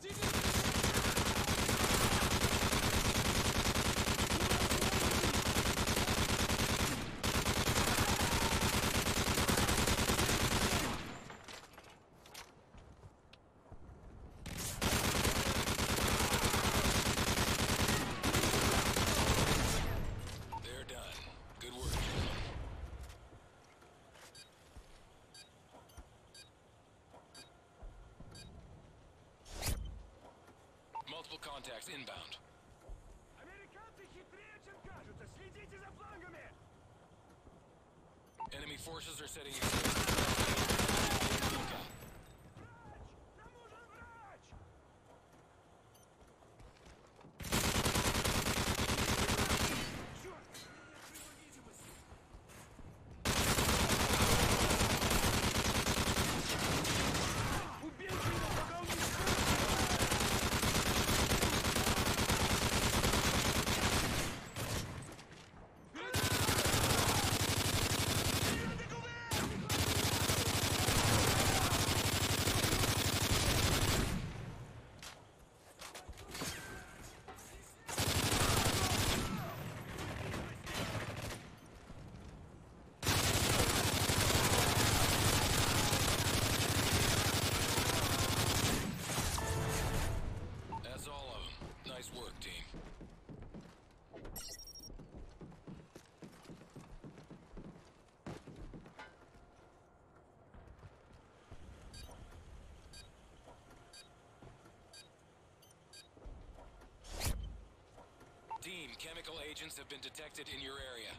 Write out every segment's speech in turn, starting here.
Continue! Enemy forces are setting up. chemical agents have been detected in your area.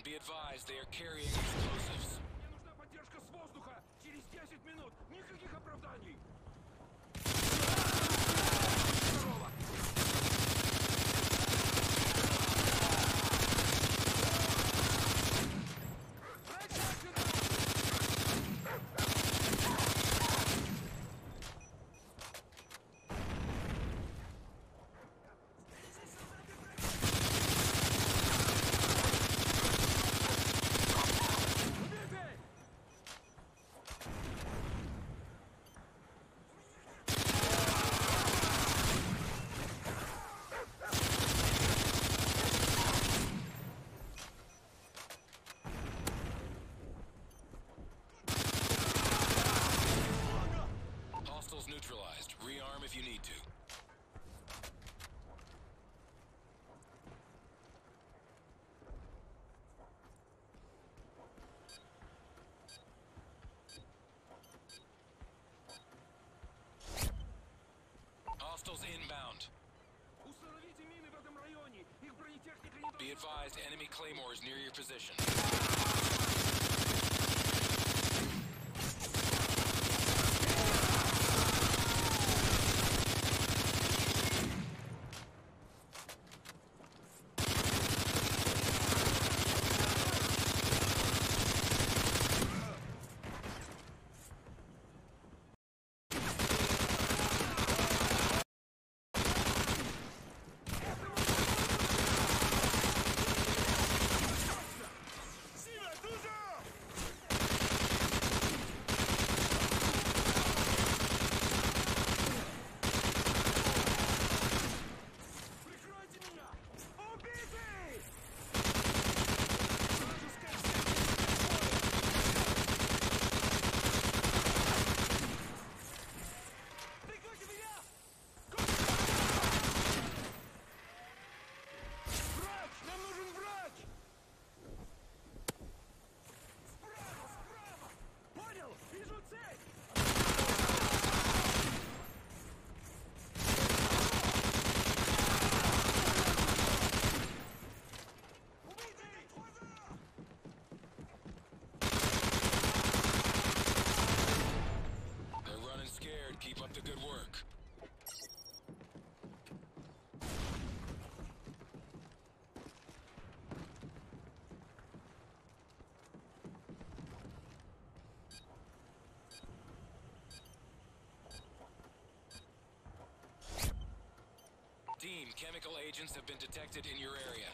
Be advised, they are carrying explosives. Inbound. Be advised, enemy claymores near your position. 15 chemical agents have been detected in your area.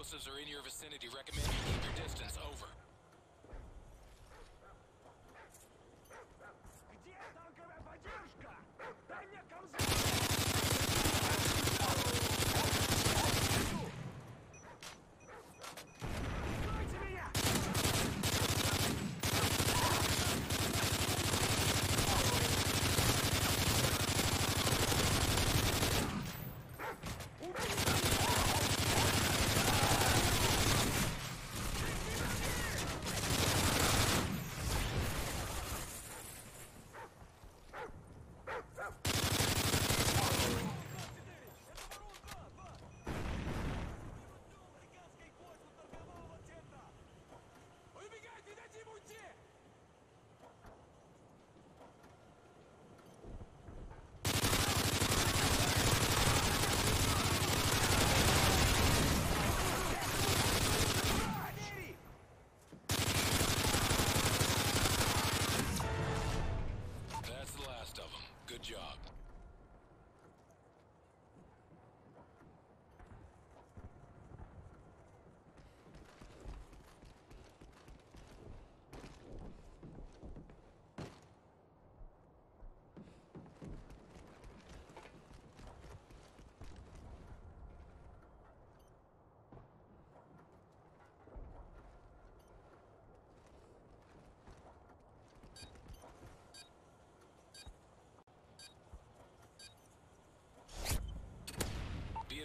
Explosives are in your vicinity. Recommend you keep your distance. Over.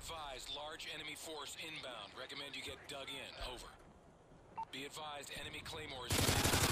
Advised, large enemy force inbound. Recommend you get dug in. Over. Be advised, enemy claymores.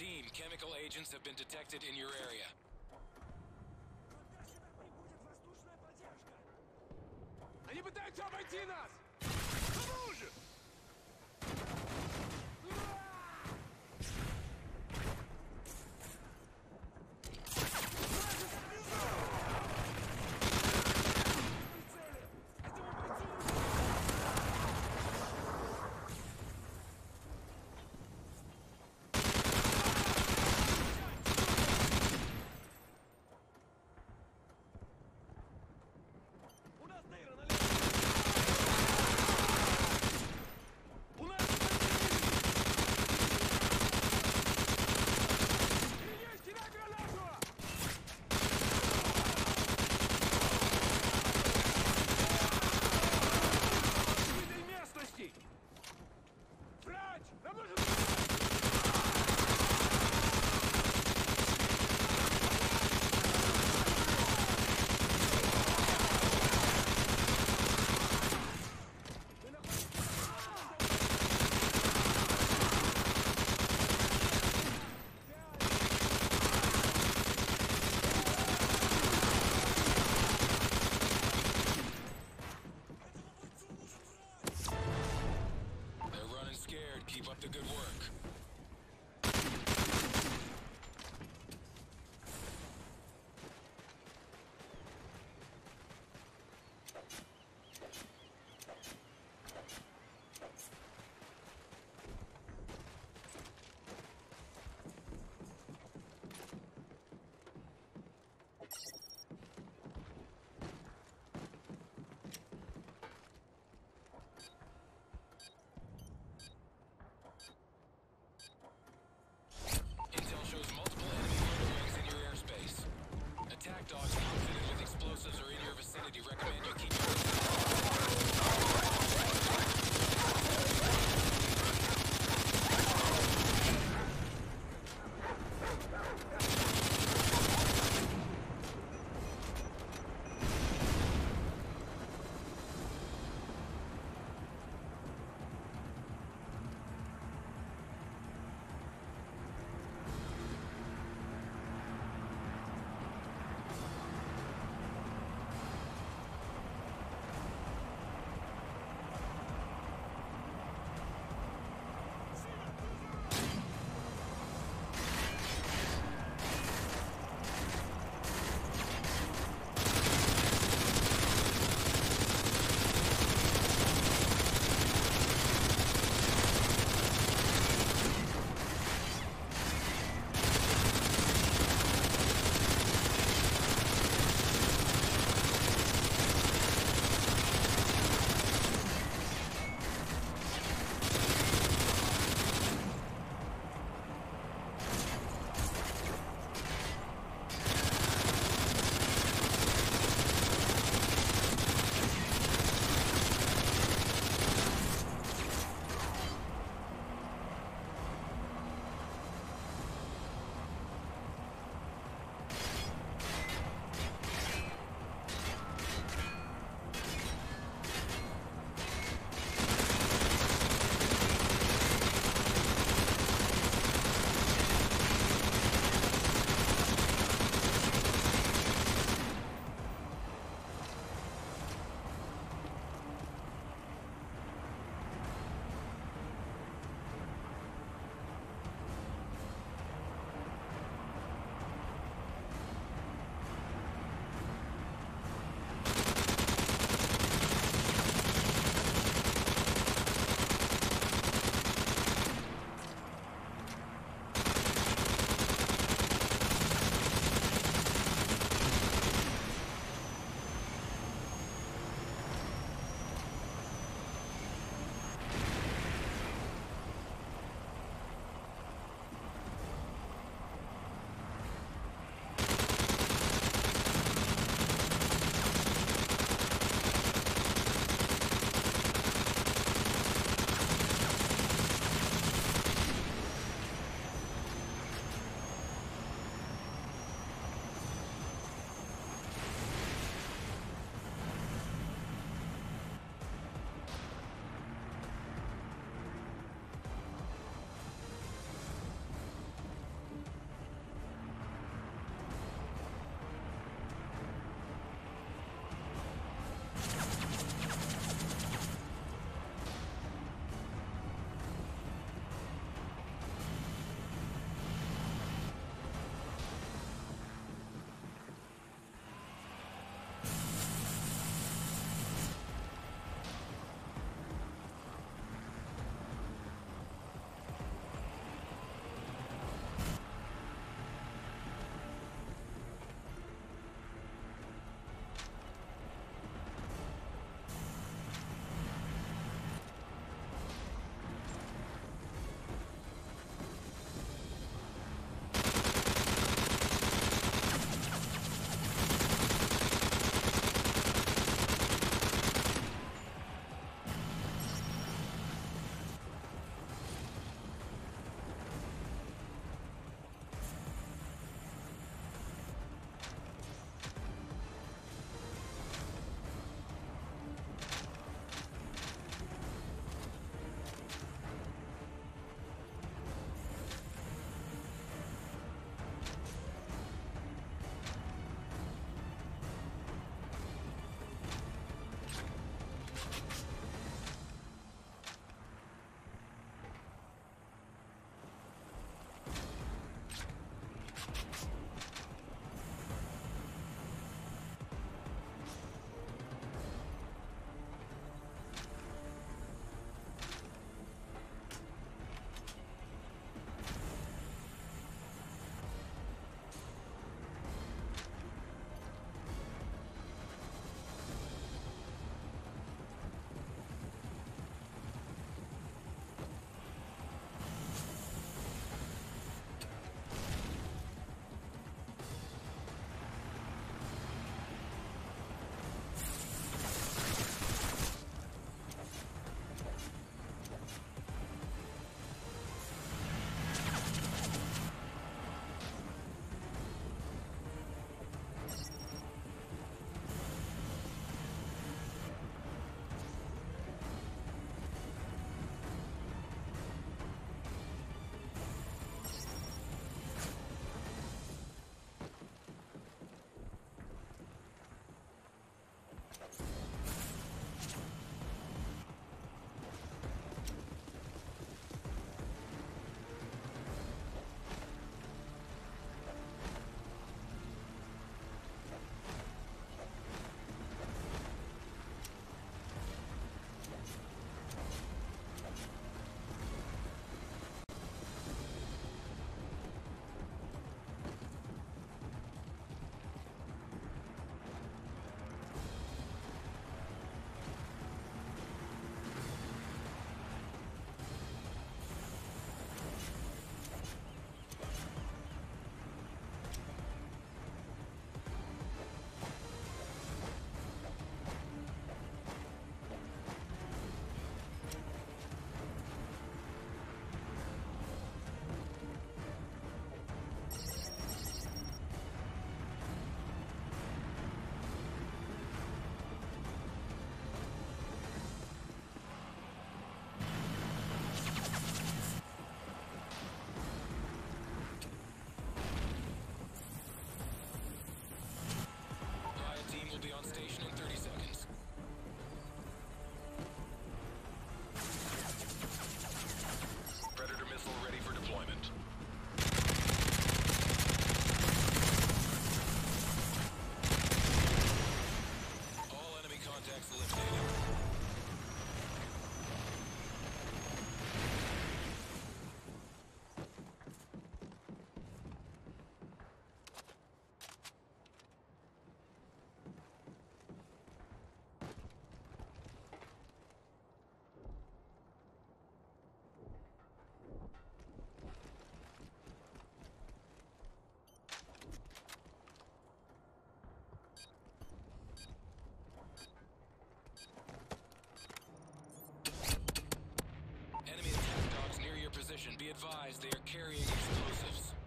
15 chemical agents have been detected in your area. team will be on station. advised, they are carrying explosives.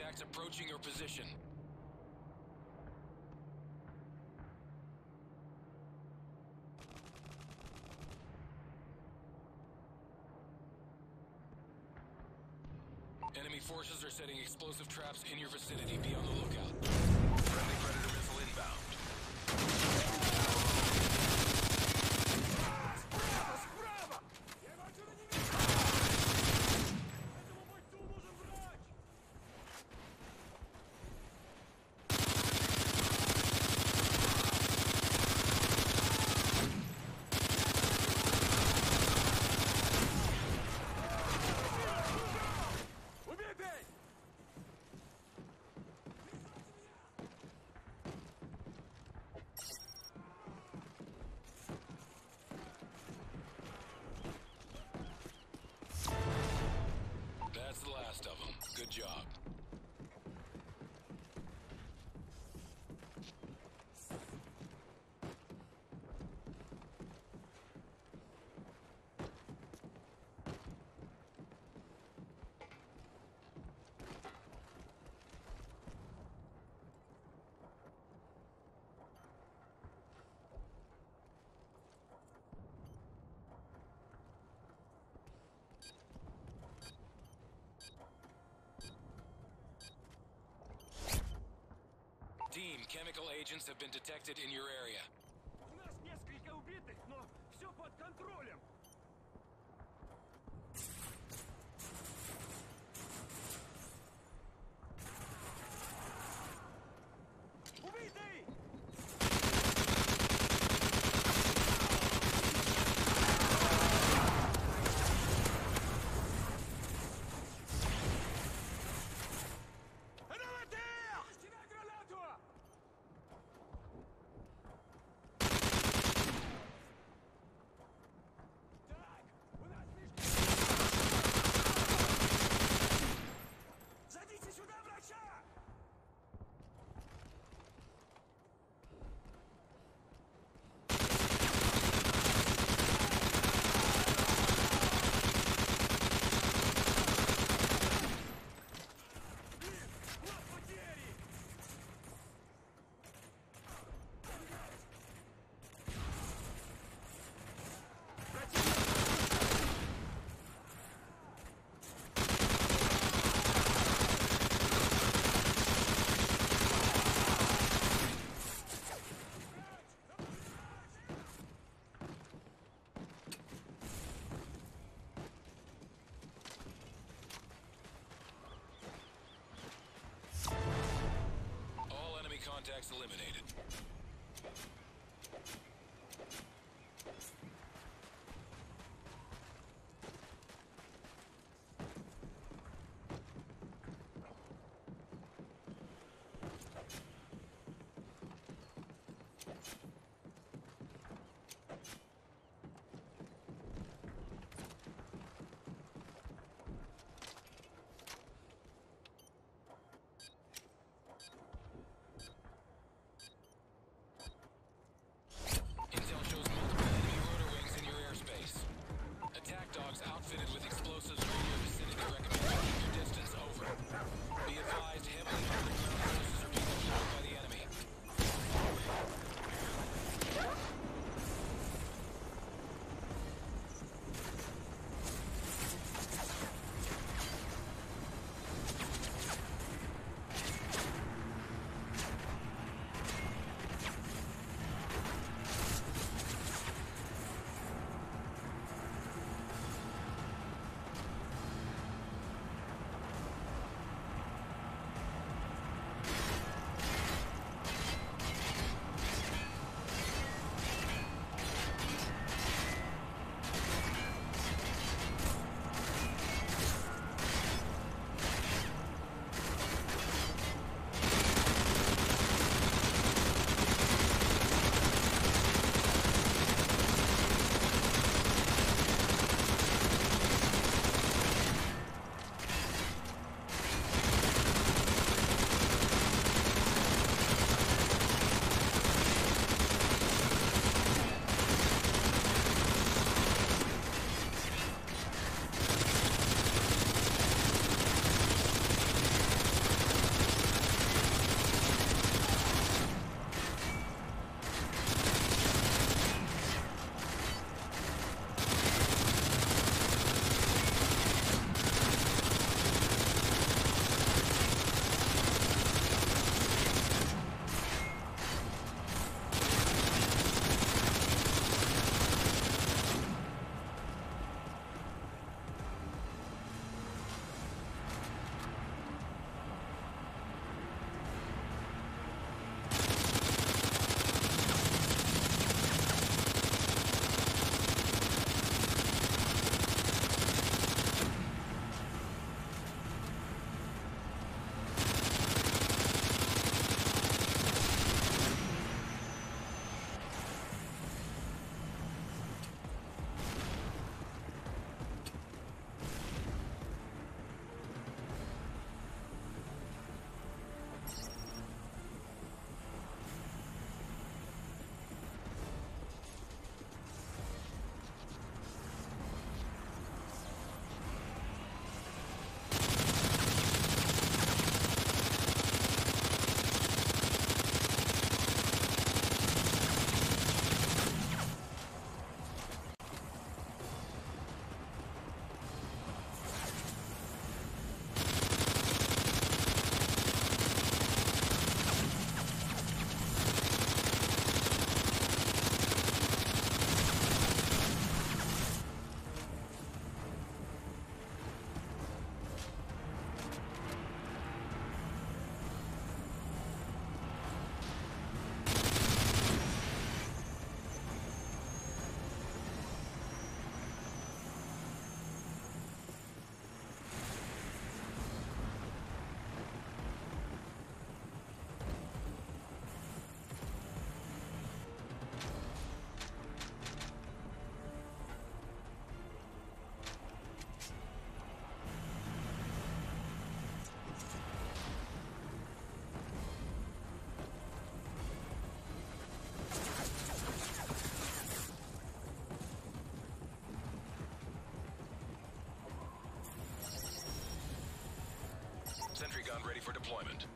Contacts approaching your position. Enemy forces are setting explosive traps in your vicinity. Be on the lookout. Friendly Predator Team, chemical agents have been detected in your area. Contacts eliminated. Let's go. Sentry gun ready for deployment.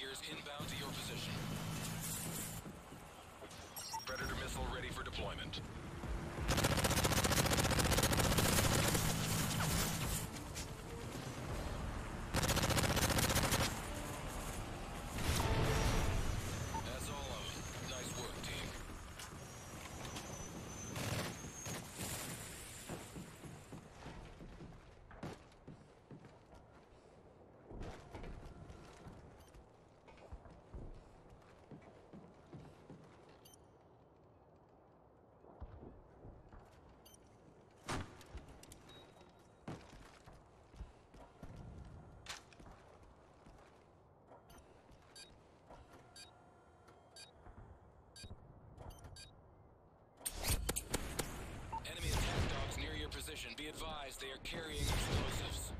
Gears inbound to your position. Predator missile ready for deployment. That's all of them. Nice work, team. Enemy attack dogs position. Be advised, they are carrying explosives.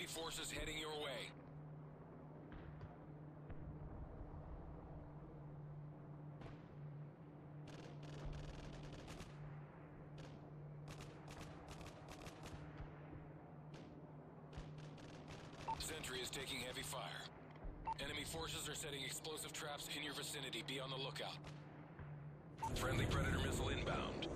Enemy forces heading your way. Sentry is taking heavy fire. Enemy forces are setting explosive traps in your vicinity. Be on the lookout. Friendly Predator missile inbound.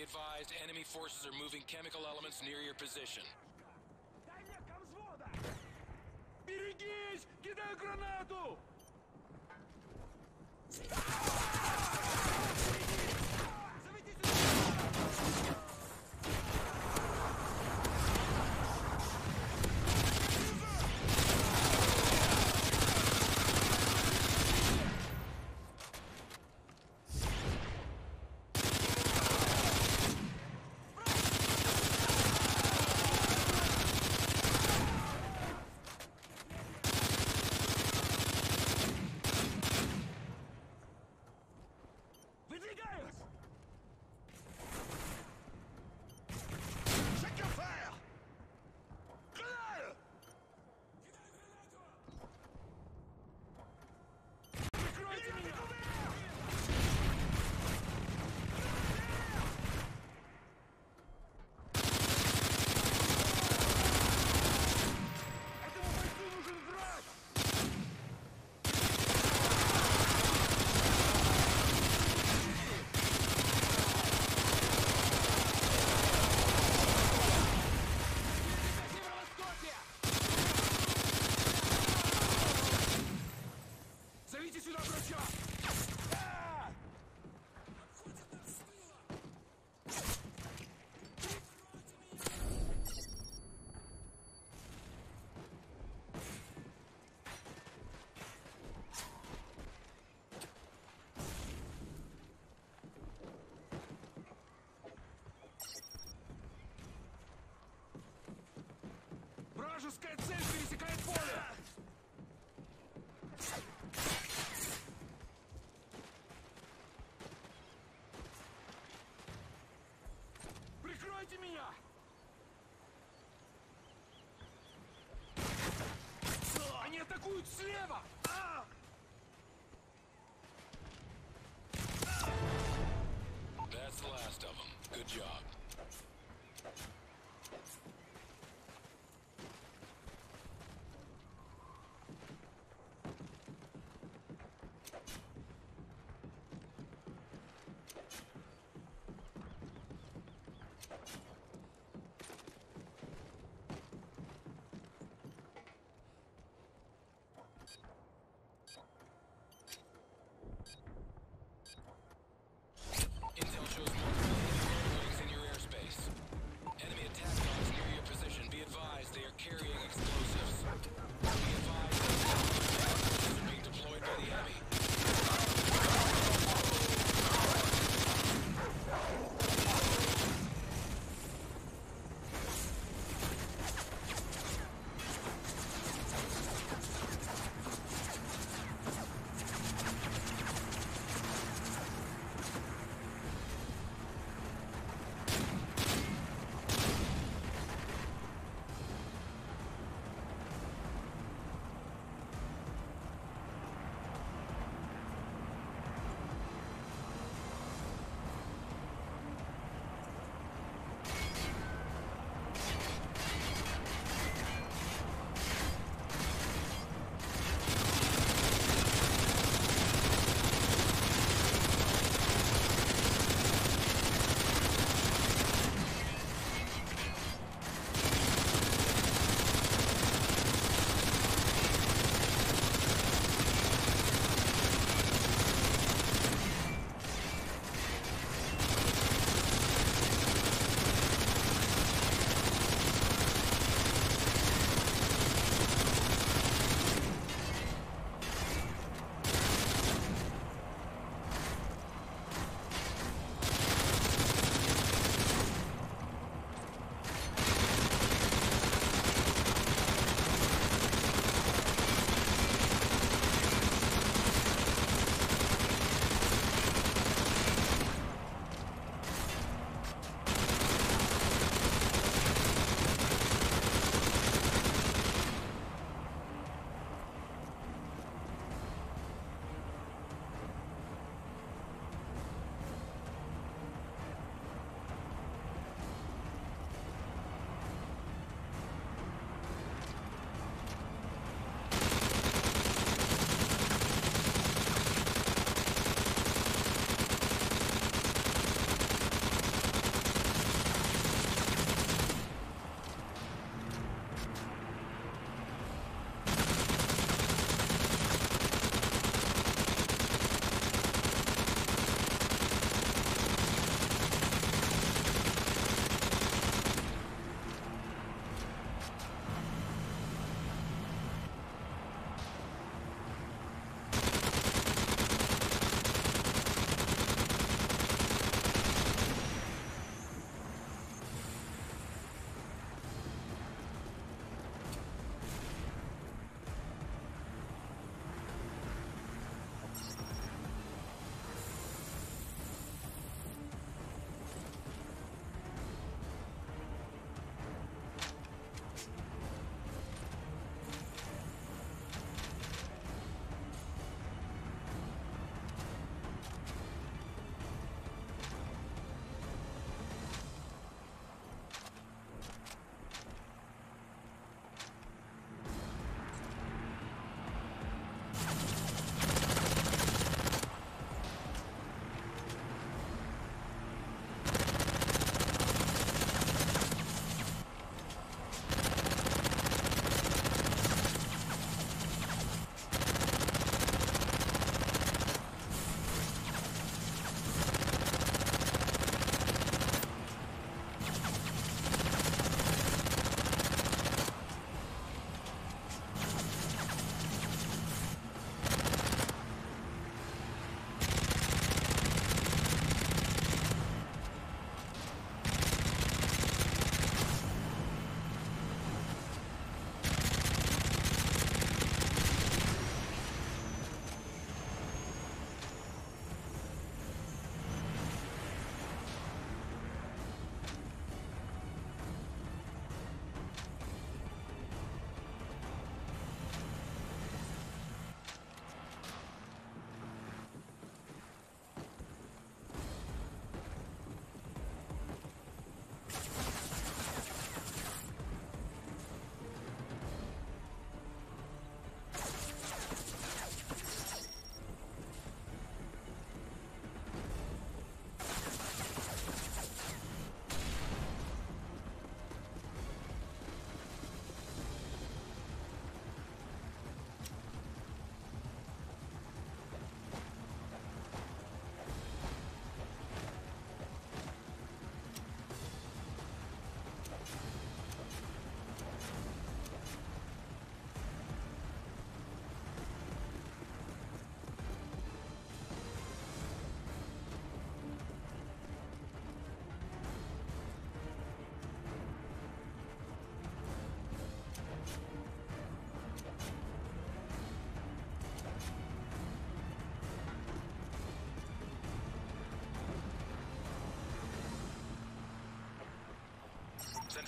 Be advised, enemy forces are moving chemical elements near your position. Дай мне комзвода! Берегись! Кидаю гранату! Вражеская цель пересекает поле!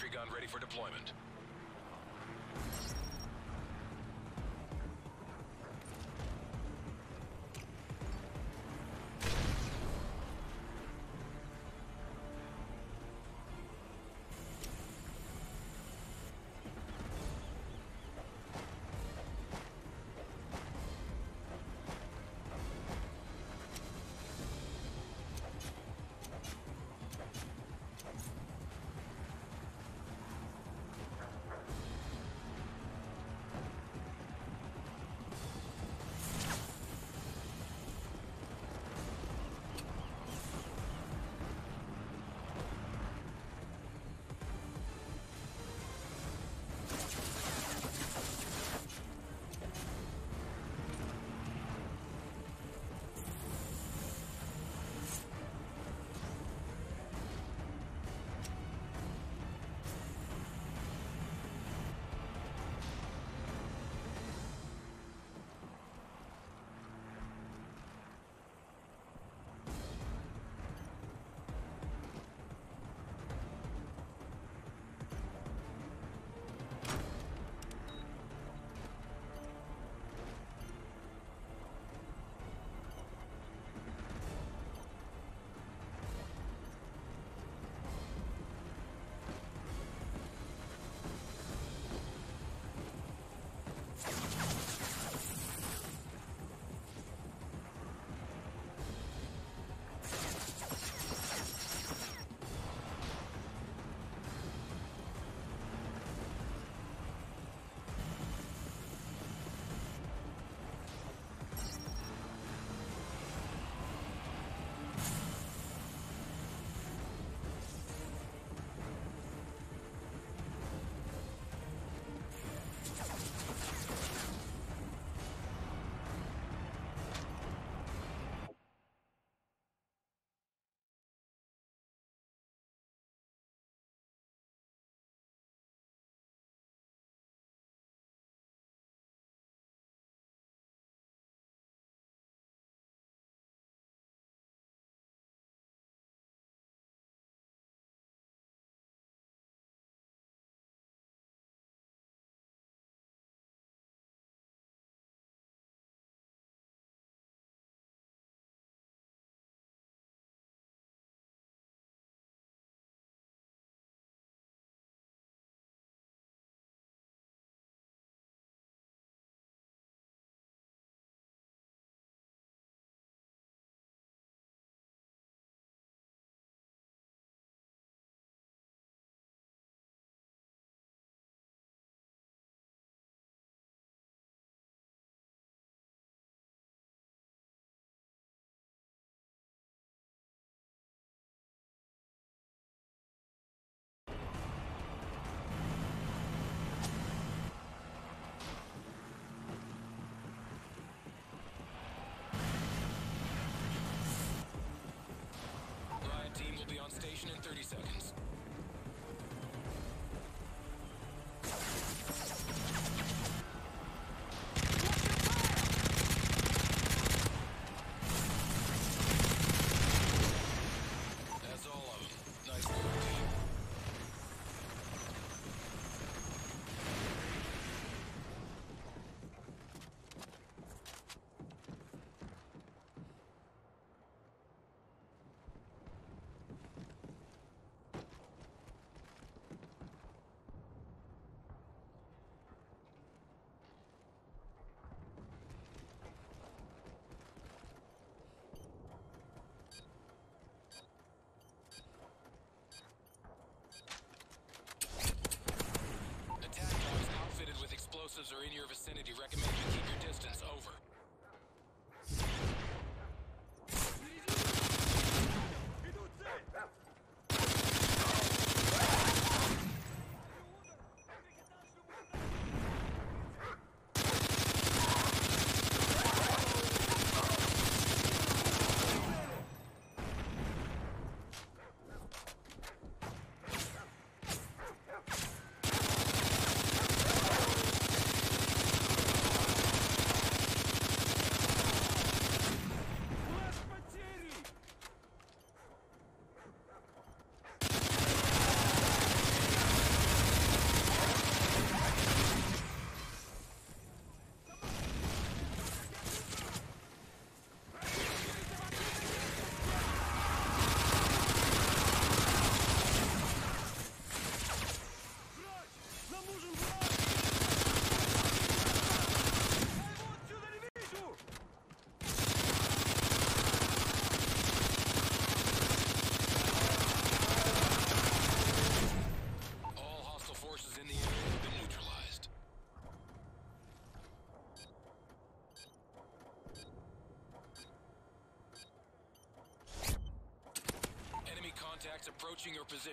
Pentagon ready for deployment. In 30 seconds.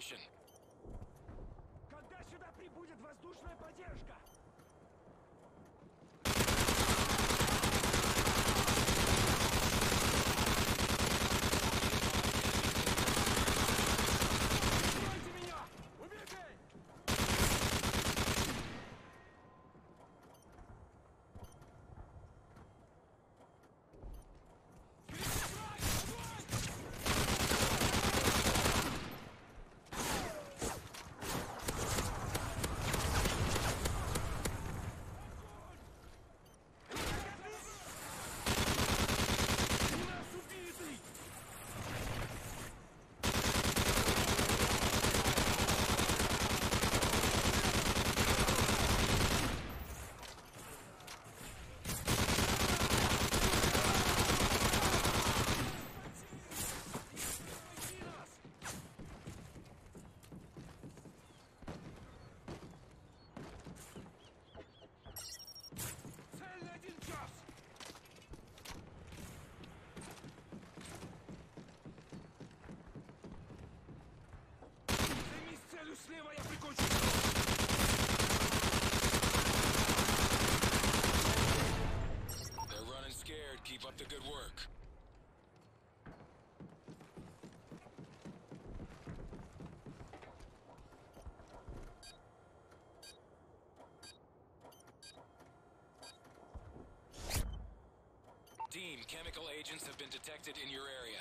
position. Deem chemical agents have been detected in your area.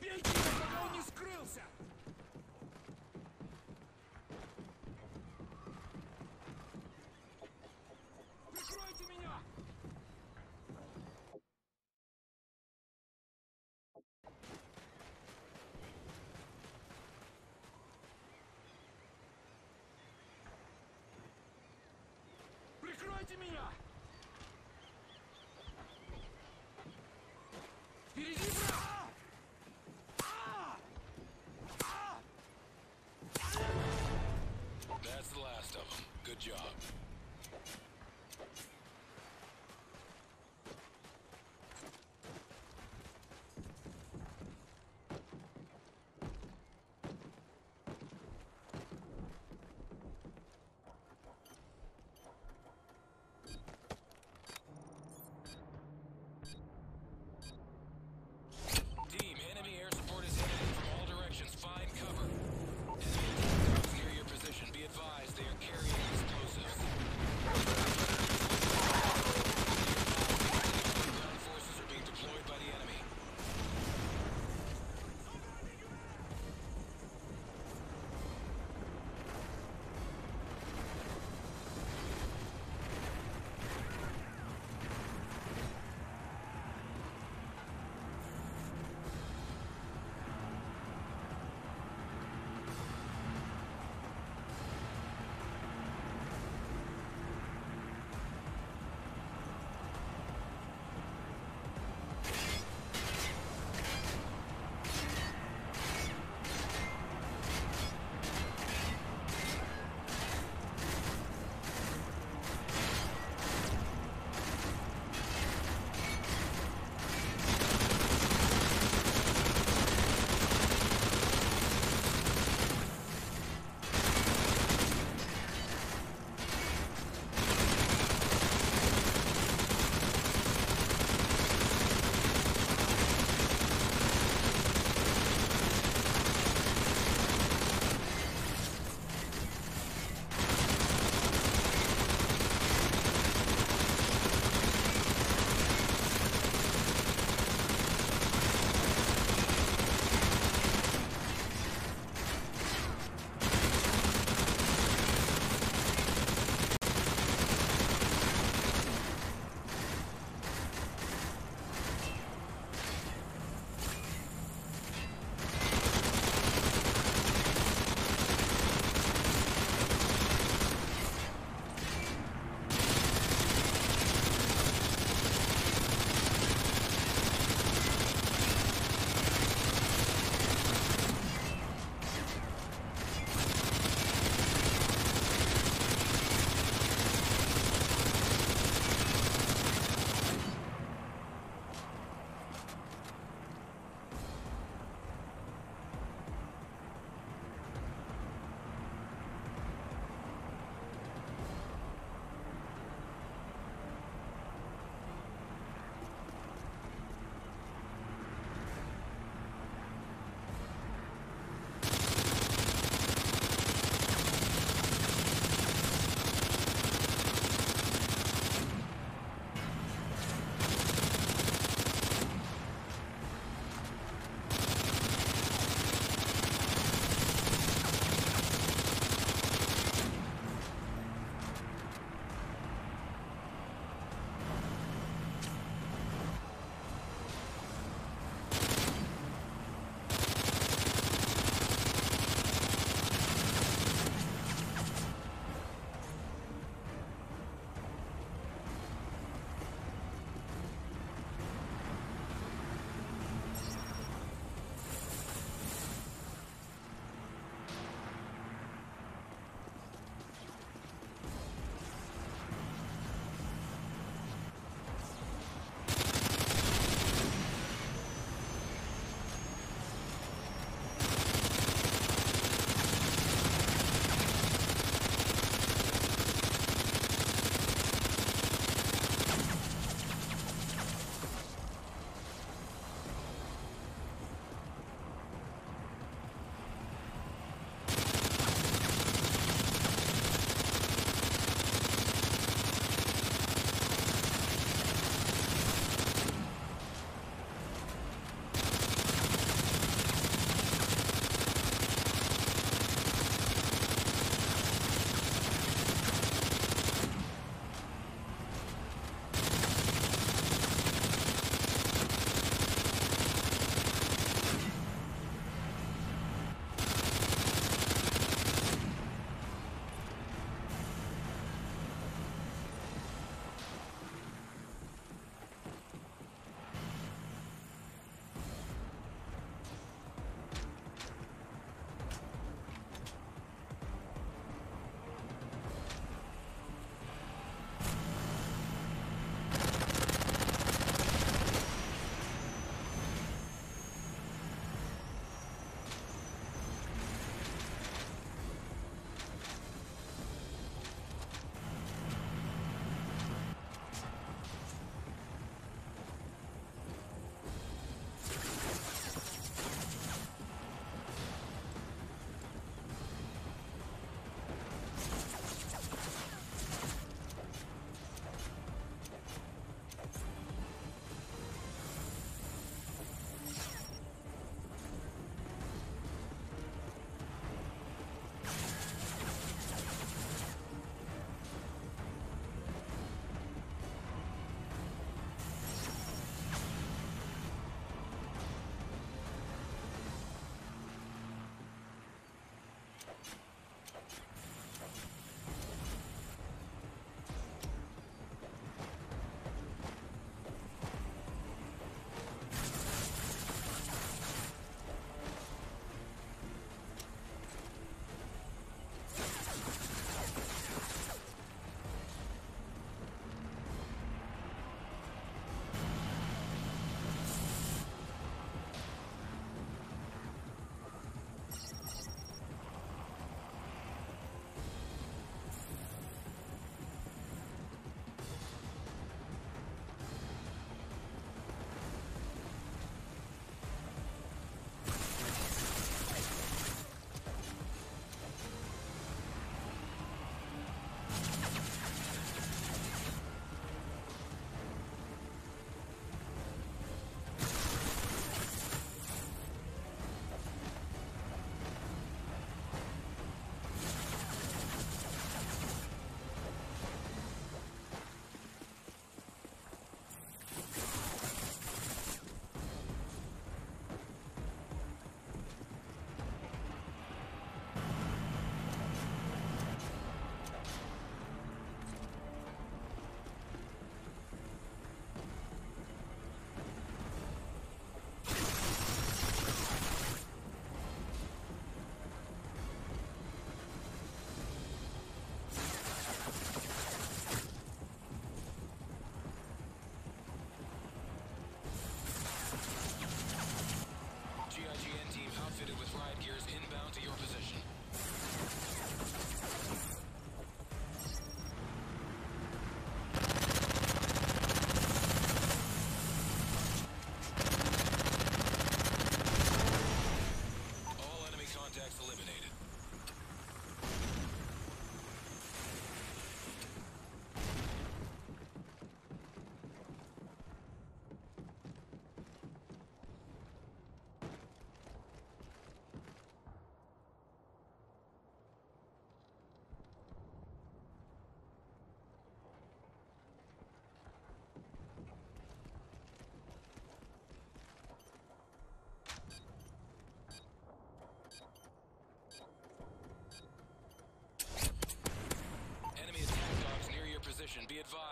Бейте его, пока он не скрылся! Прикройте меня! Прикройте меня! of them. Good job.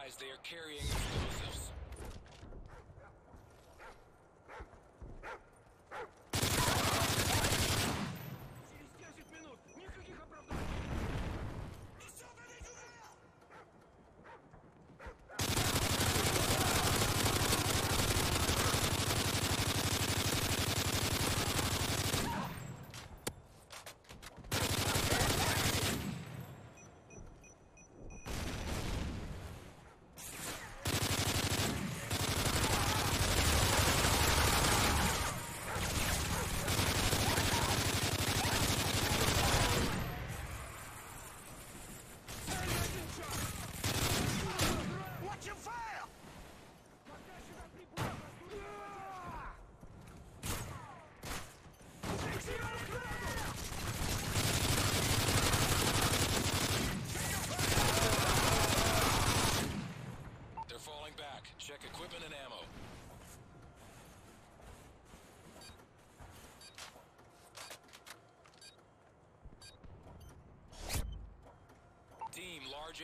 realize they are carrying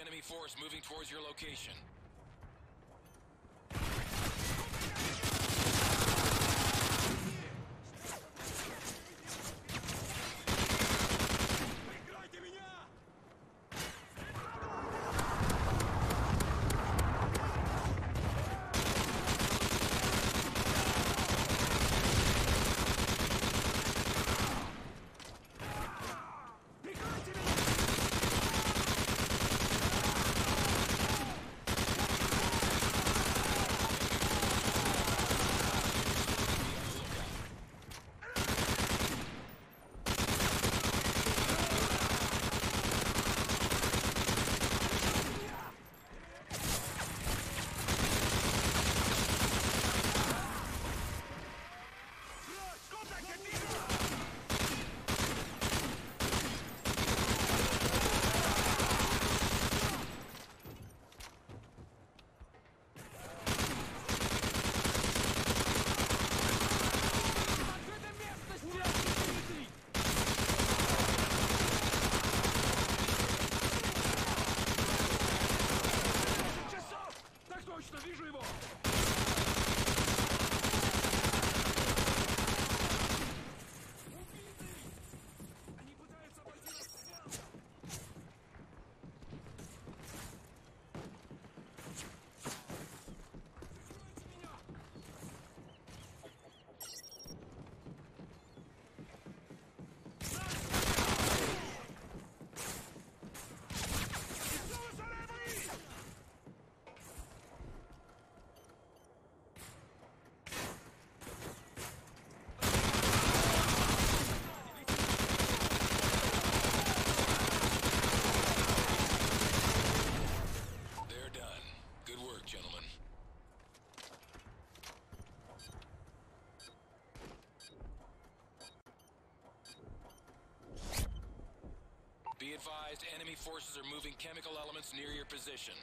enemy force moving towards your location. advised, enemy forces are moving chemical elements near your position.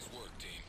Nice work, team.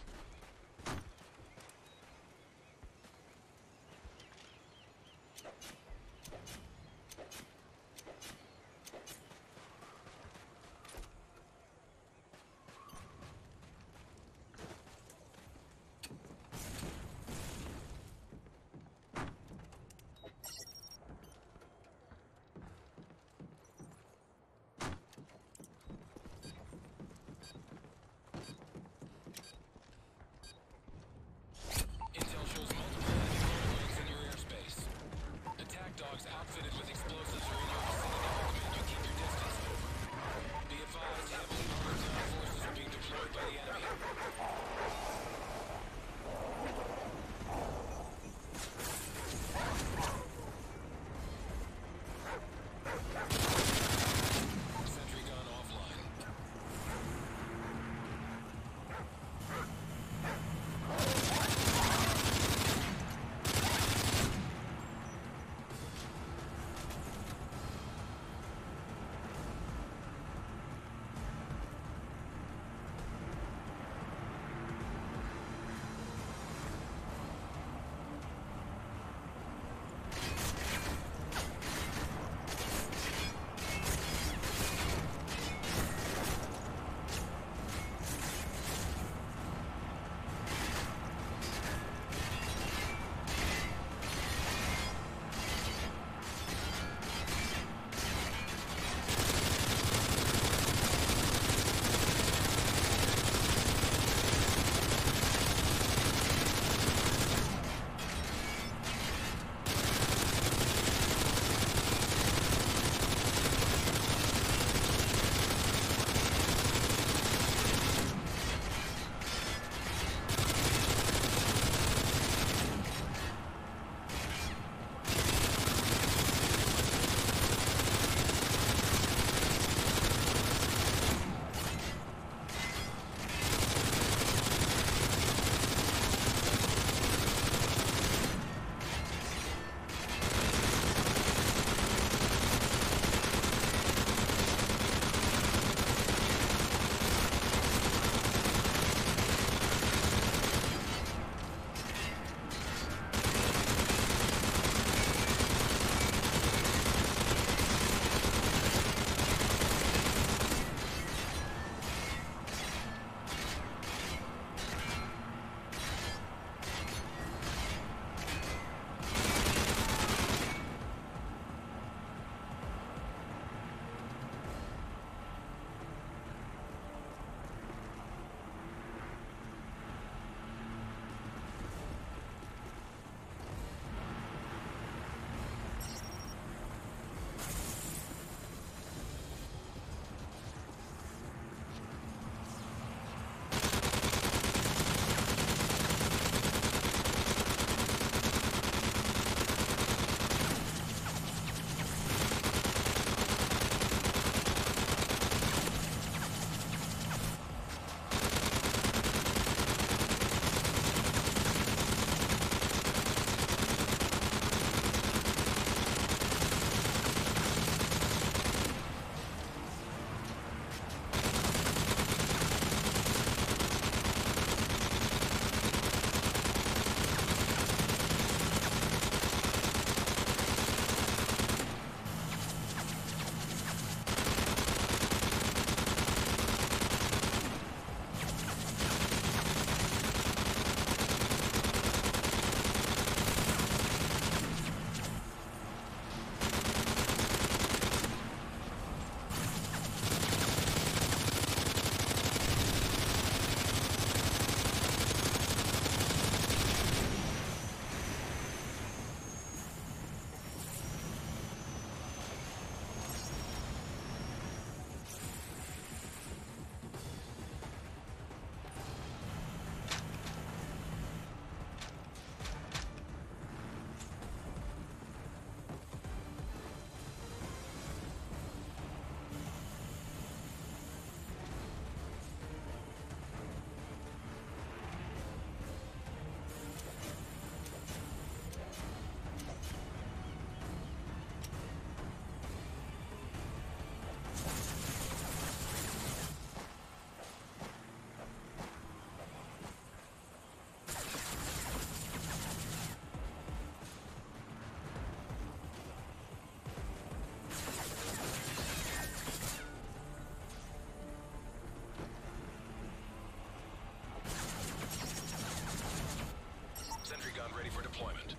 ready for deployment.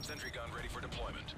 Sentry gun ready for deployment.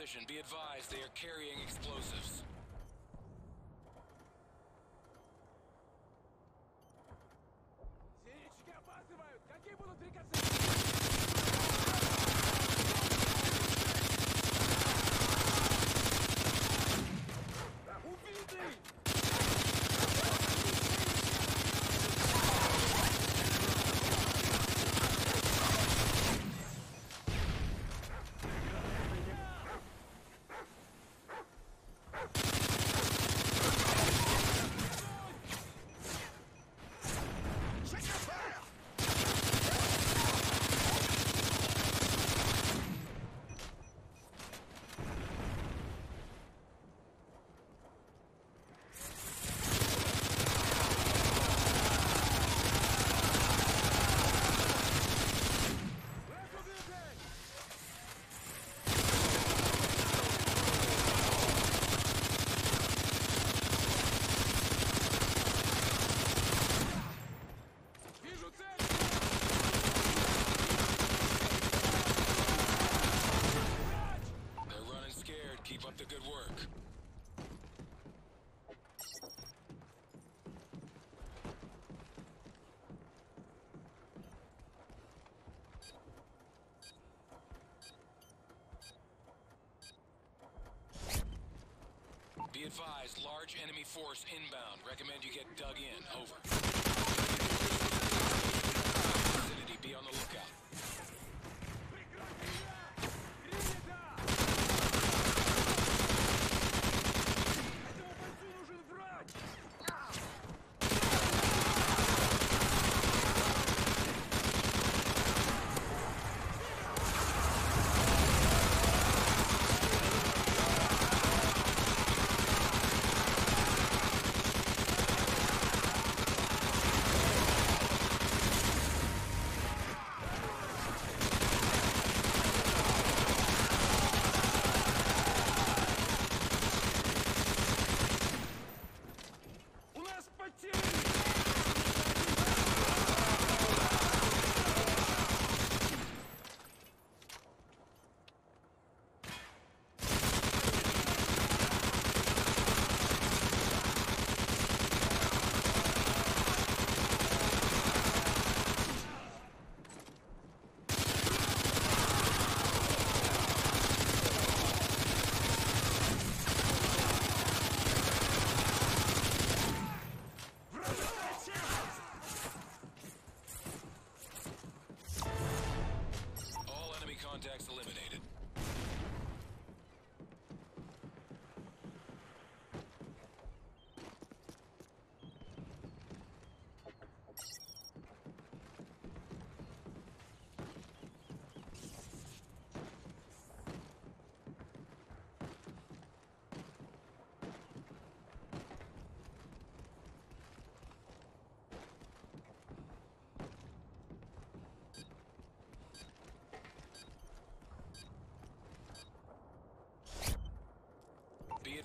Position. Be advised, they are carrying explosives. Be advised, large enemy force inbound. Recommend you get dug in. Over. Vicinity, be on the lookout.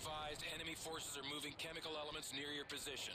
Advised, enemy forces are moving chemical elements near your position.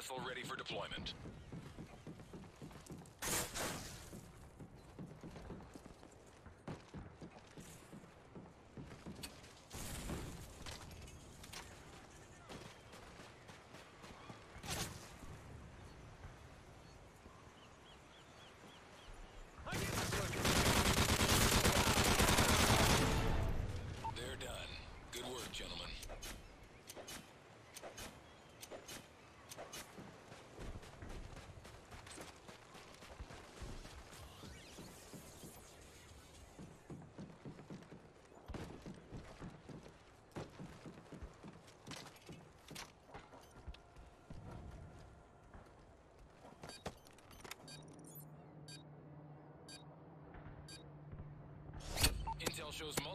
Missile ready for deployment. Dell shows multiple.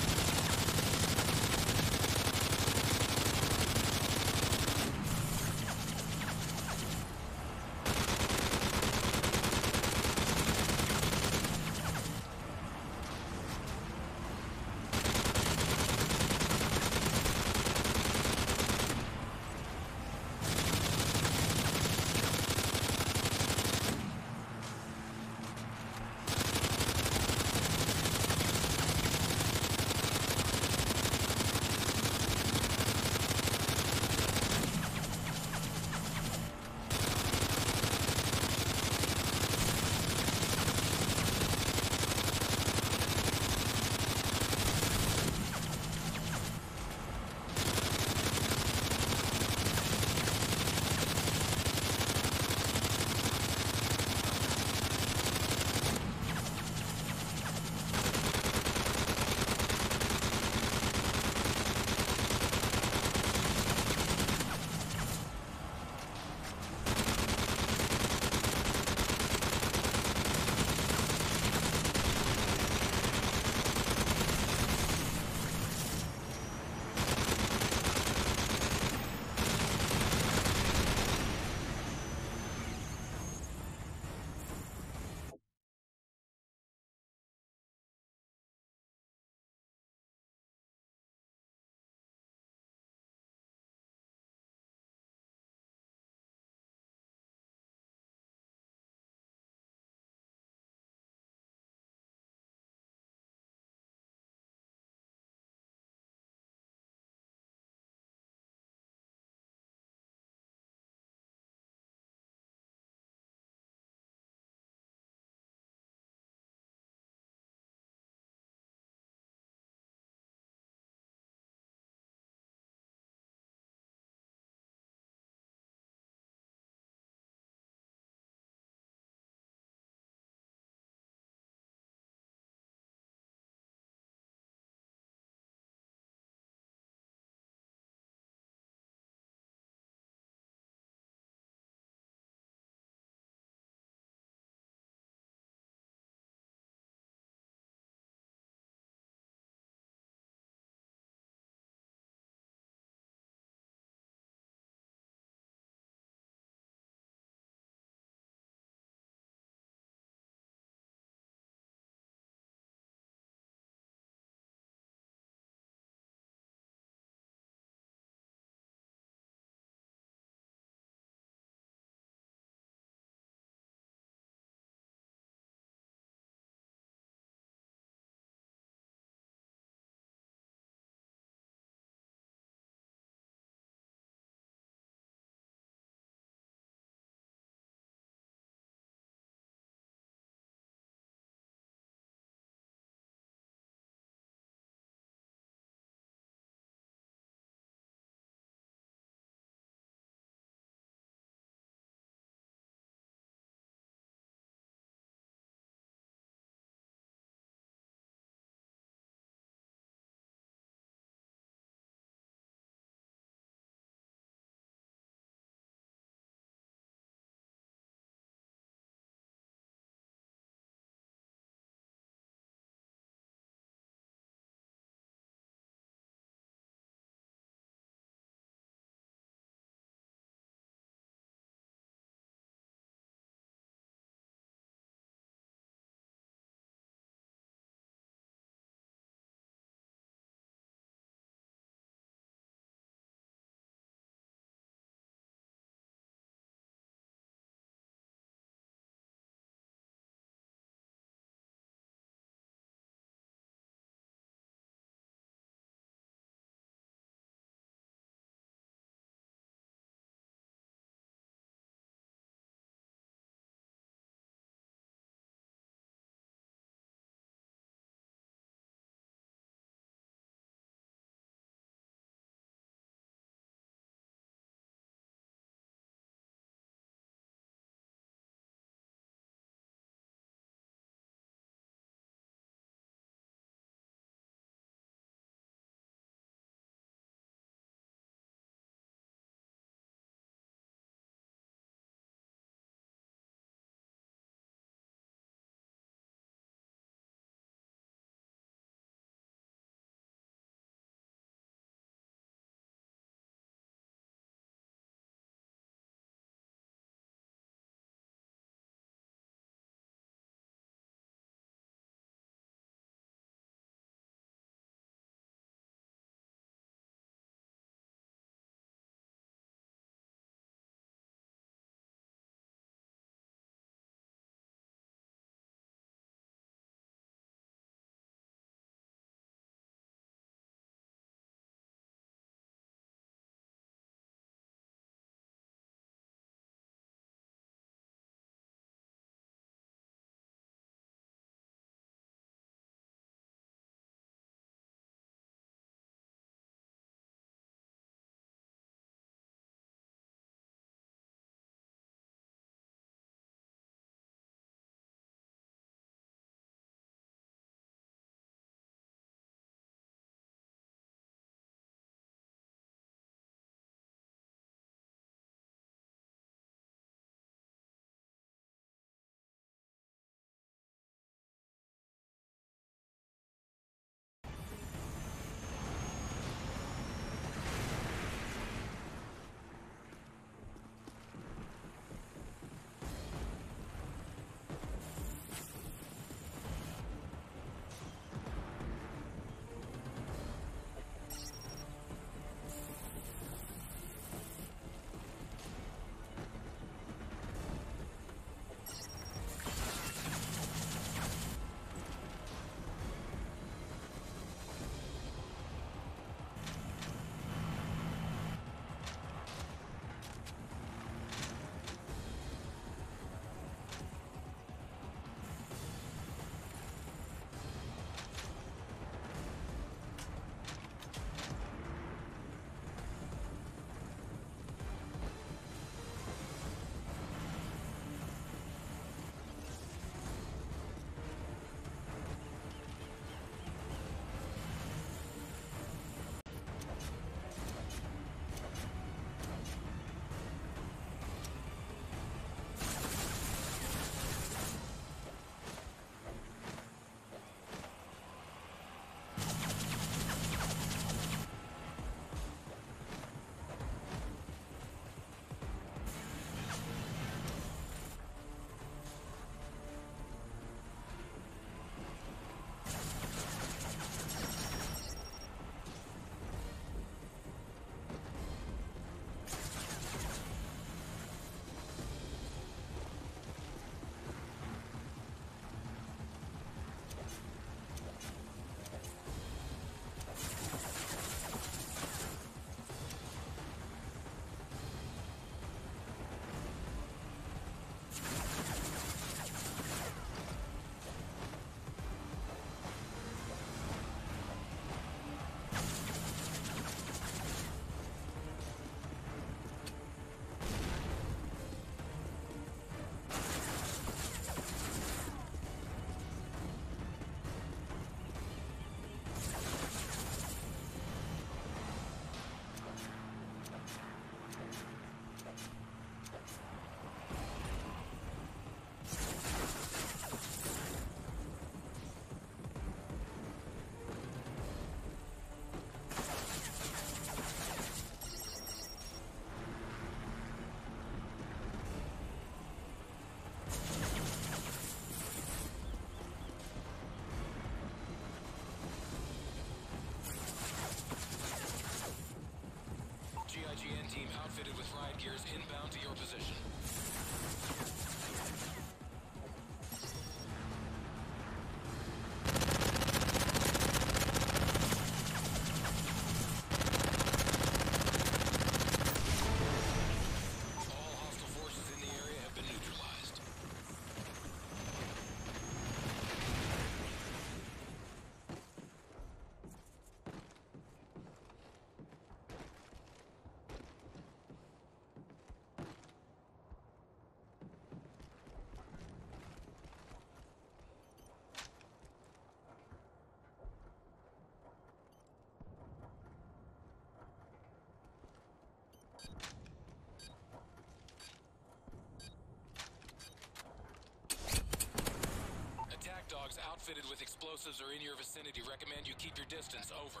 with explosives are in your vicinity. Recommend you keep your distance. Over.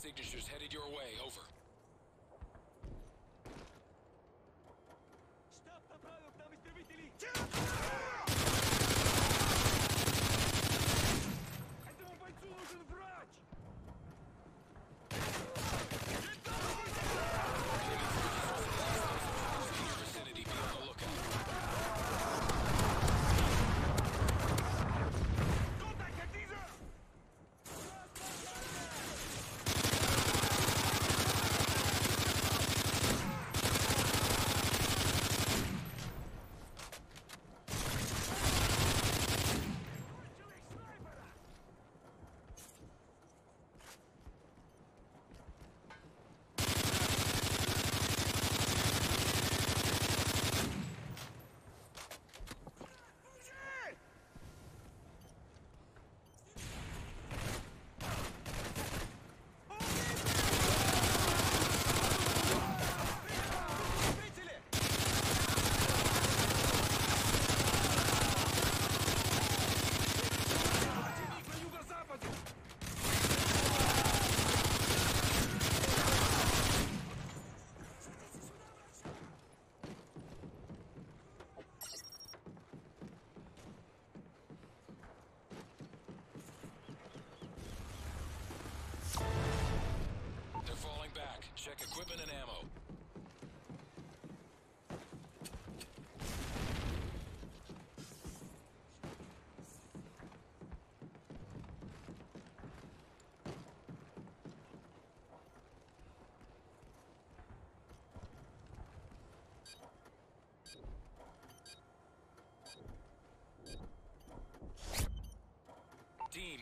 signatures headed your way. Over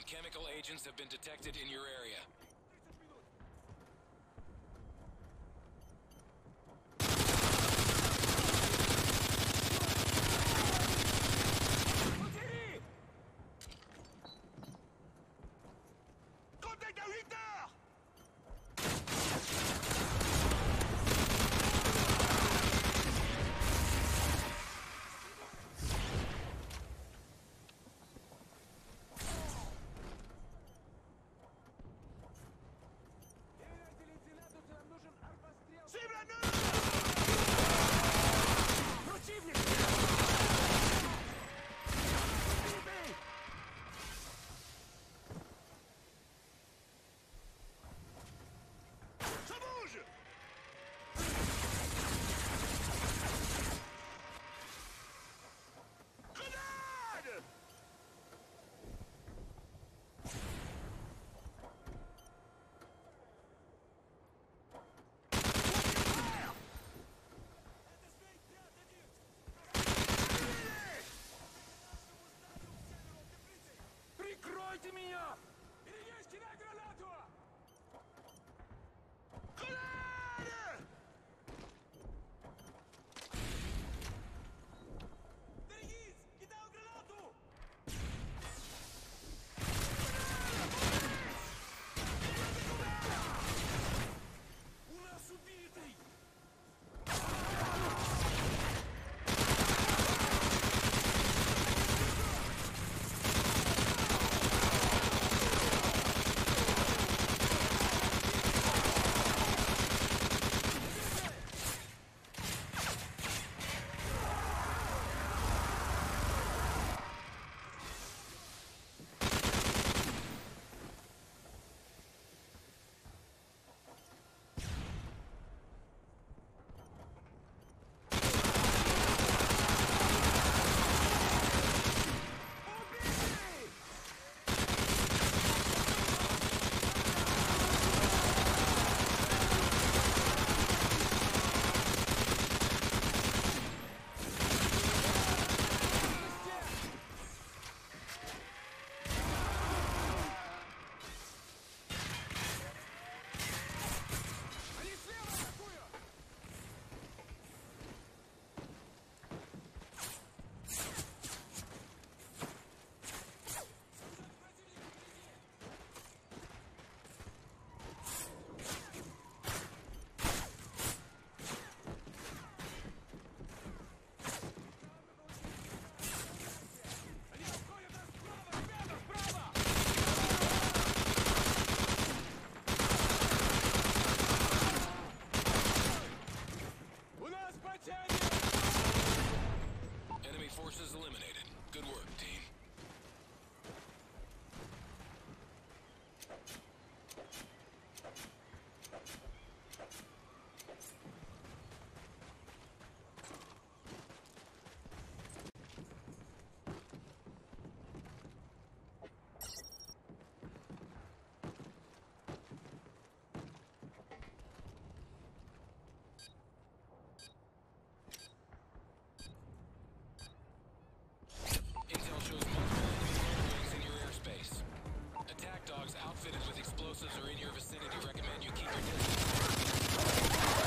chemical agents have been detected in your area. Mate-me! Outfitted with explosives are in your vicinity. Recommend you keep your distance.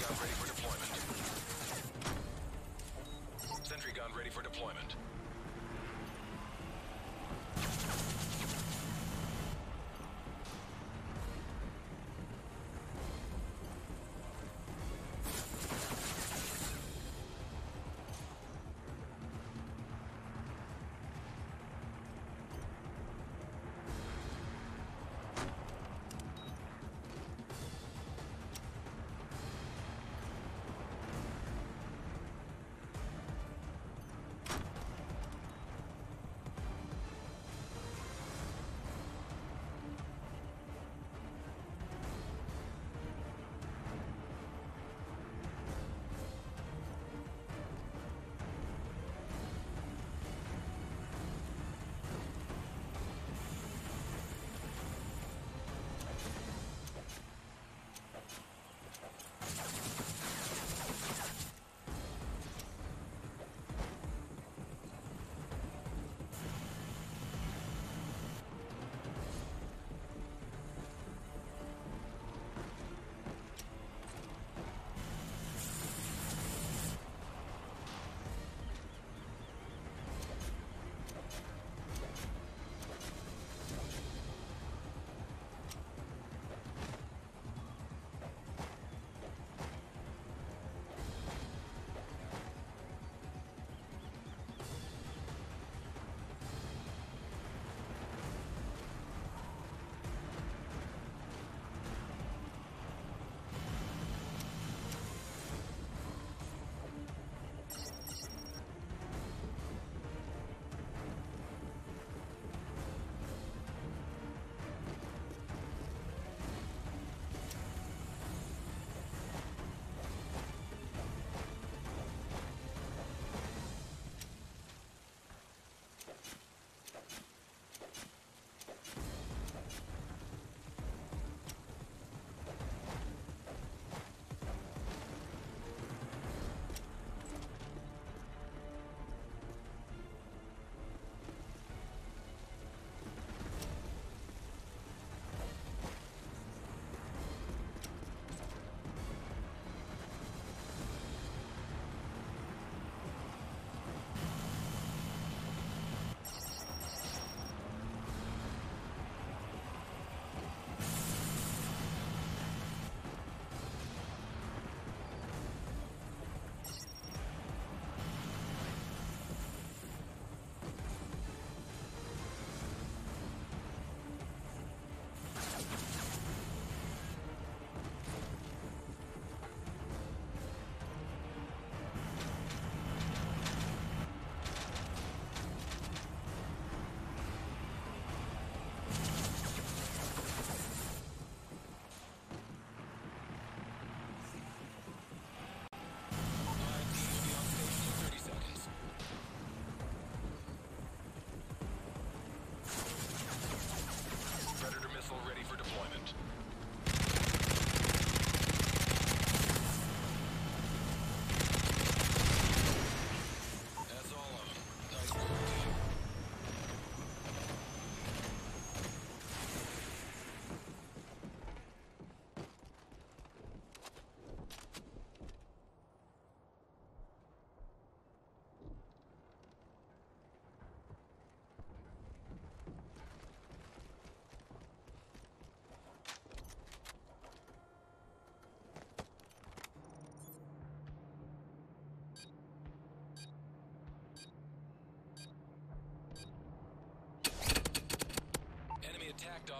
got ready.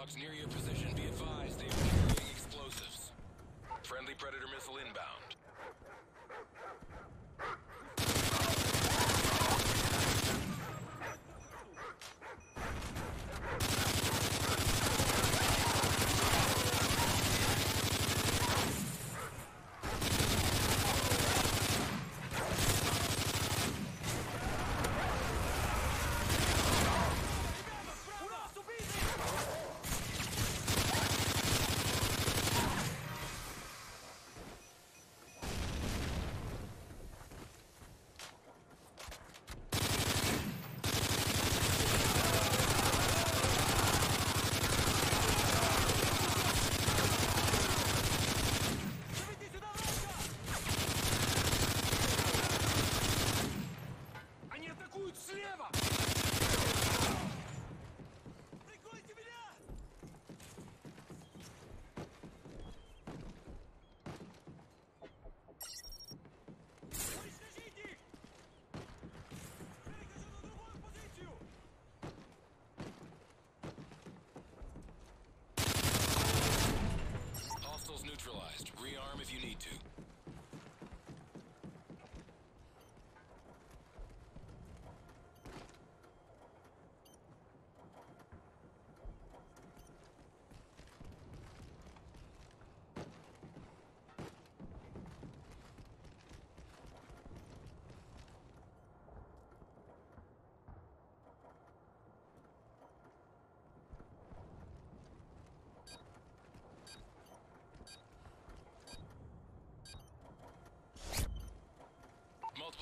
Dogs near your position. Be advised they are carrying explosives. Friendly Predator missile inbound.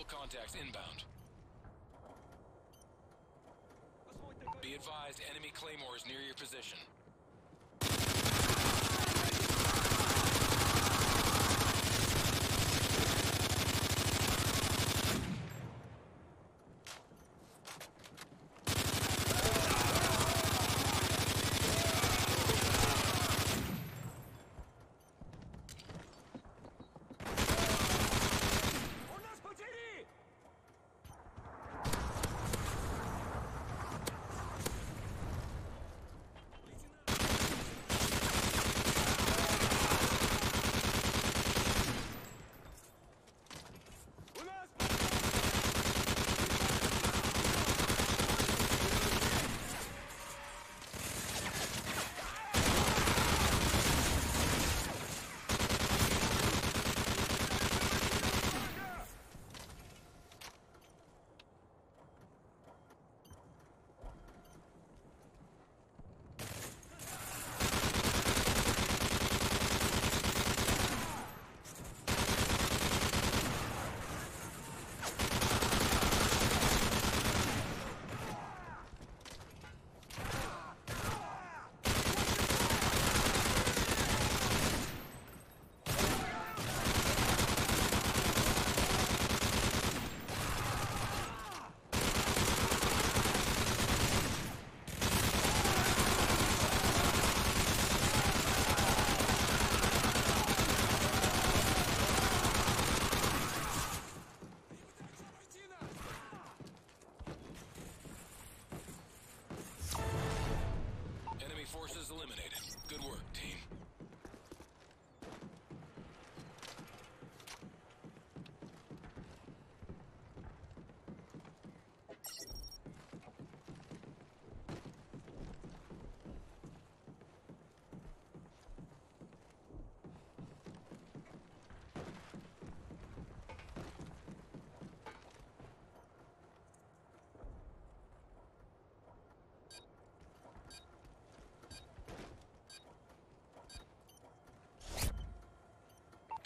contacts inbound. Be advised, enemy claymore is near your position.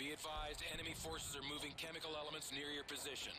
Be advised, enemy forces are moving chemical elements near your position.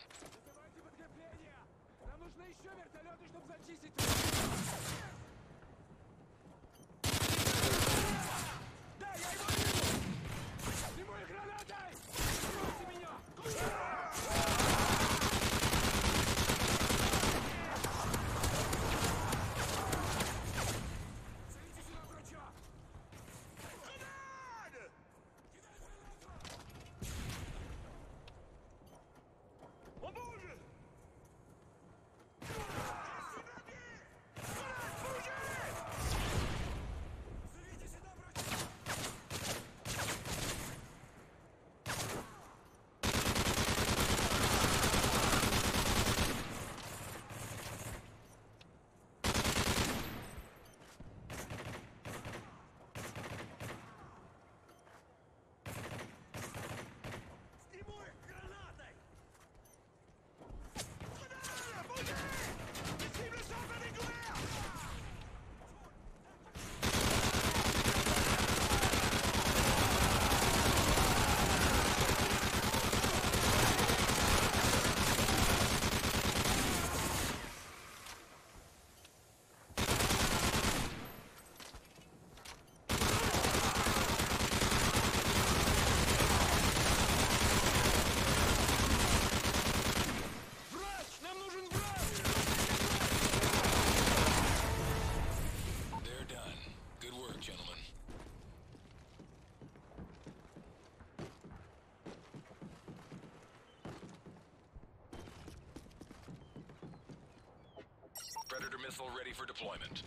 Missile ready for deployment.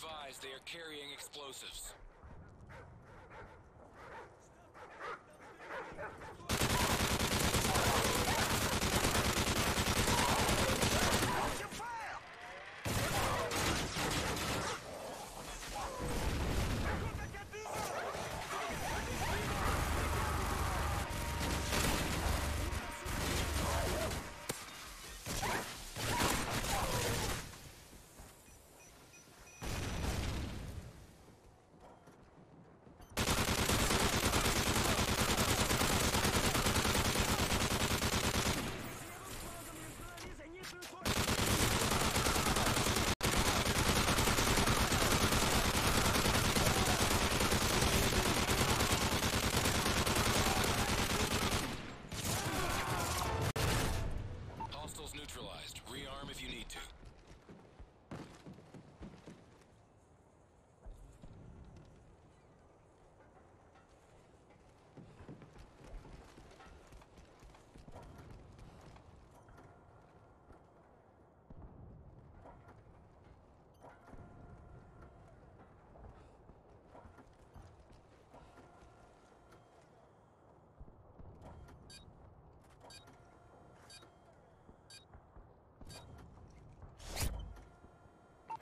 advised they are carrying explosives.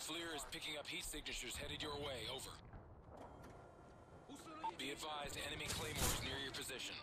Fleer is picking up heat signatures headed your way. Over. Be advised, enemy claymores near your position.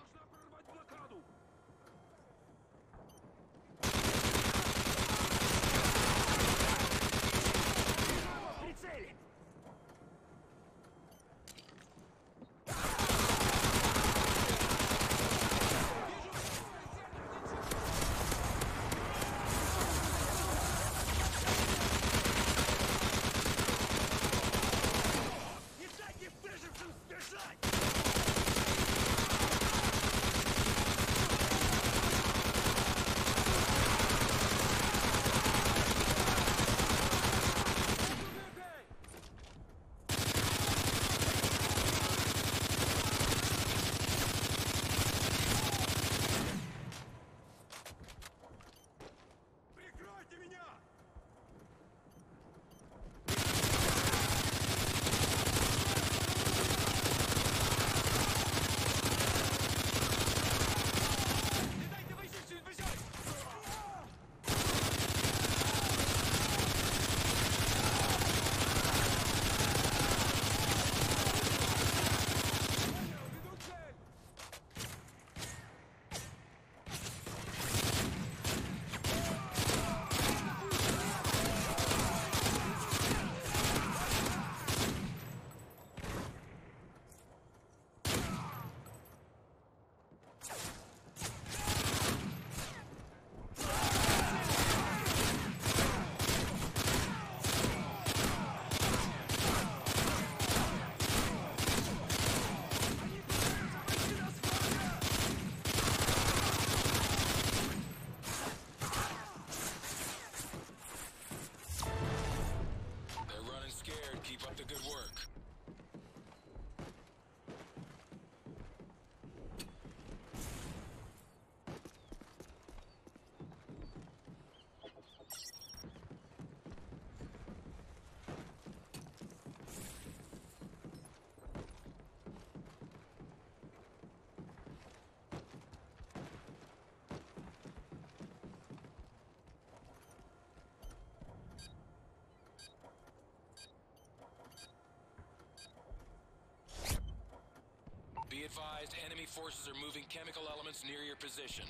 Advised, enemy forces are moving chemical elements near your position.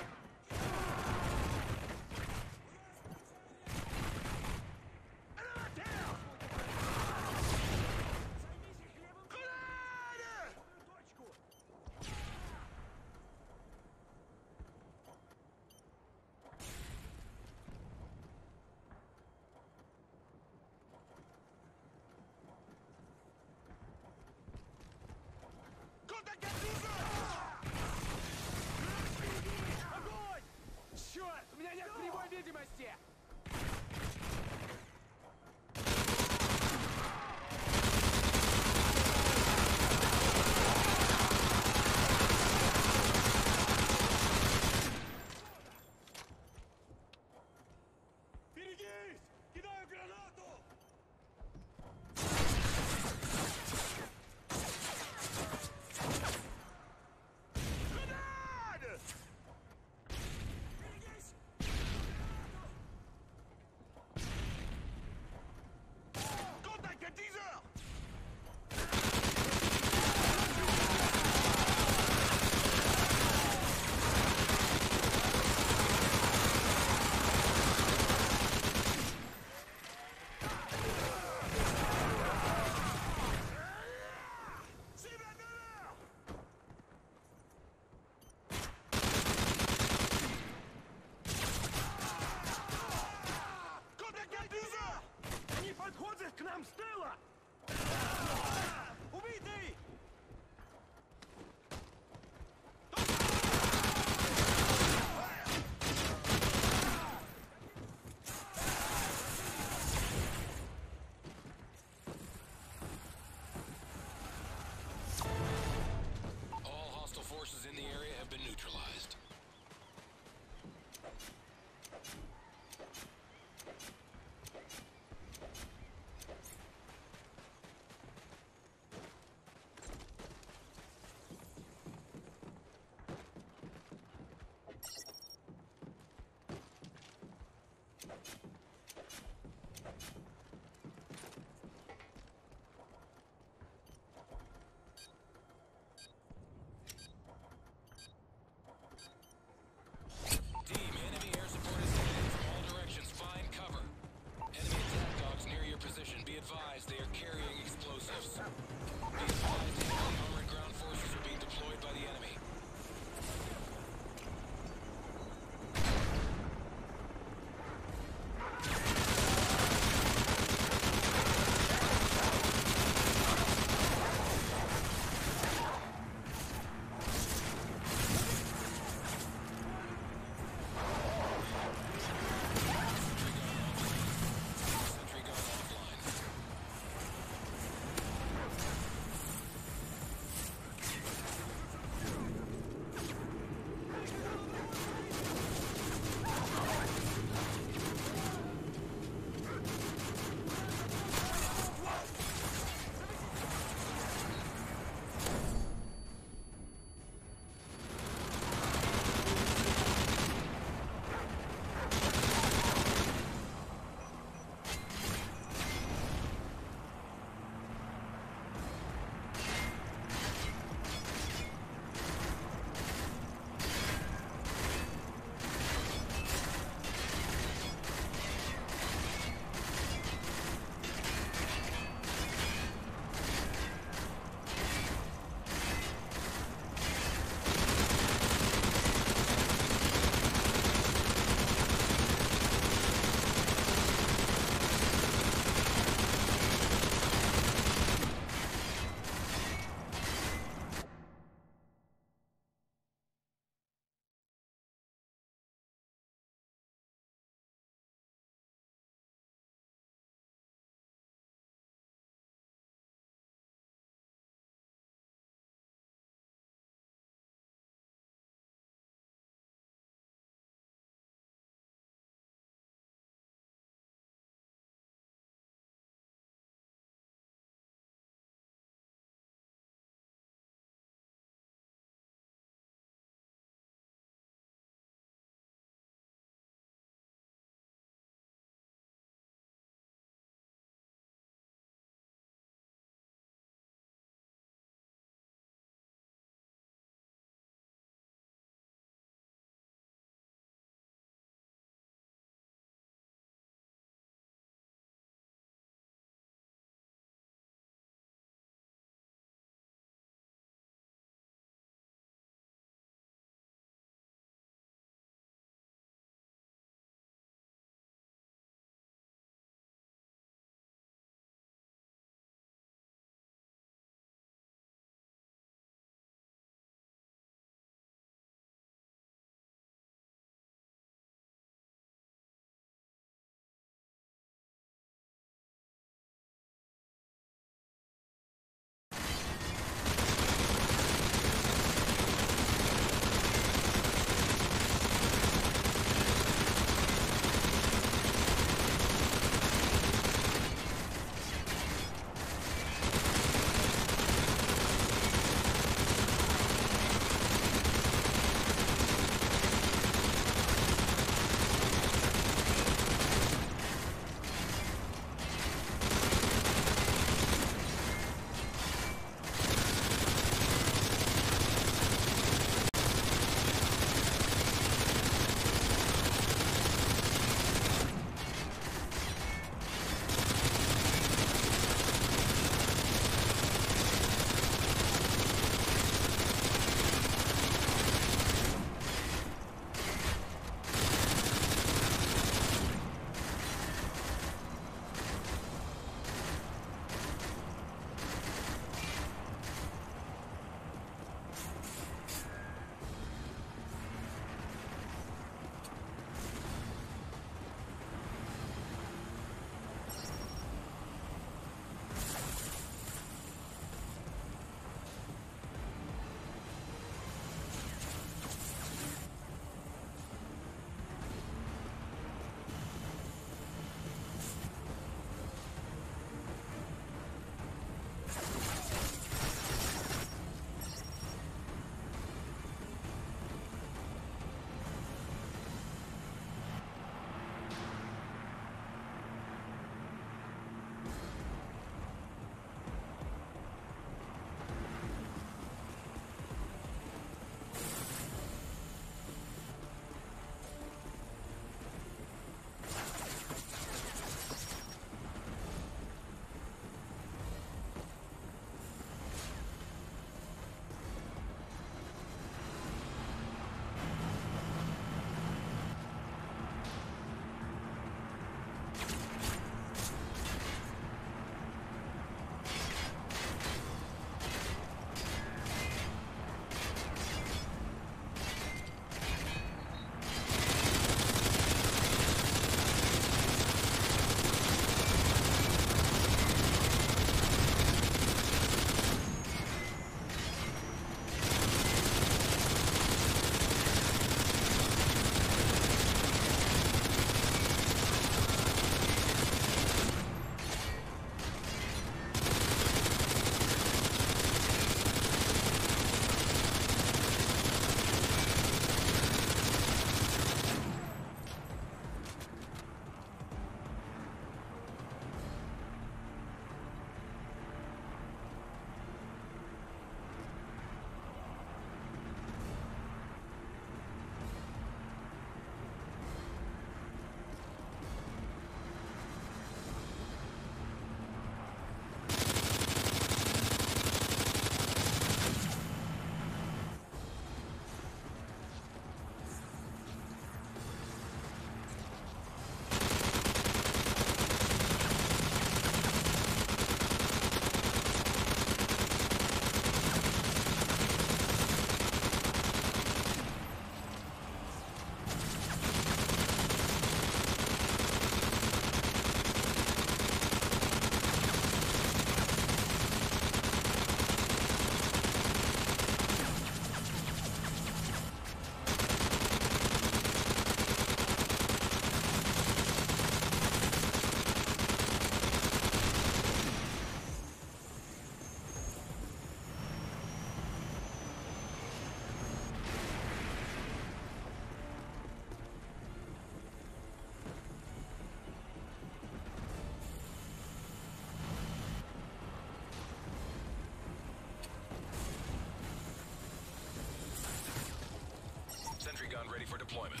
For deployment.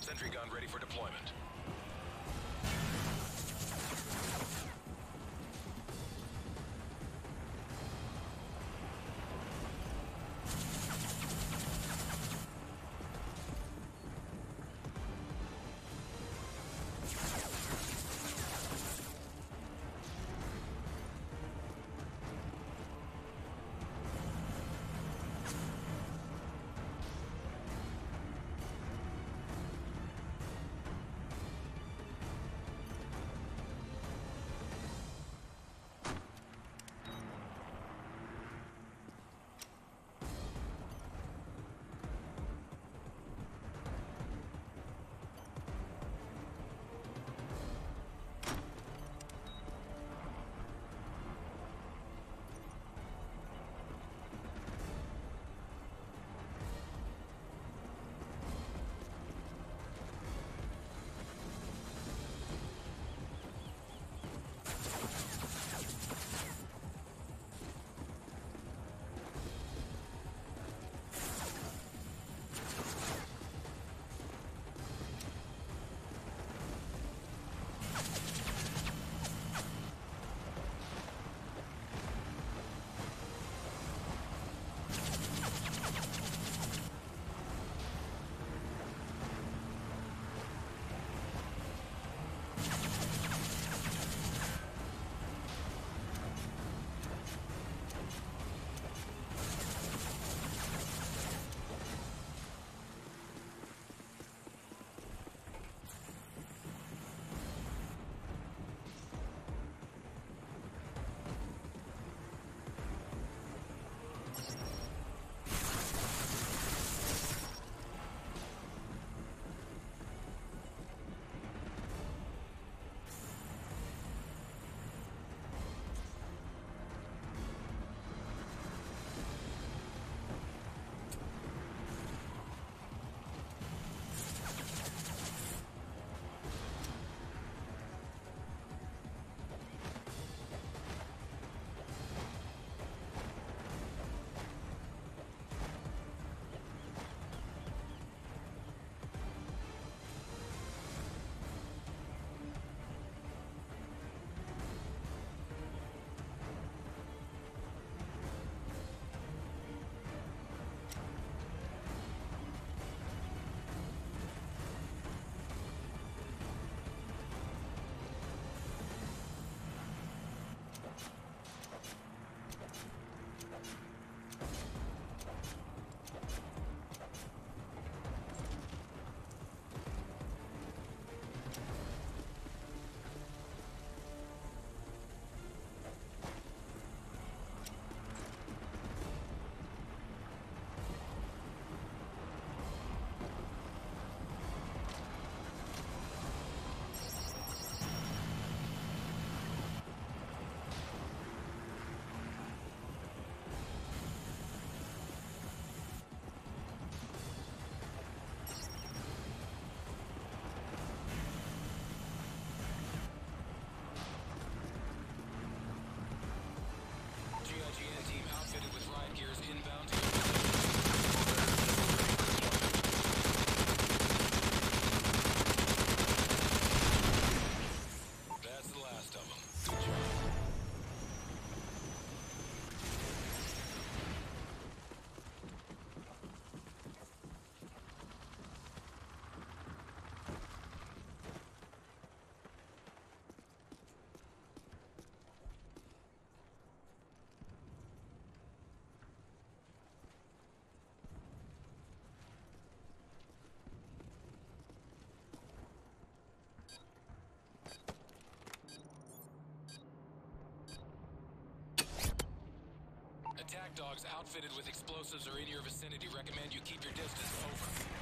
Sentry gun ready for deployment. Dogs outfitted with explosives are in your vicinity. Recommend you keep your distance. Over.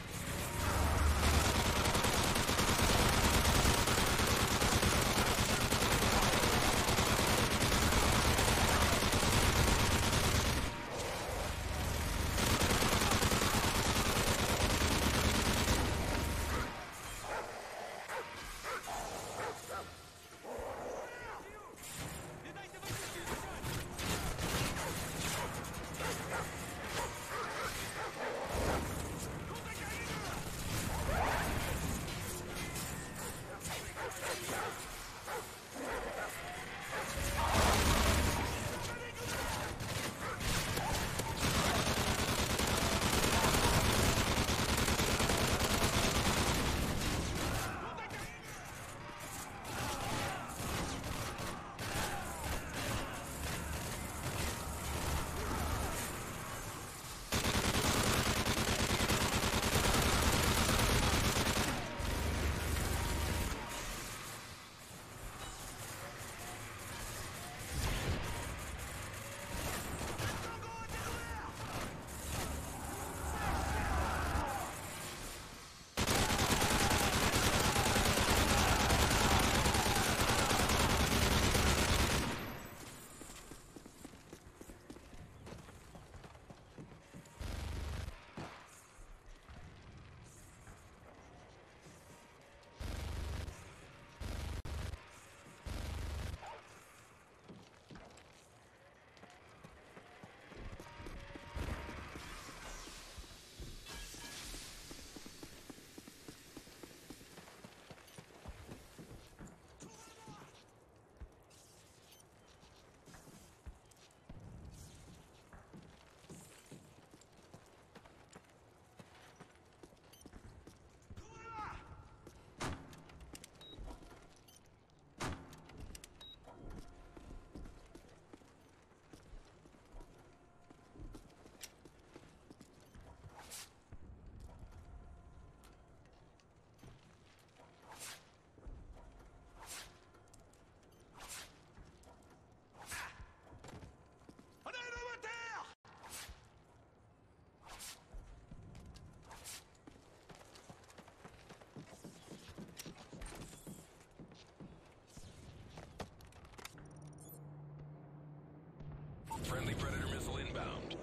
Friendly Predator missile inbound.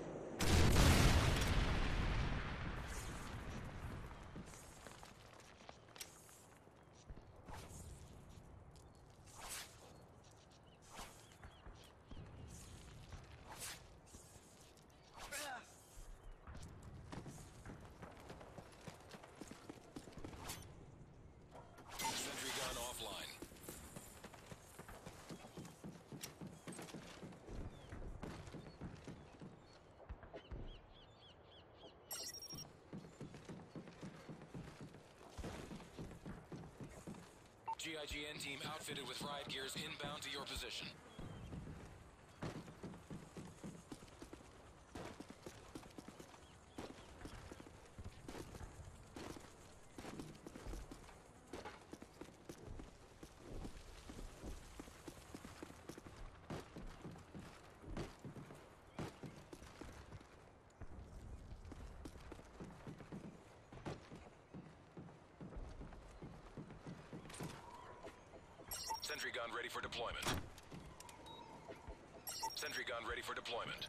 Sentry gun offline. GIGN team outfitted with riot gears inbound to your position. Sentry gun ready for deployment. Sentry gun ready for deployment.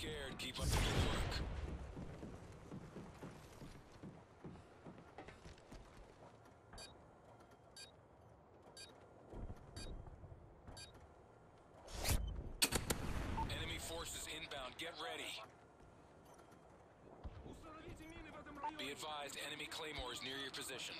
scared. Keep up the good work. Enemy forces inbound. Get ready. Be advised, enemy claymores near your position.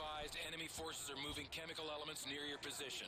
advised, enemy forces are moving chemical elements near your position.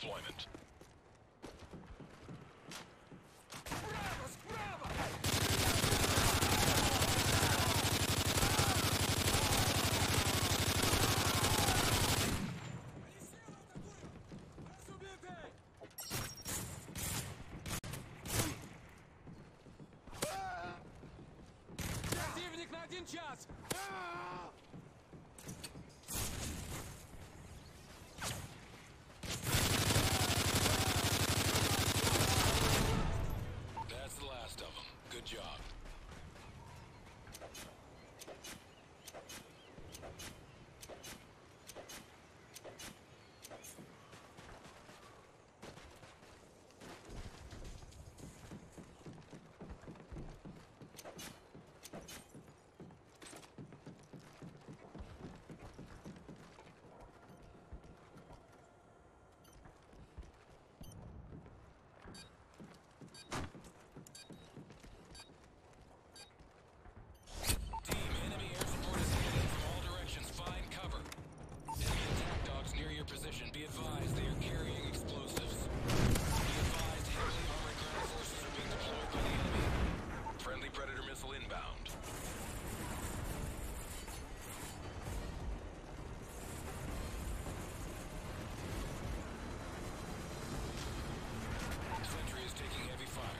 deployment. position. Be advised they are carrying explosives. Be advised heavily armored ground forces are being deployed by the enemy. Friendly Predator missile inbound. Sentry is taking heavy fire.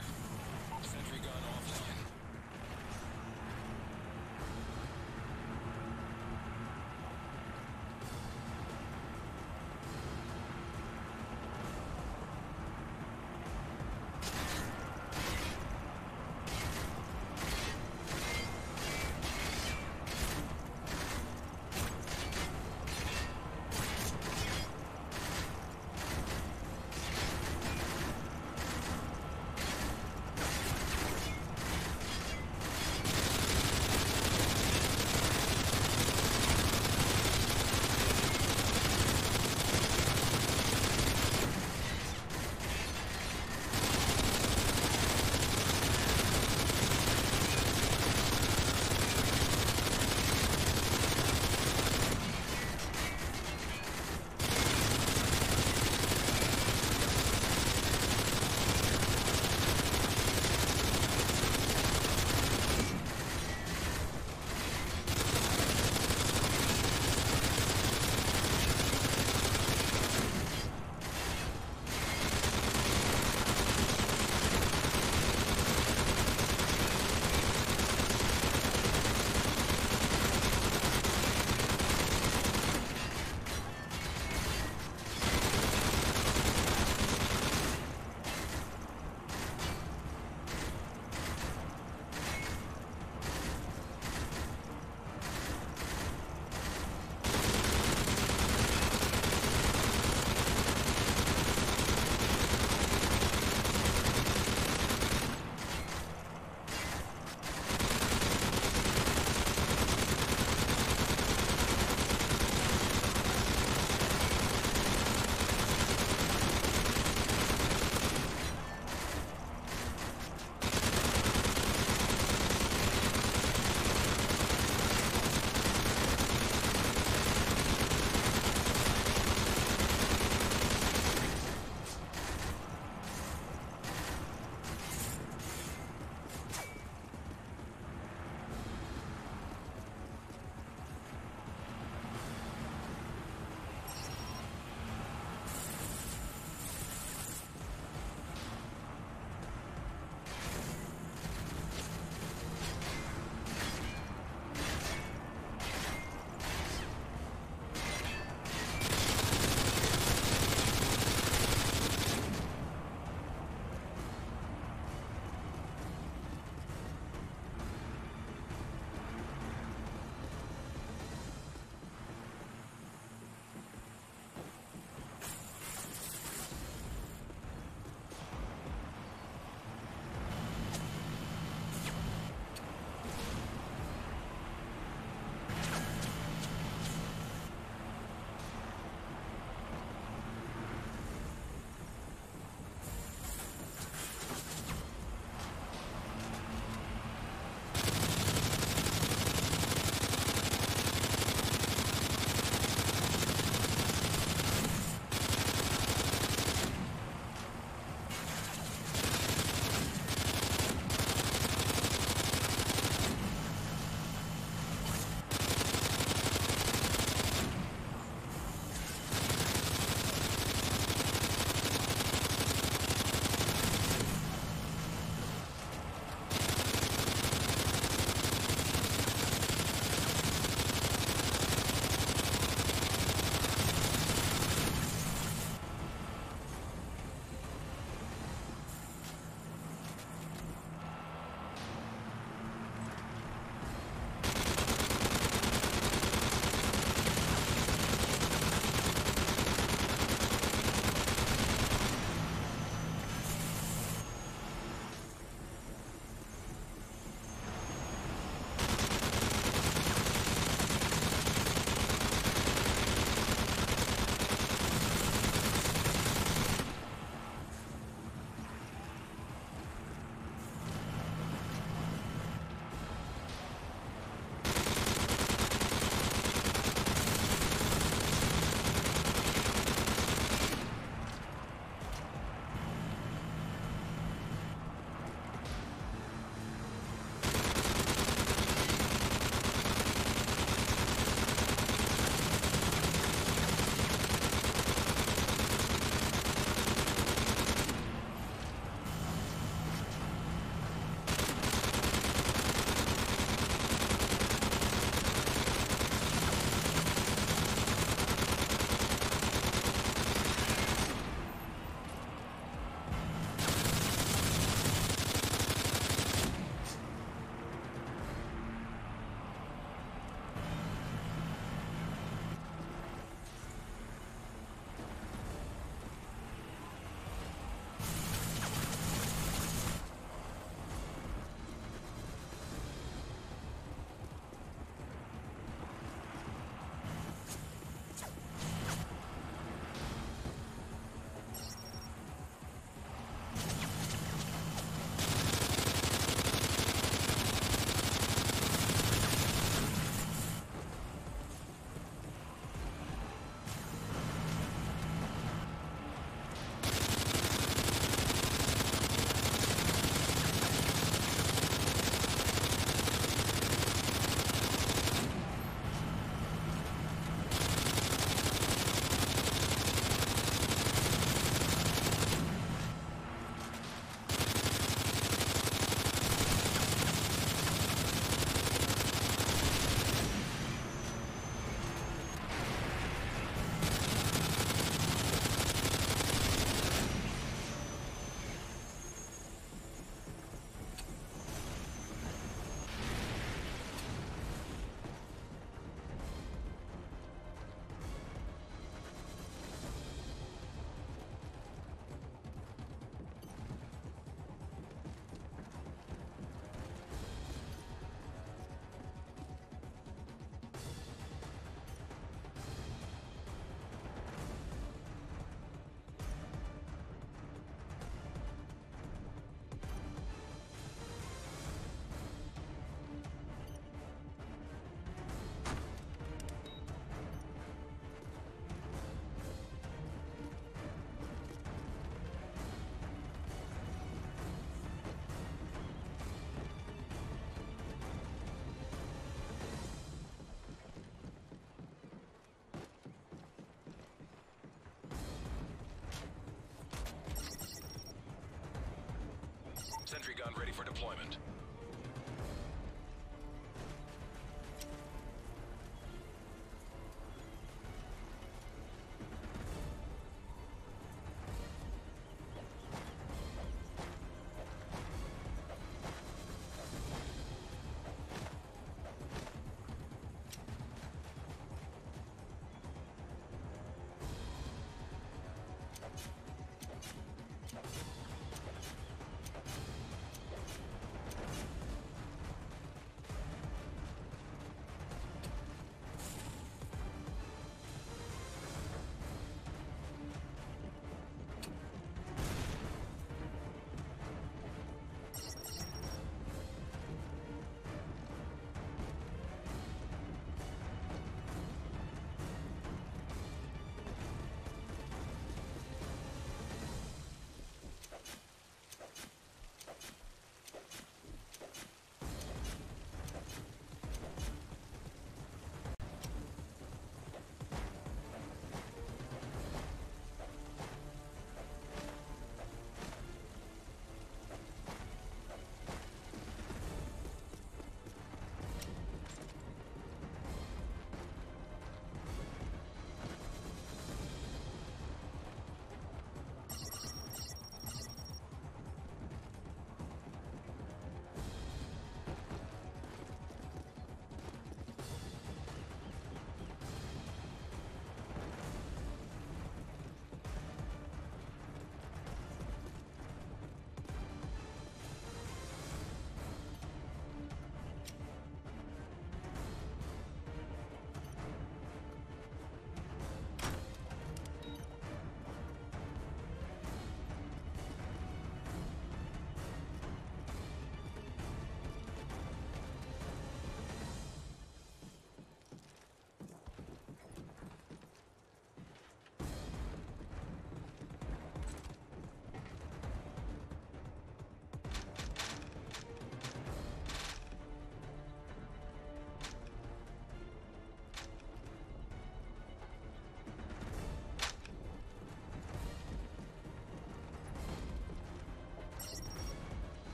Sentry gun ready for deployment.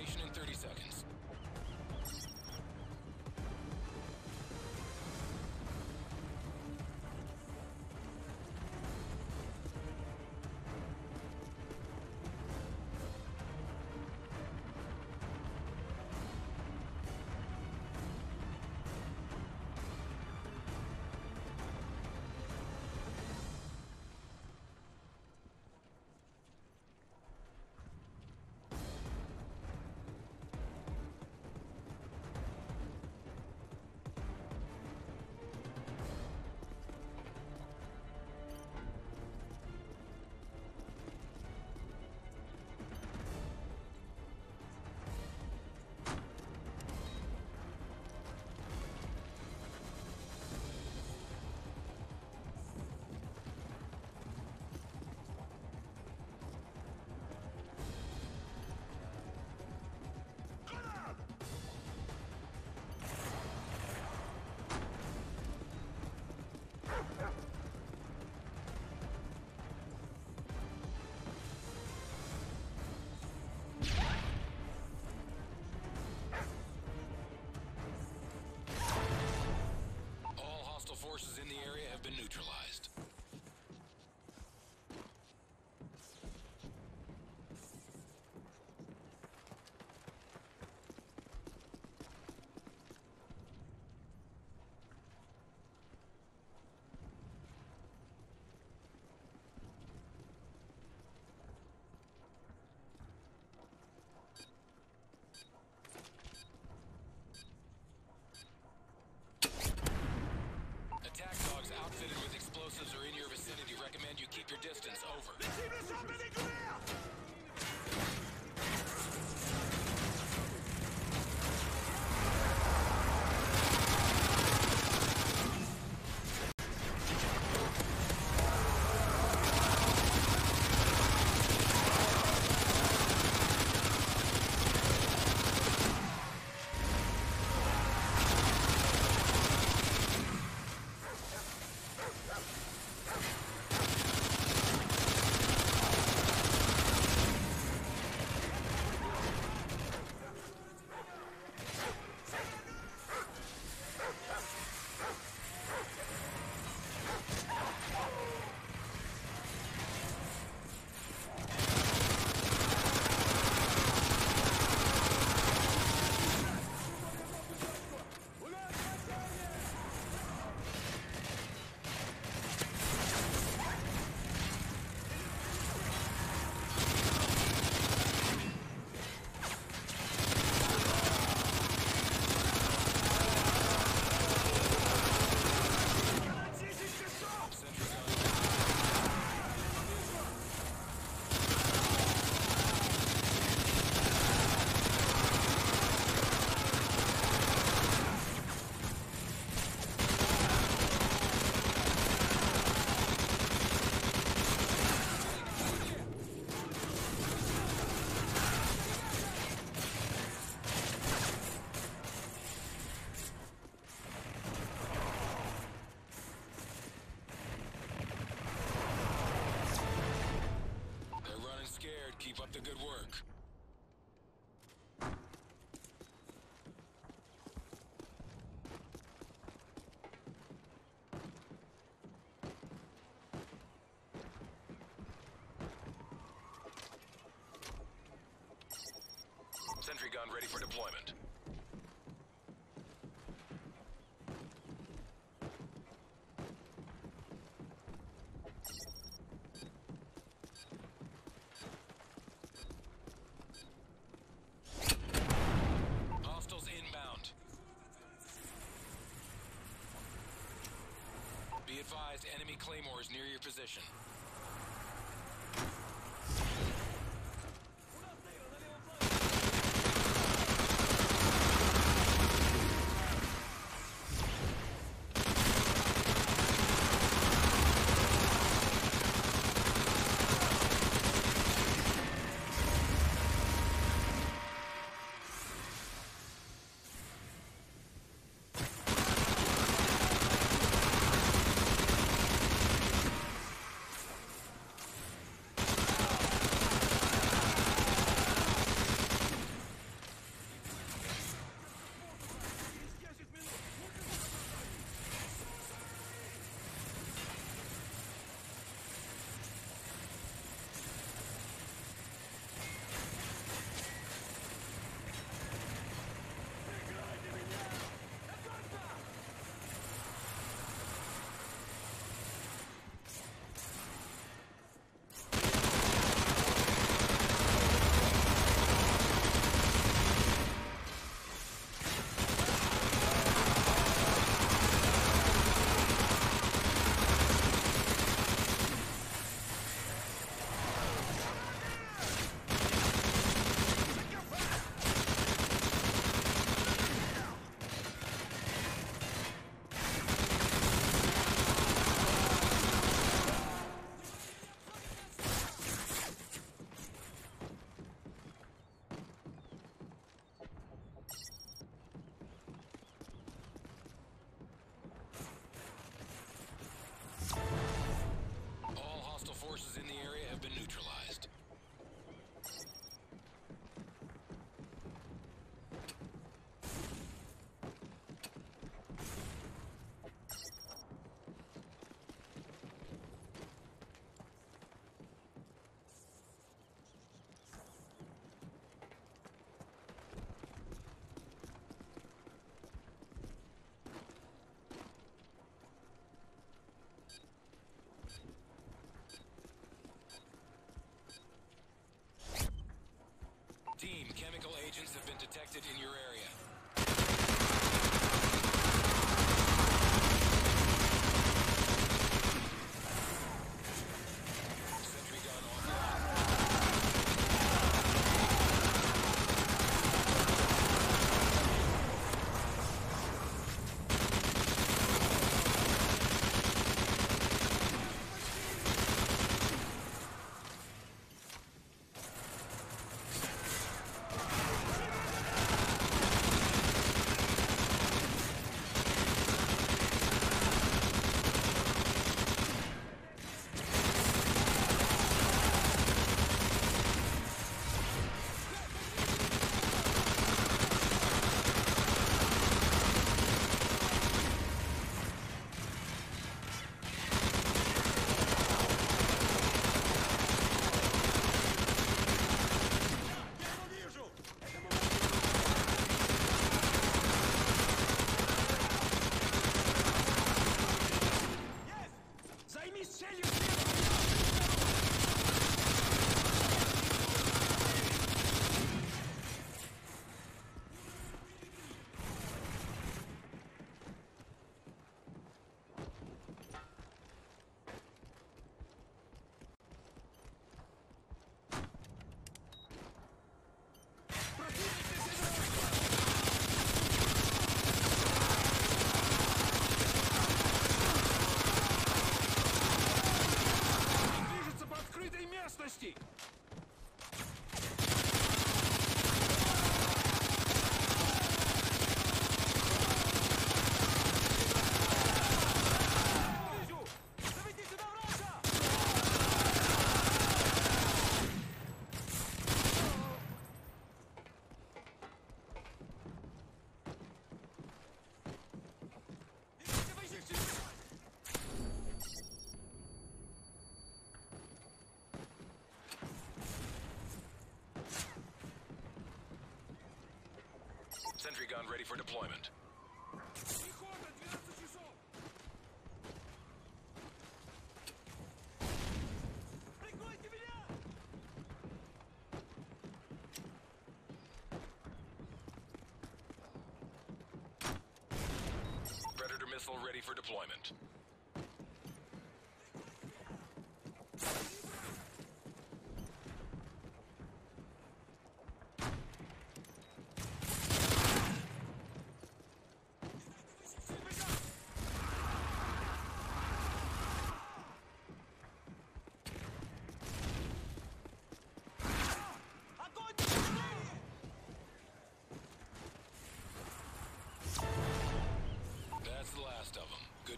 Station in 30 seconds. Forces in the area explosives are in your vicinity, recommend you keep your distance. Over. Sentry gun ready for deployment. Hostiles inbound. Be advised, enemy claymores near your position. Have been detected in your area. Ready for deployment. Predator missile ready for deployment.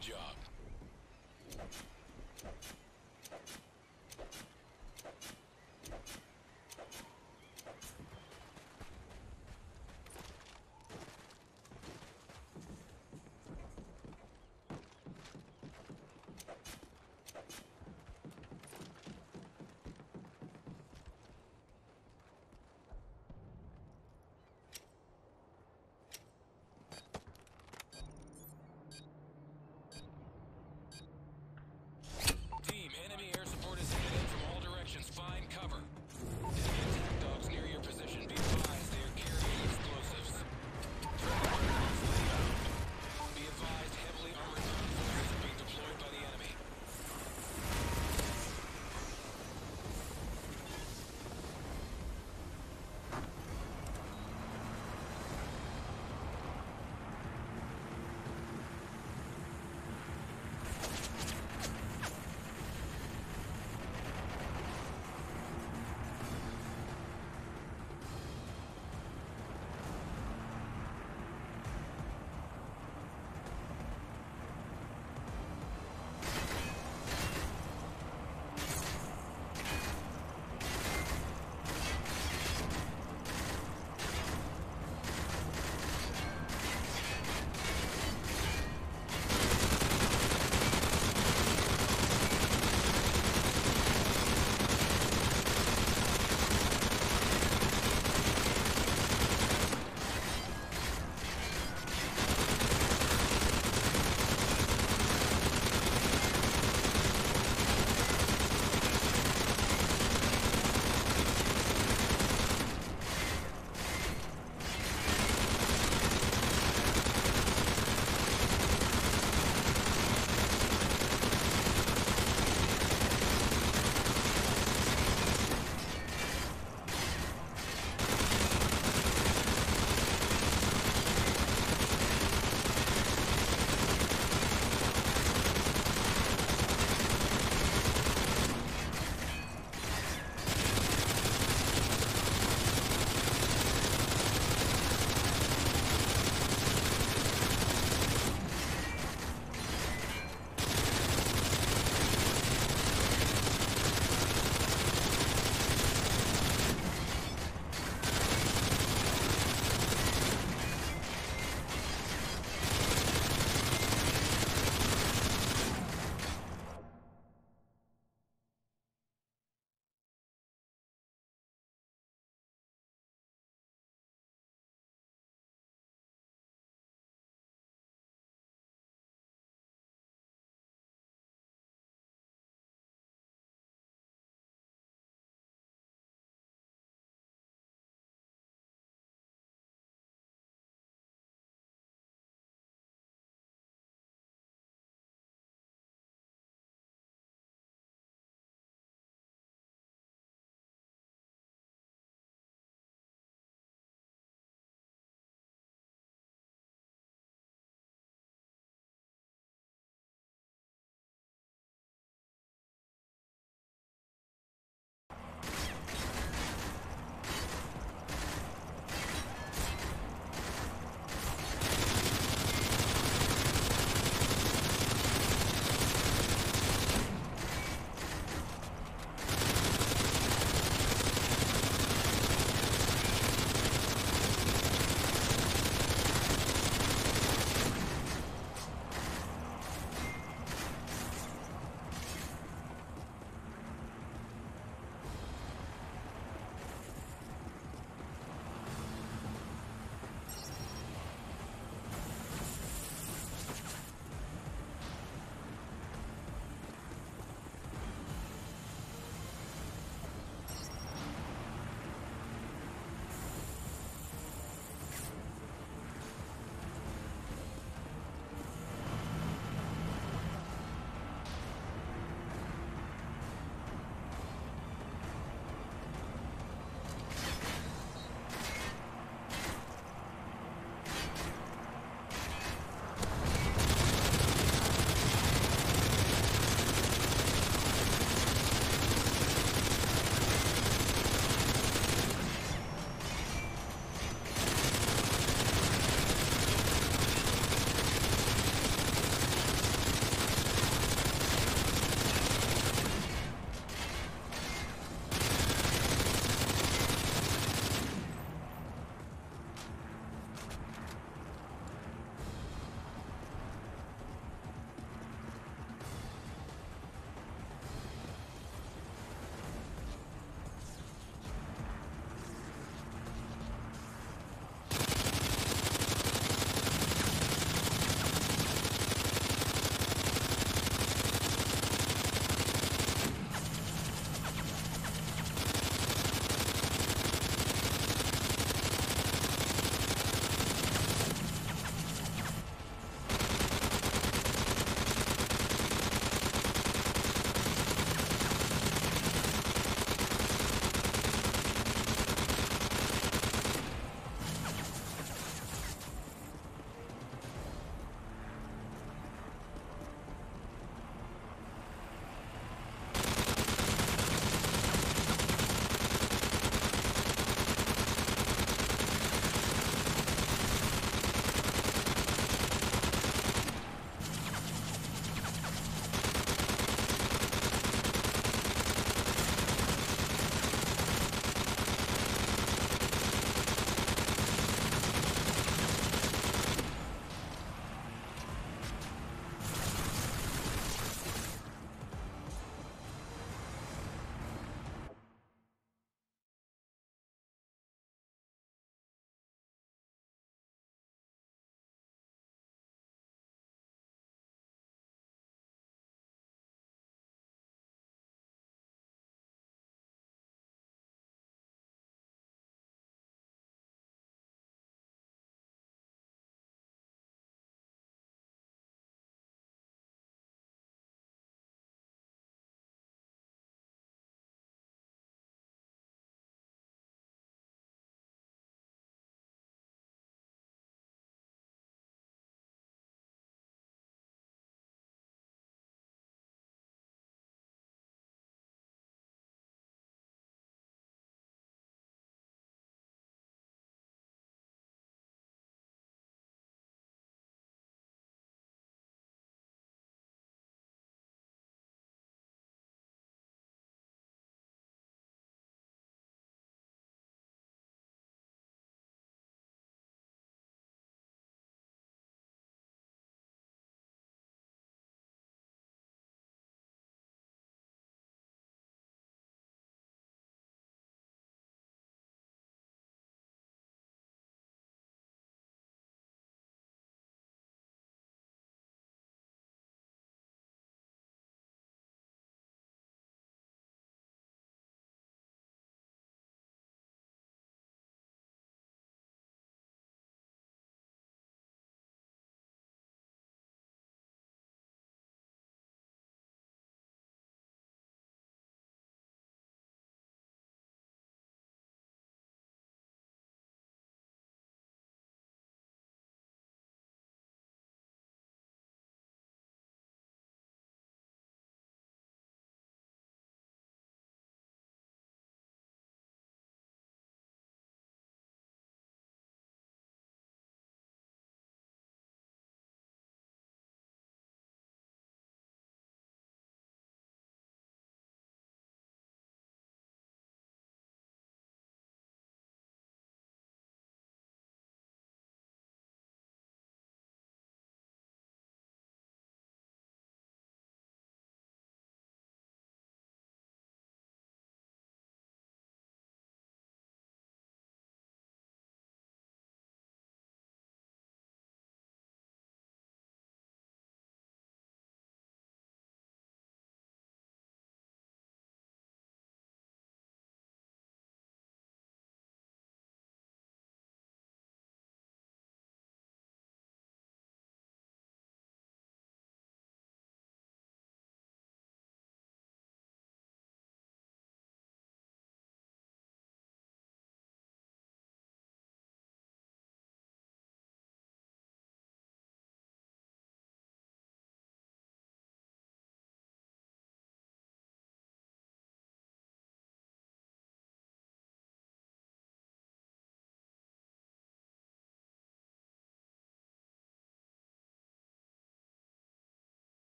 Job.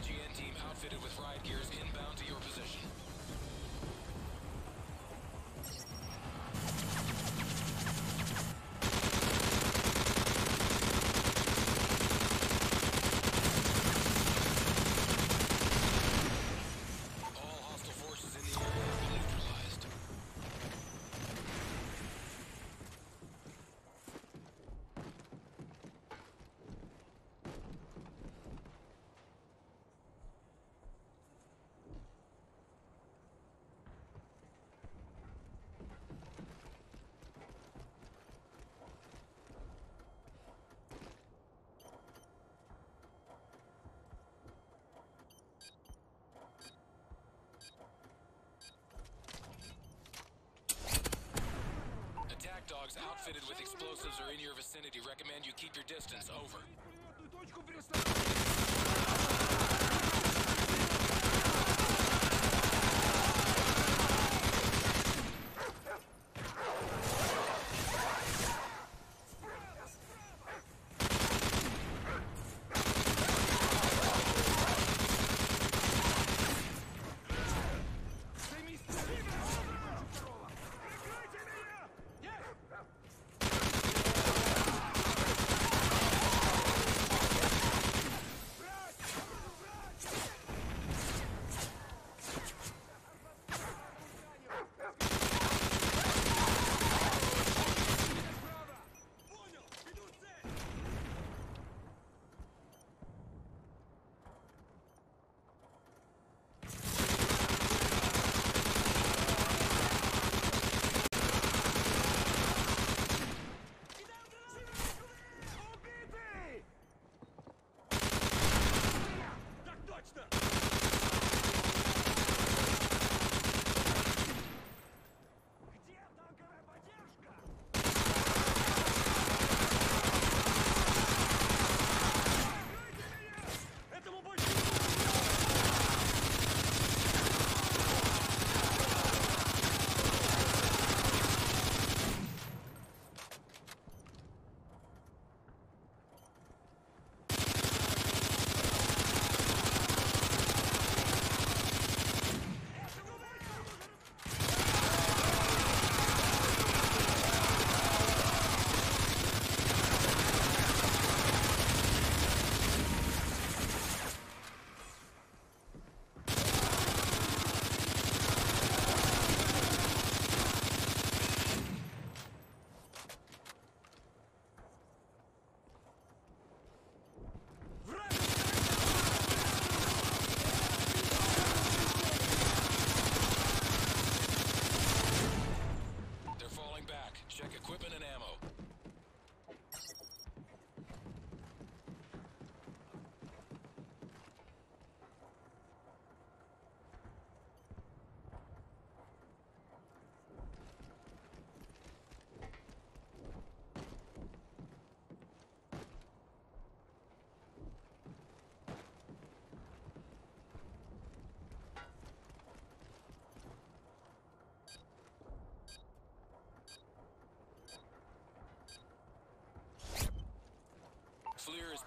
IGN team outfitted with riot gears inbound to your position. dogs outfitted with explosives are in your vicinity. Recommend you keep your distance. Over.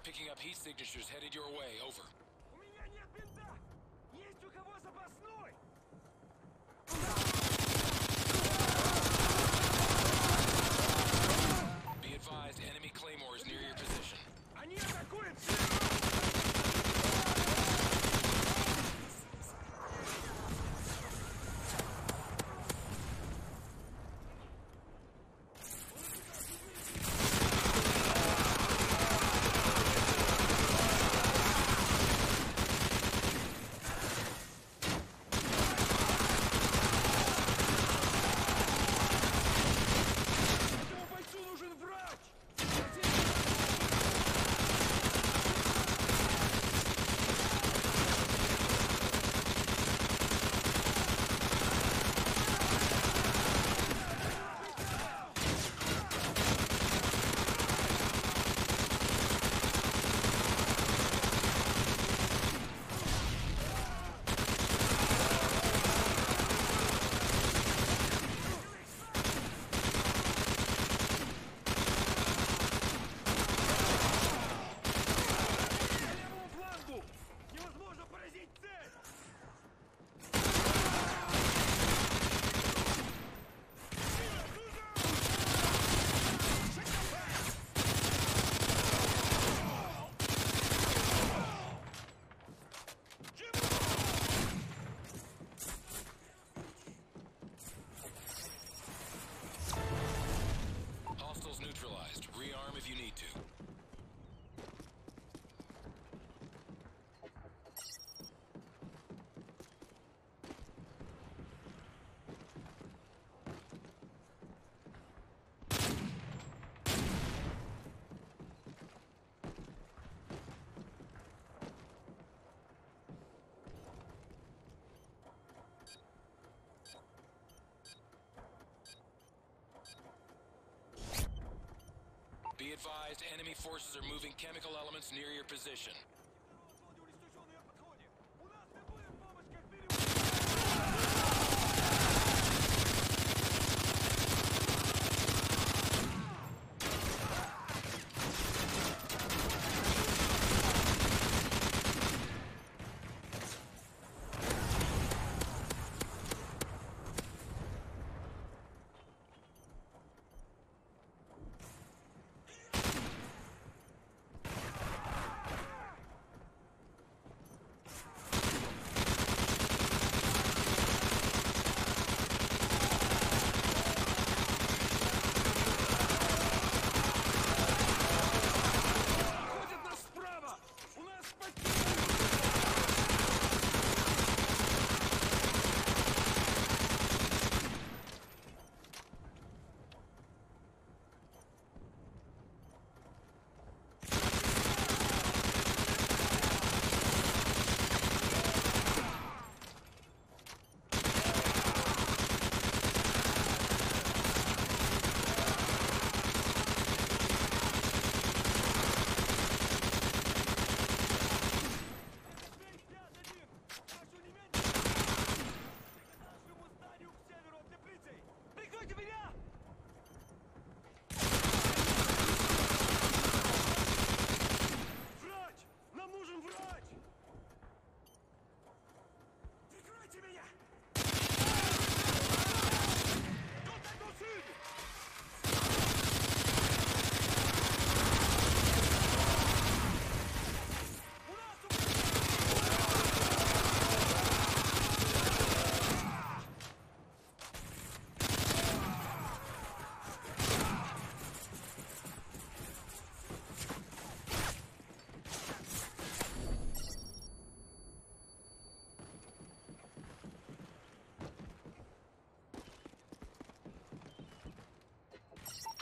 Picking up heat signatures headed your way. Over. advised, enemy forces are moving chemical elements near your position.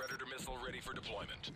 Predator missile ready for deployment.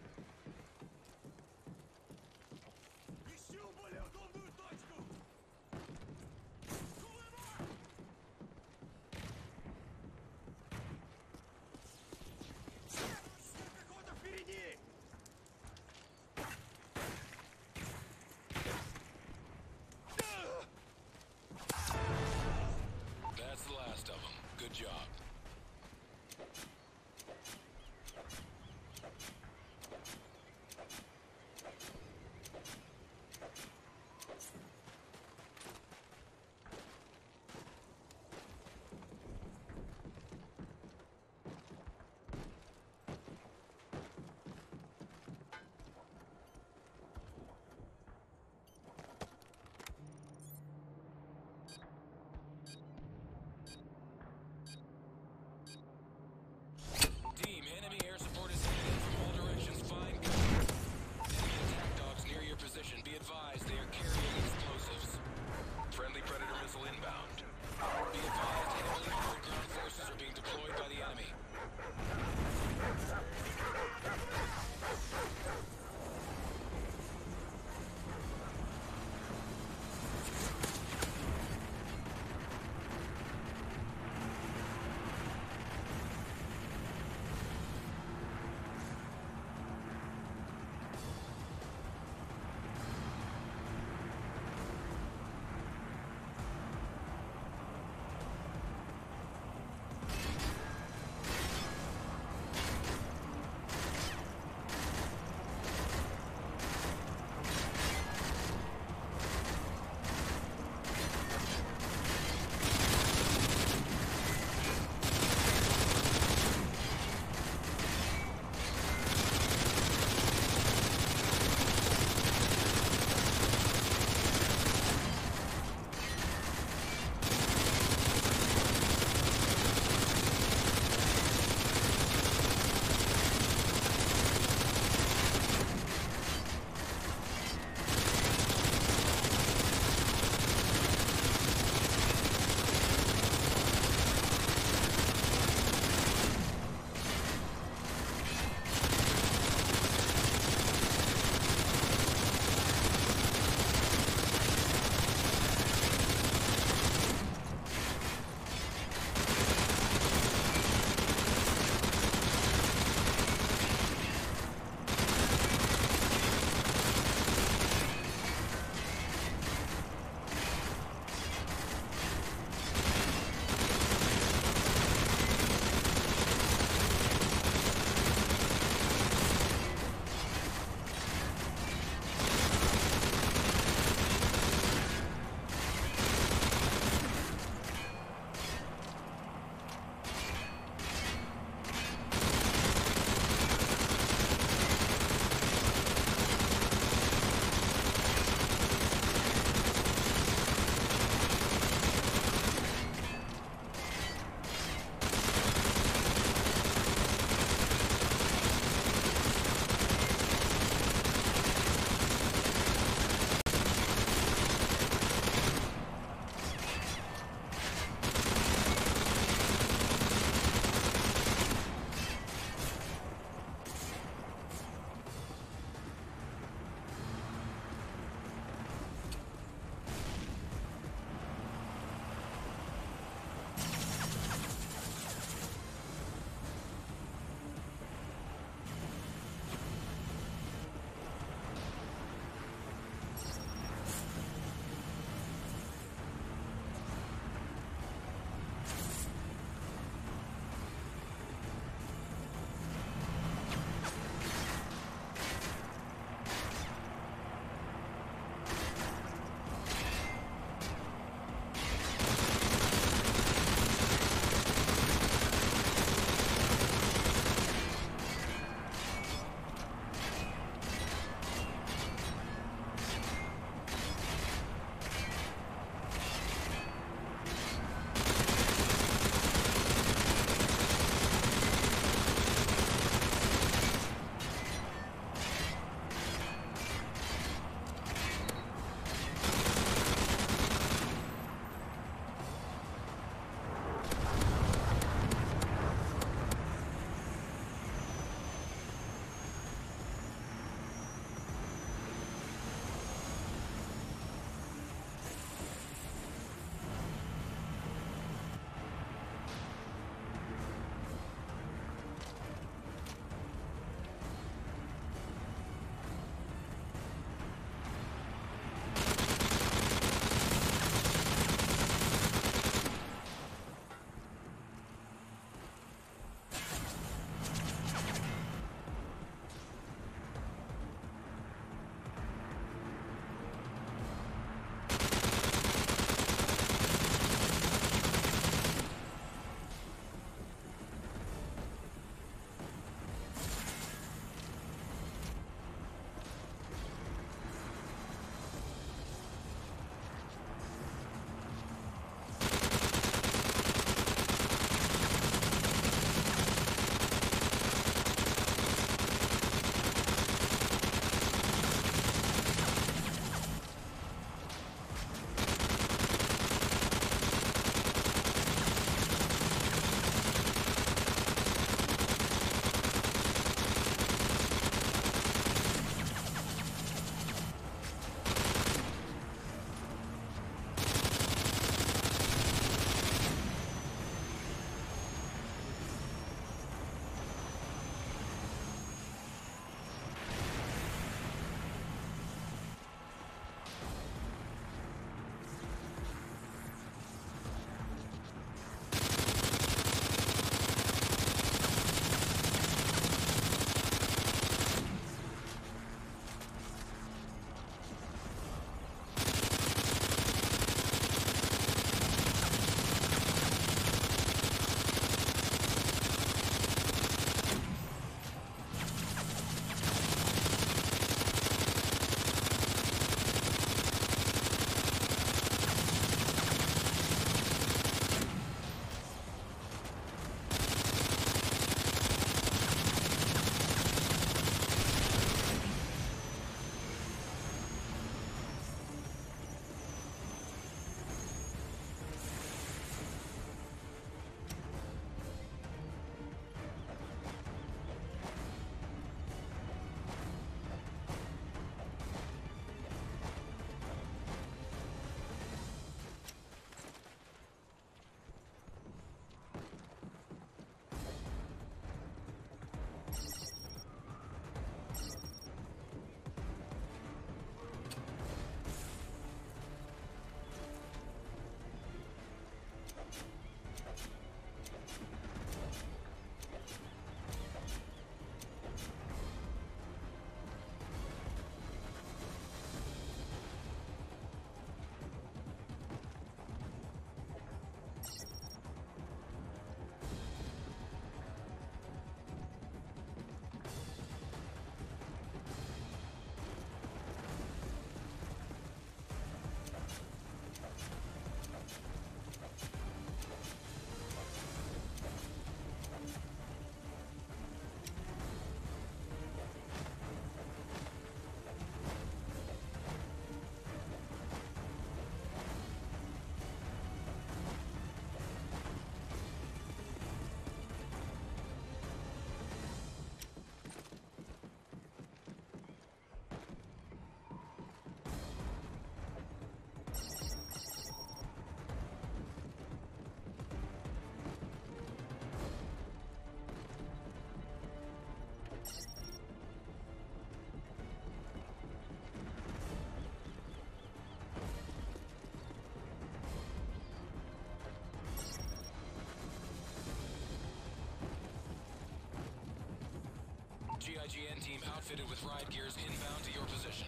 Outfitted with riot gears inbound to your position.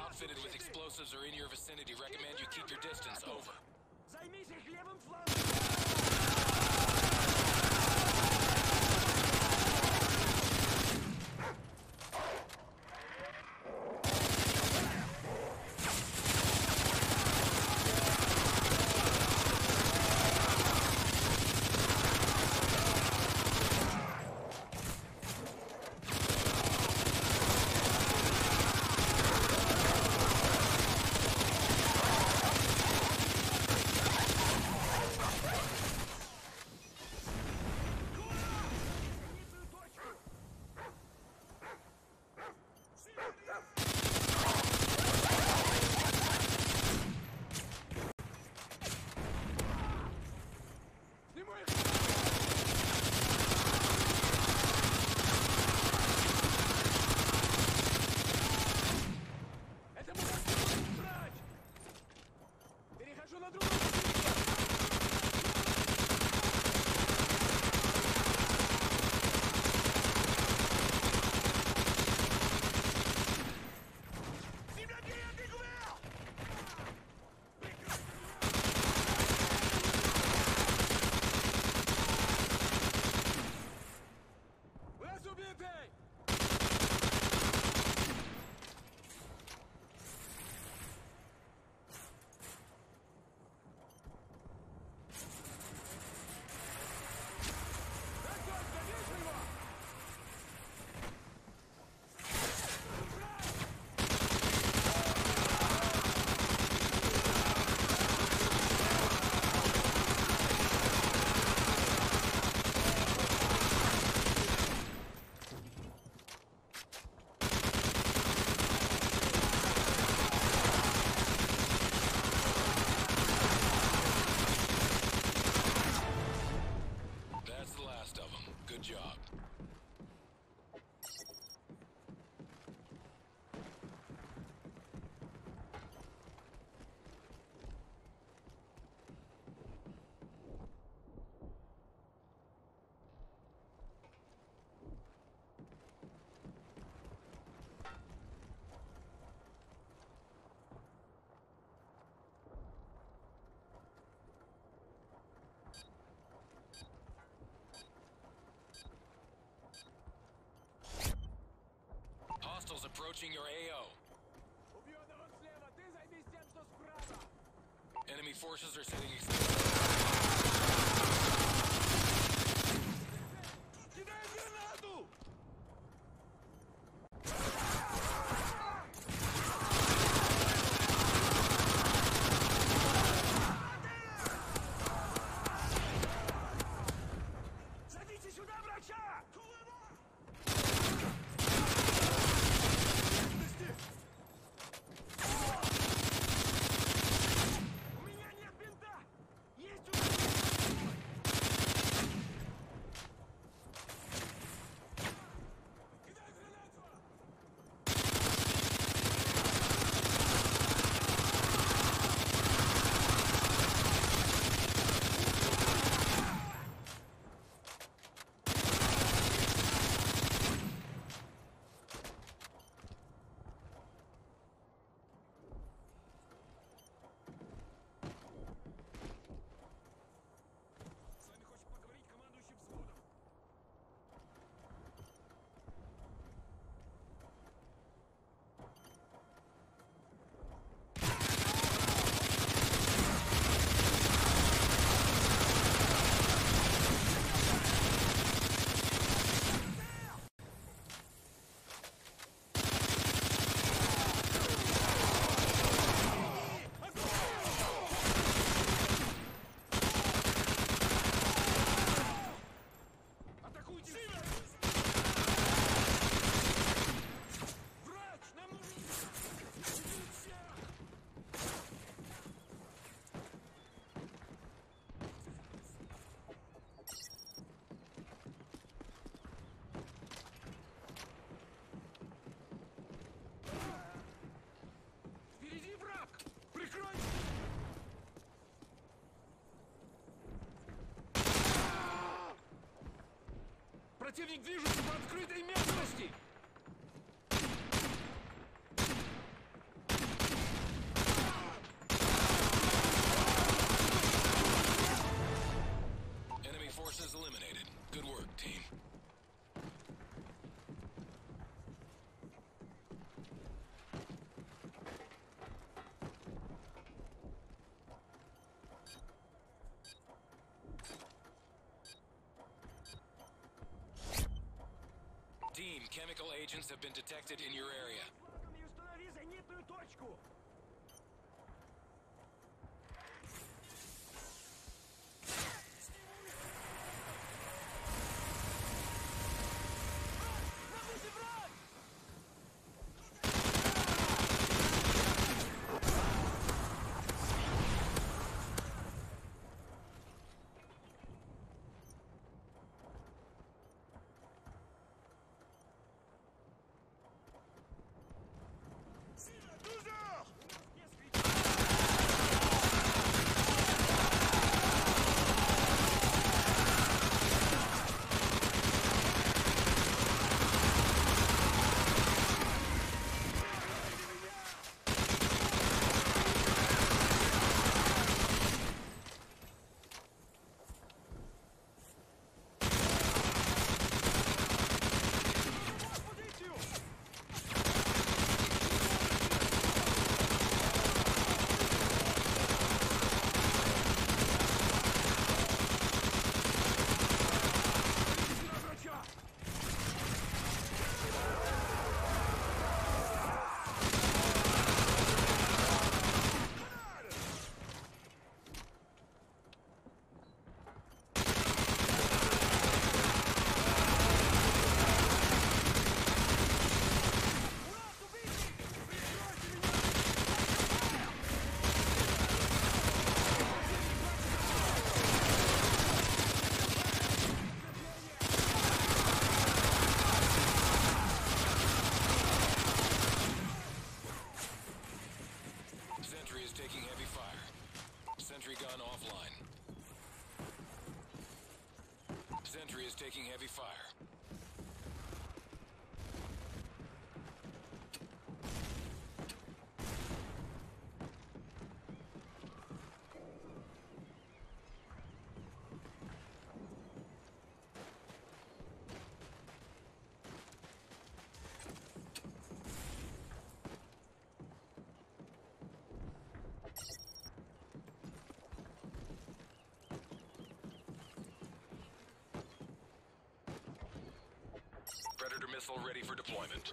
Outfitted with explosives are in your vicinity. Recommend you keep your distance. Over. Hostiles approaching your AO. Enemy forces are sending explosives. Противник движется по открытой местности! chemical agents have been detected in your area. missile ready for deployment.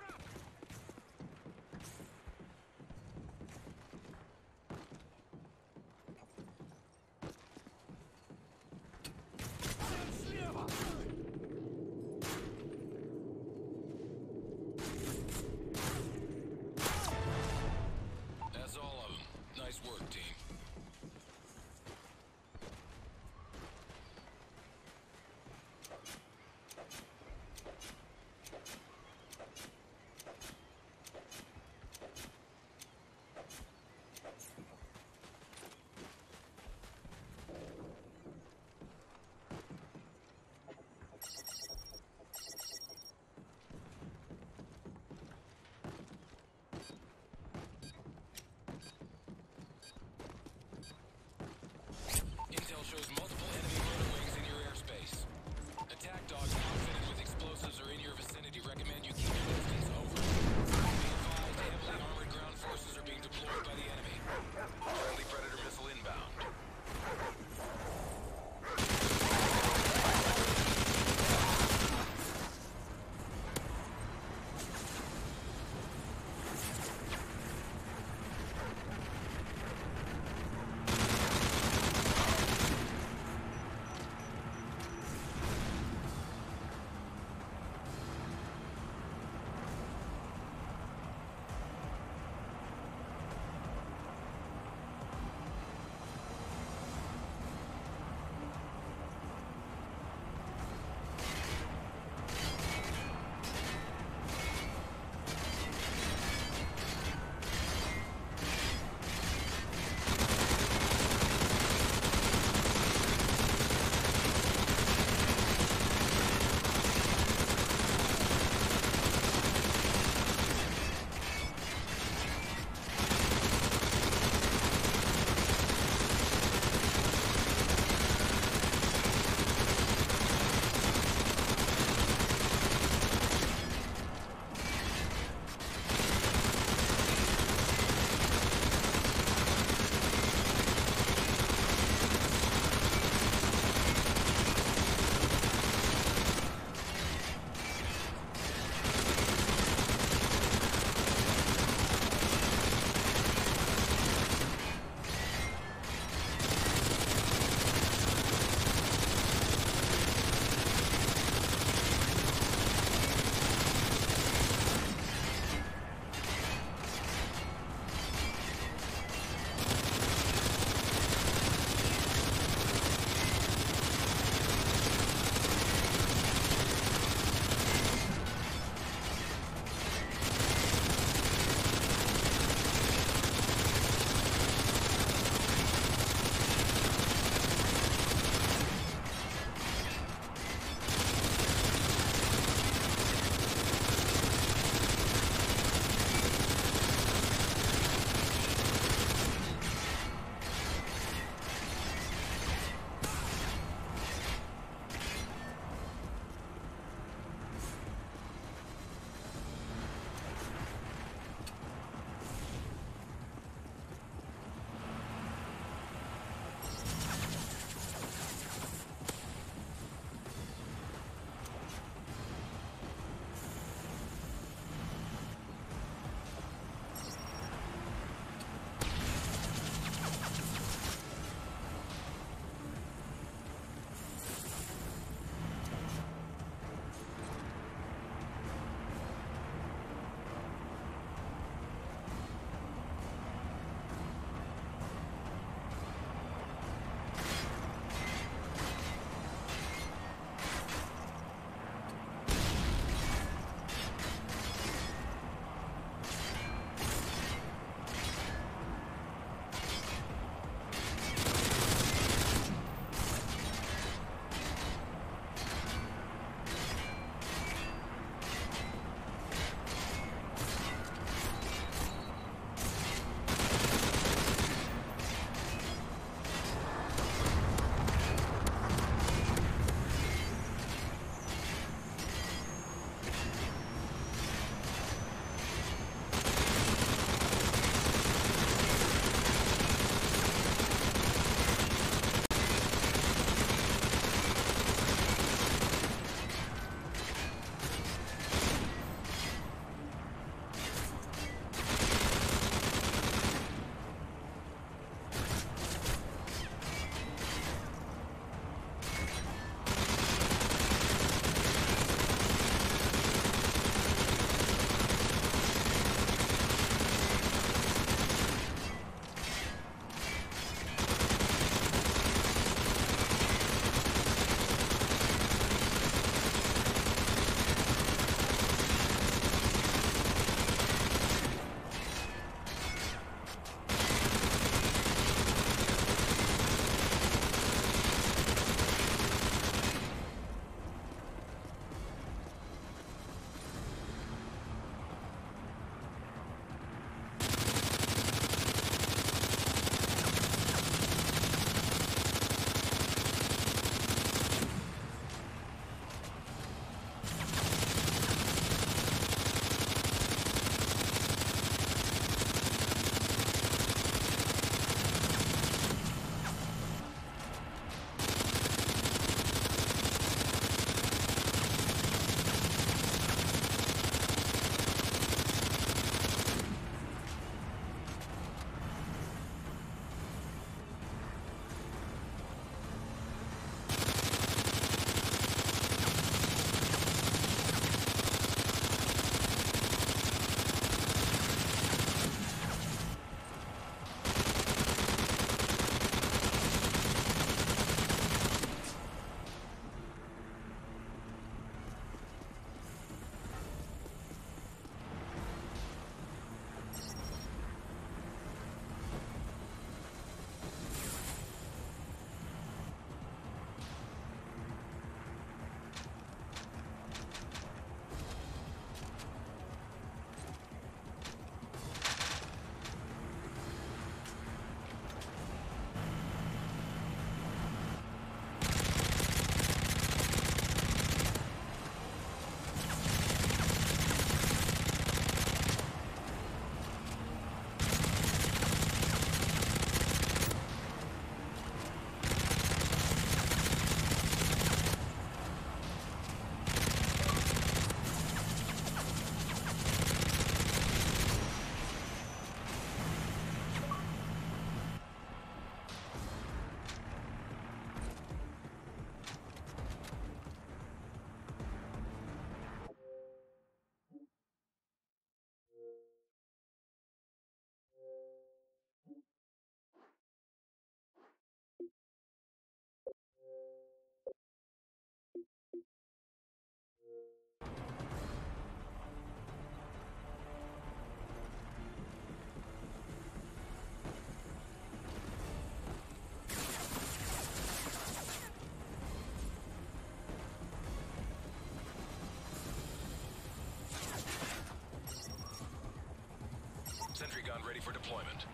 Sentry gun ready for deployment.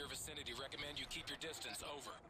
your vicinity recommend you keep your distance. Over.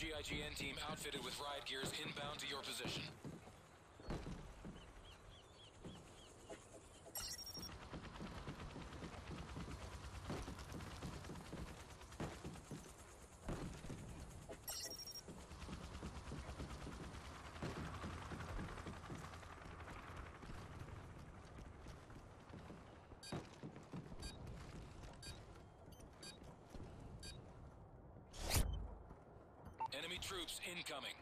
GIGN team outfitted with riot gears inbound to your position. troops incoming.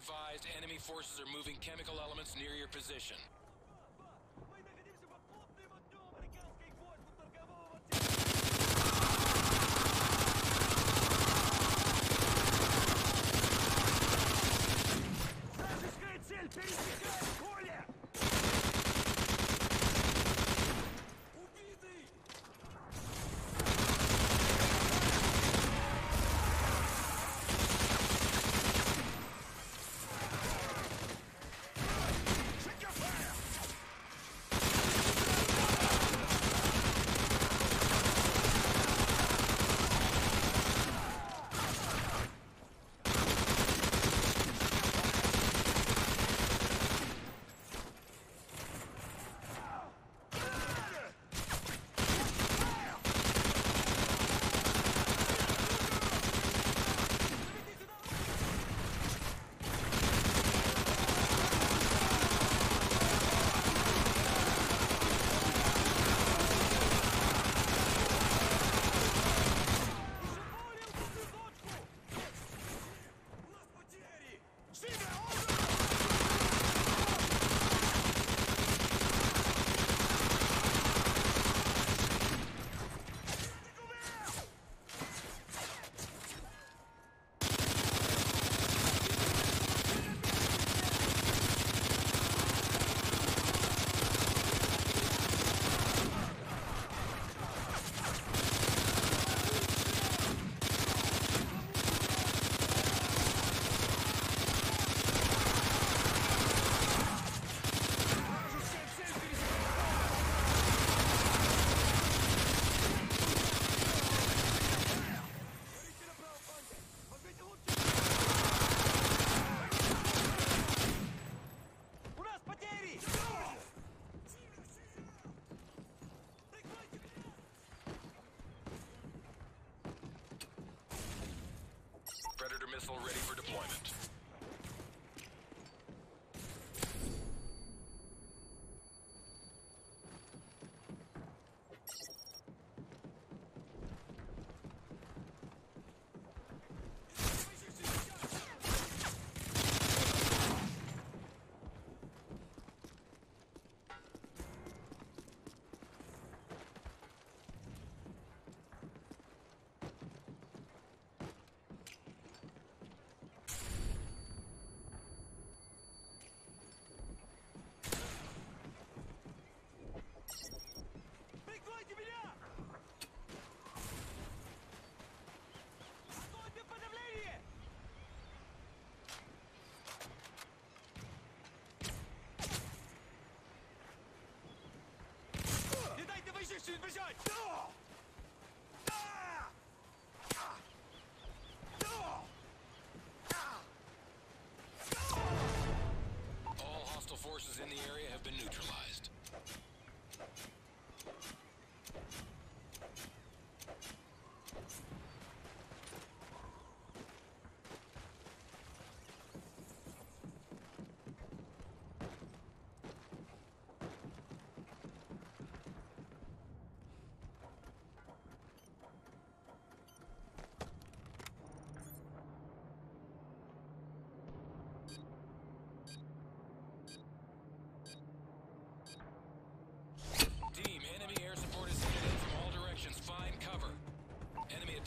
advised, enemy forces are moving chemical elements near your position.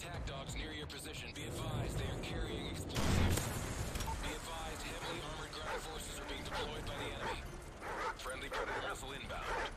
Attack dogs near your position. Be advised, they are carrying explosives. Be advised, heavily armored ground forces are being deployed by the enemy. Friendly Predator missile inbound.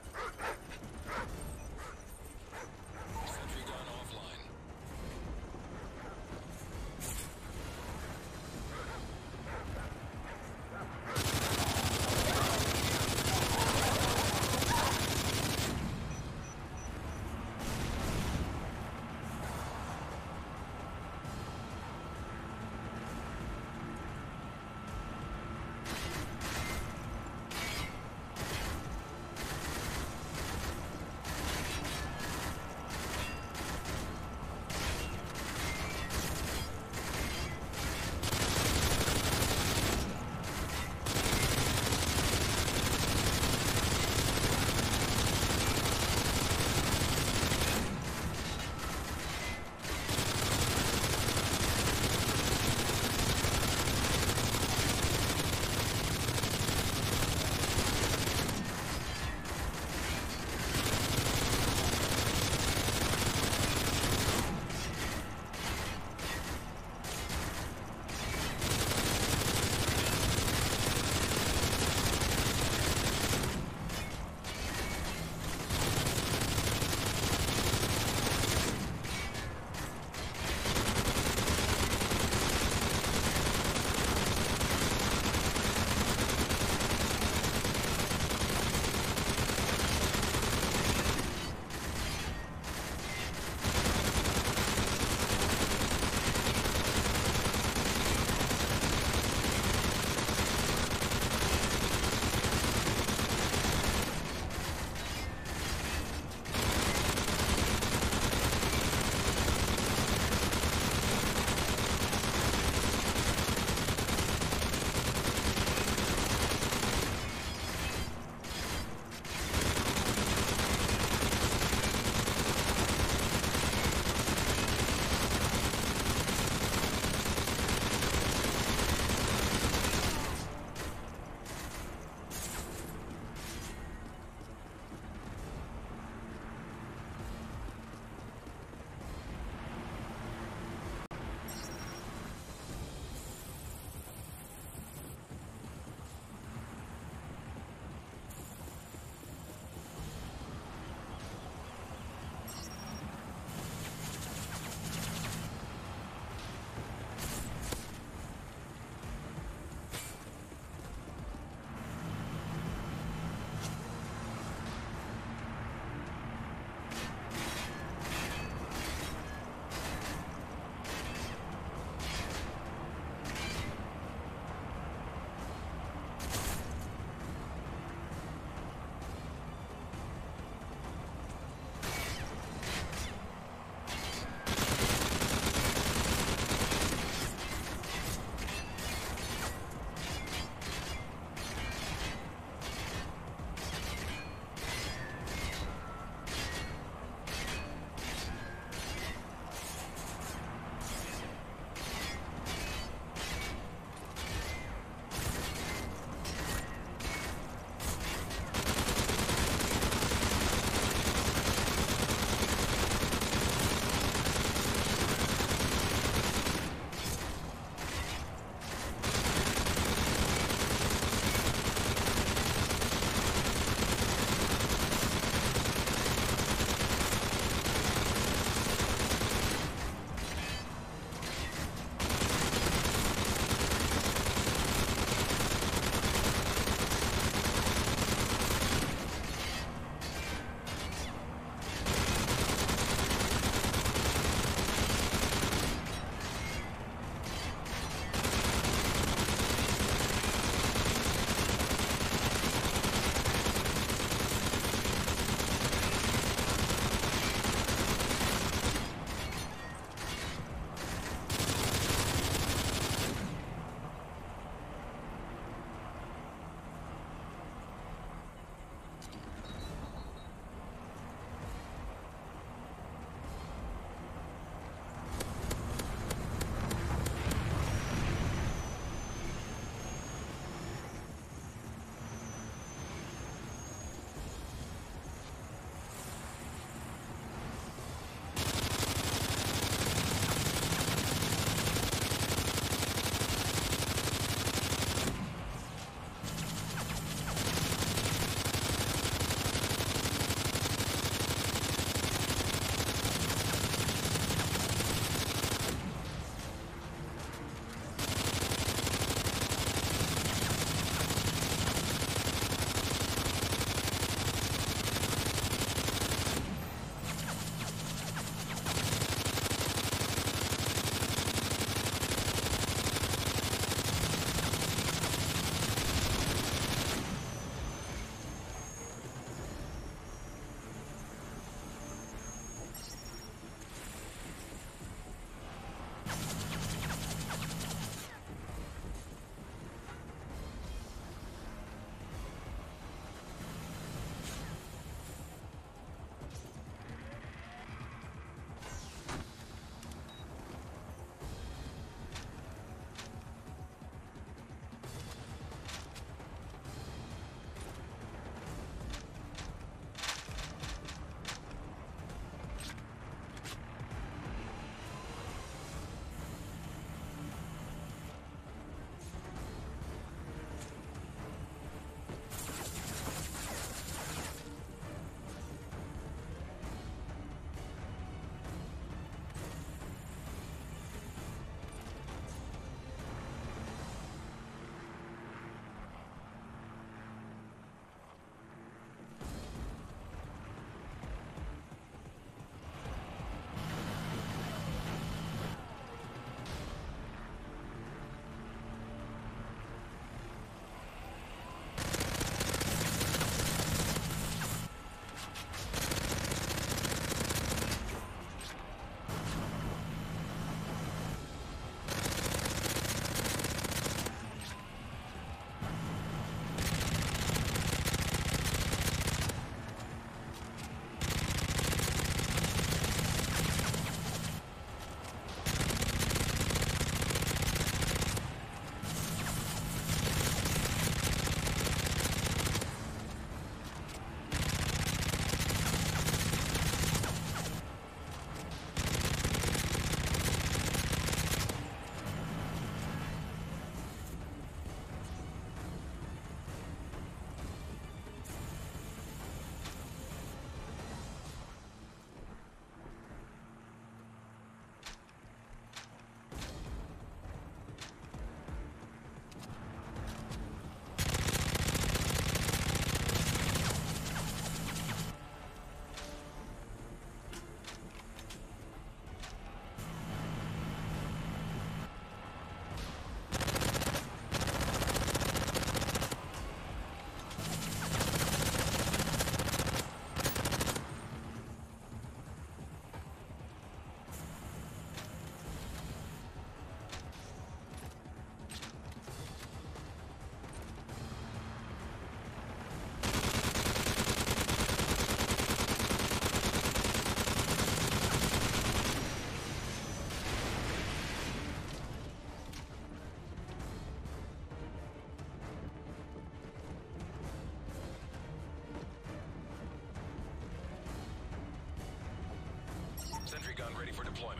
Sentry gun ready for deployment.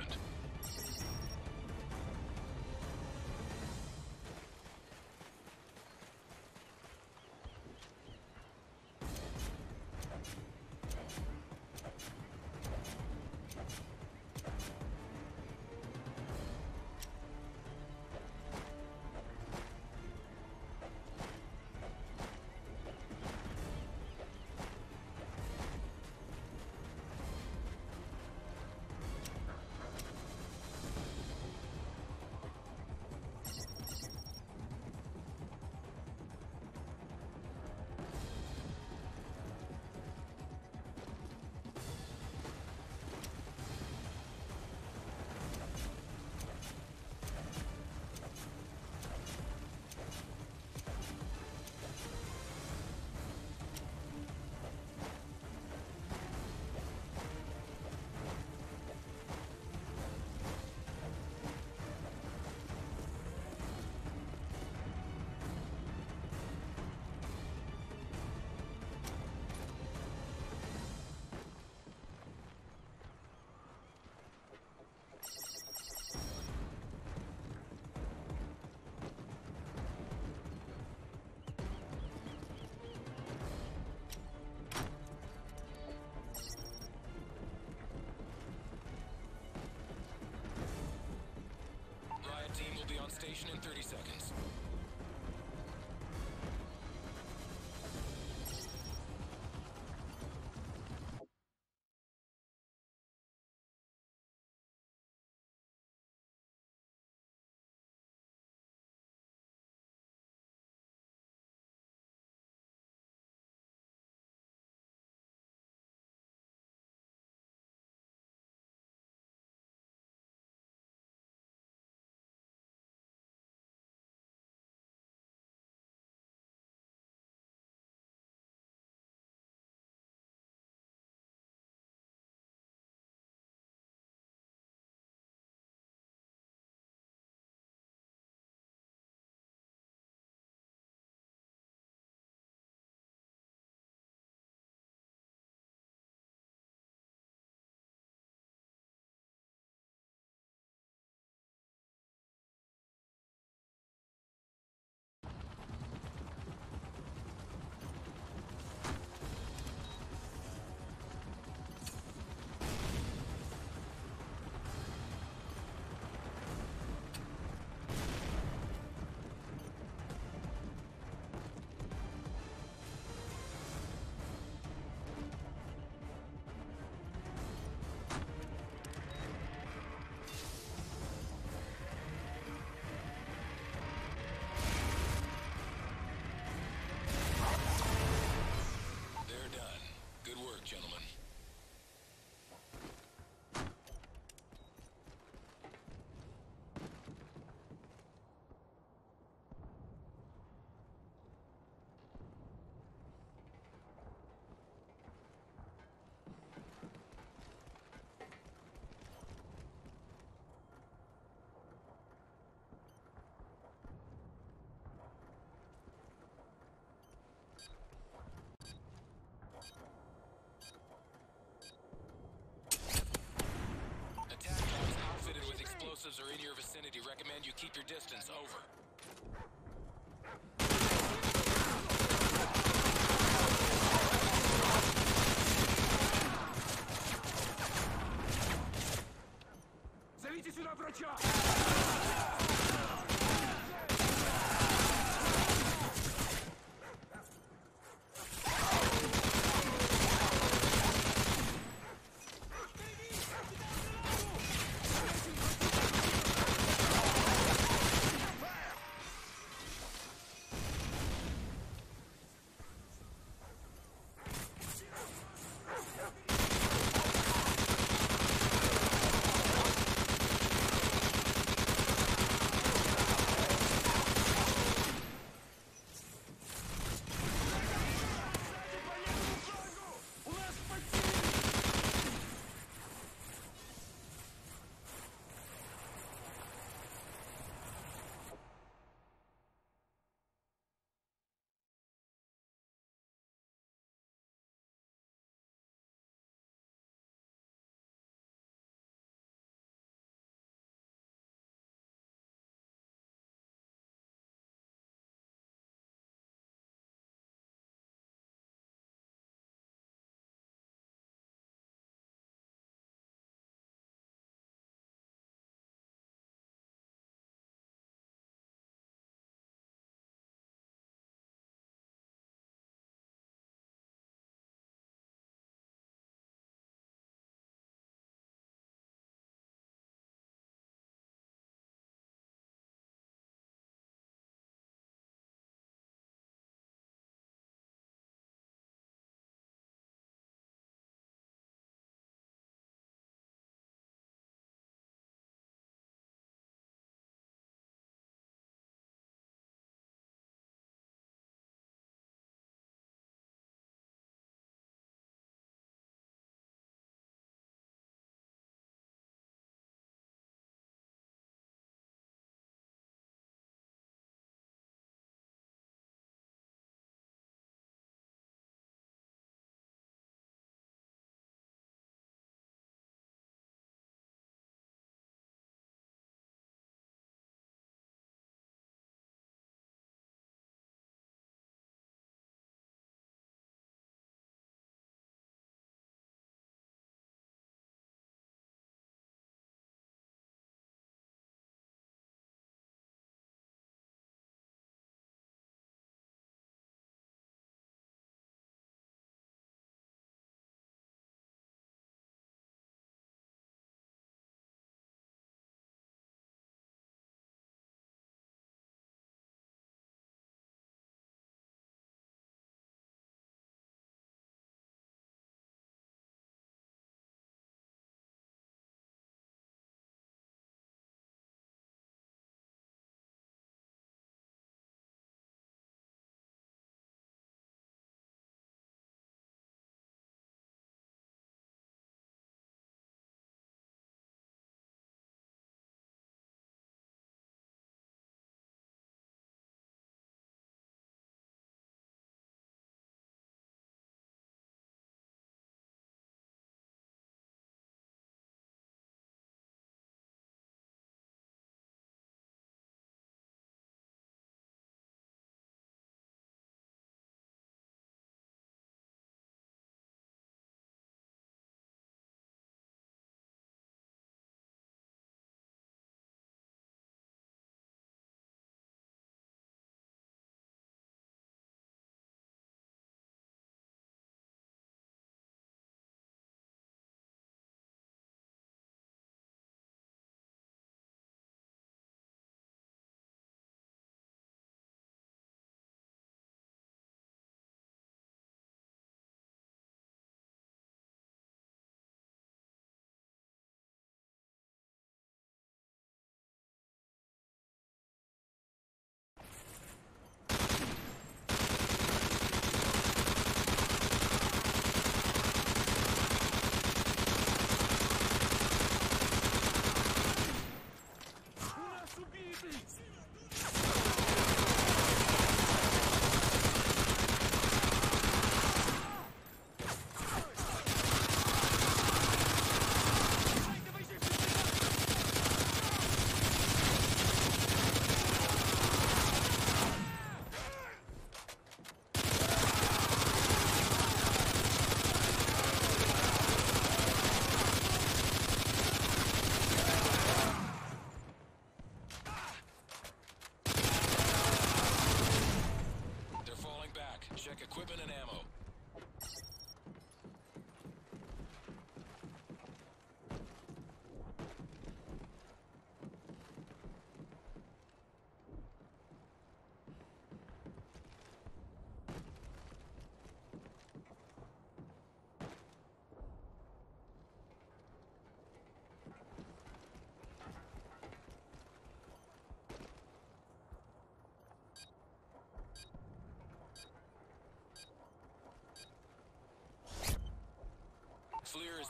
Station in 30 seconds. Recommend you keep your distance. Over.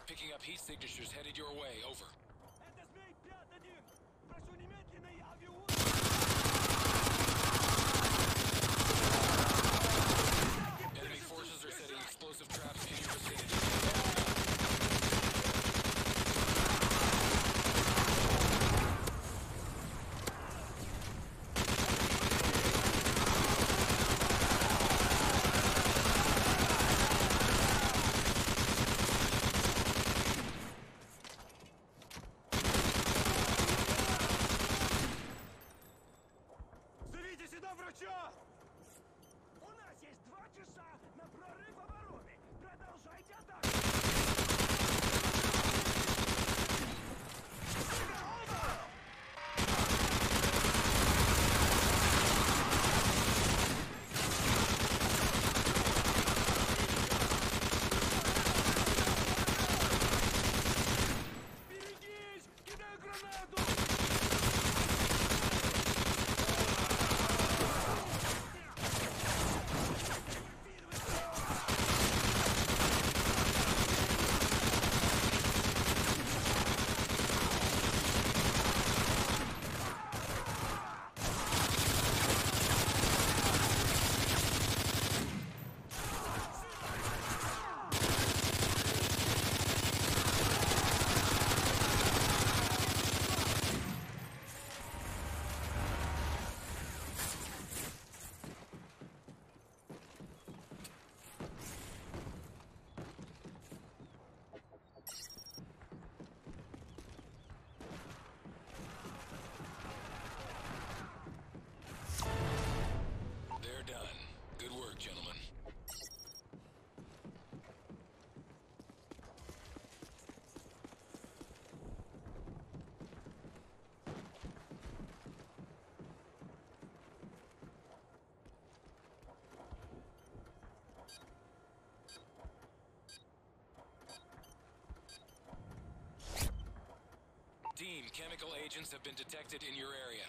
Picking up heat signatures headed your way. Over. chemical agents have been detected in your area.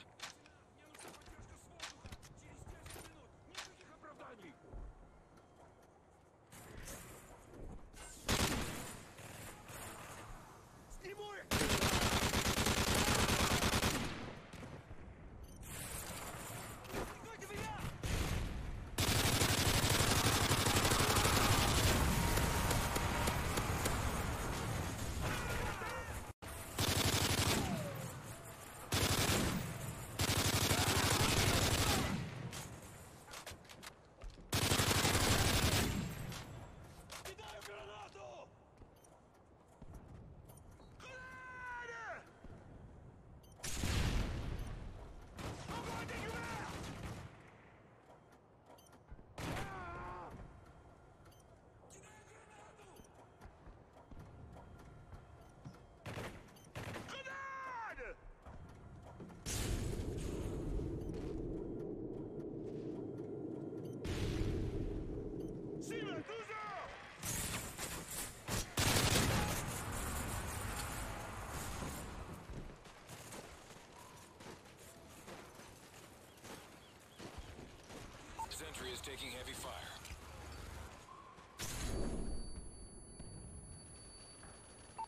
Sentry is taking heavy fire.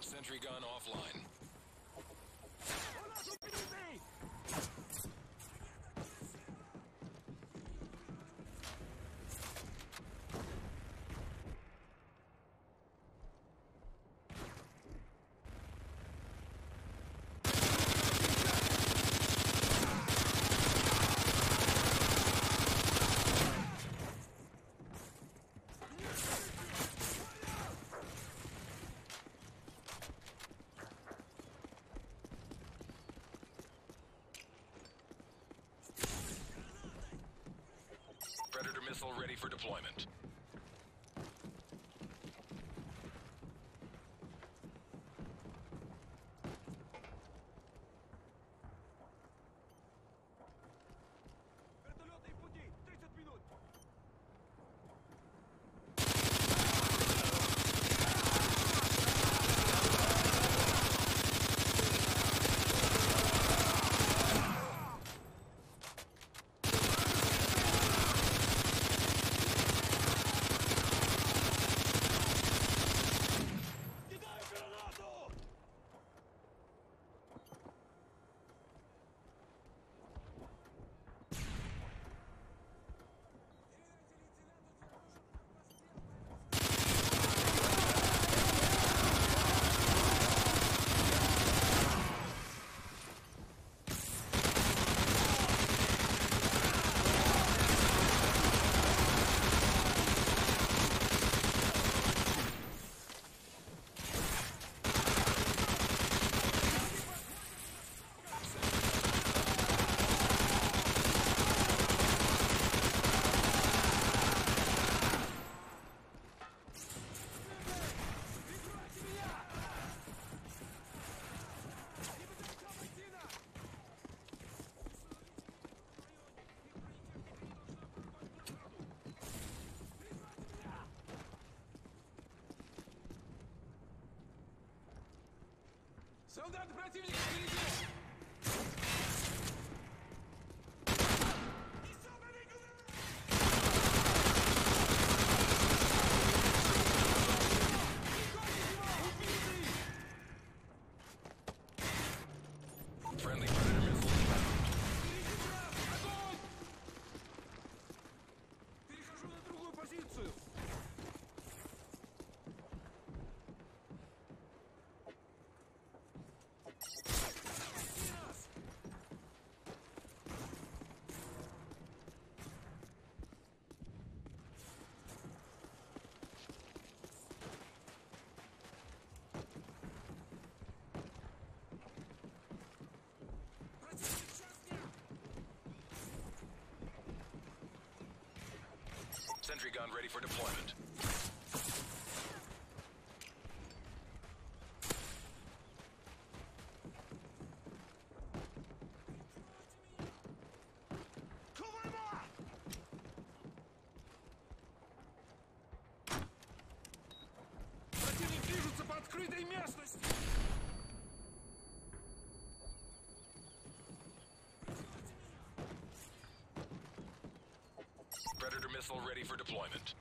Sentry gun vessel ready for deployment. Солдаты противника впереди! Sentry gun ready for deployment. Predator missile ready for deployment.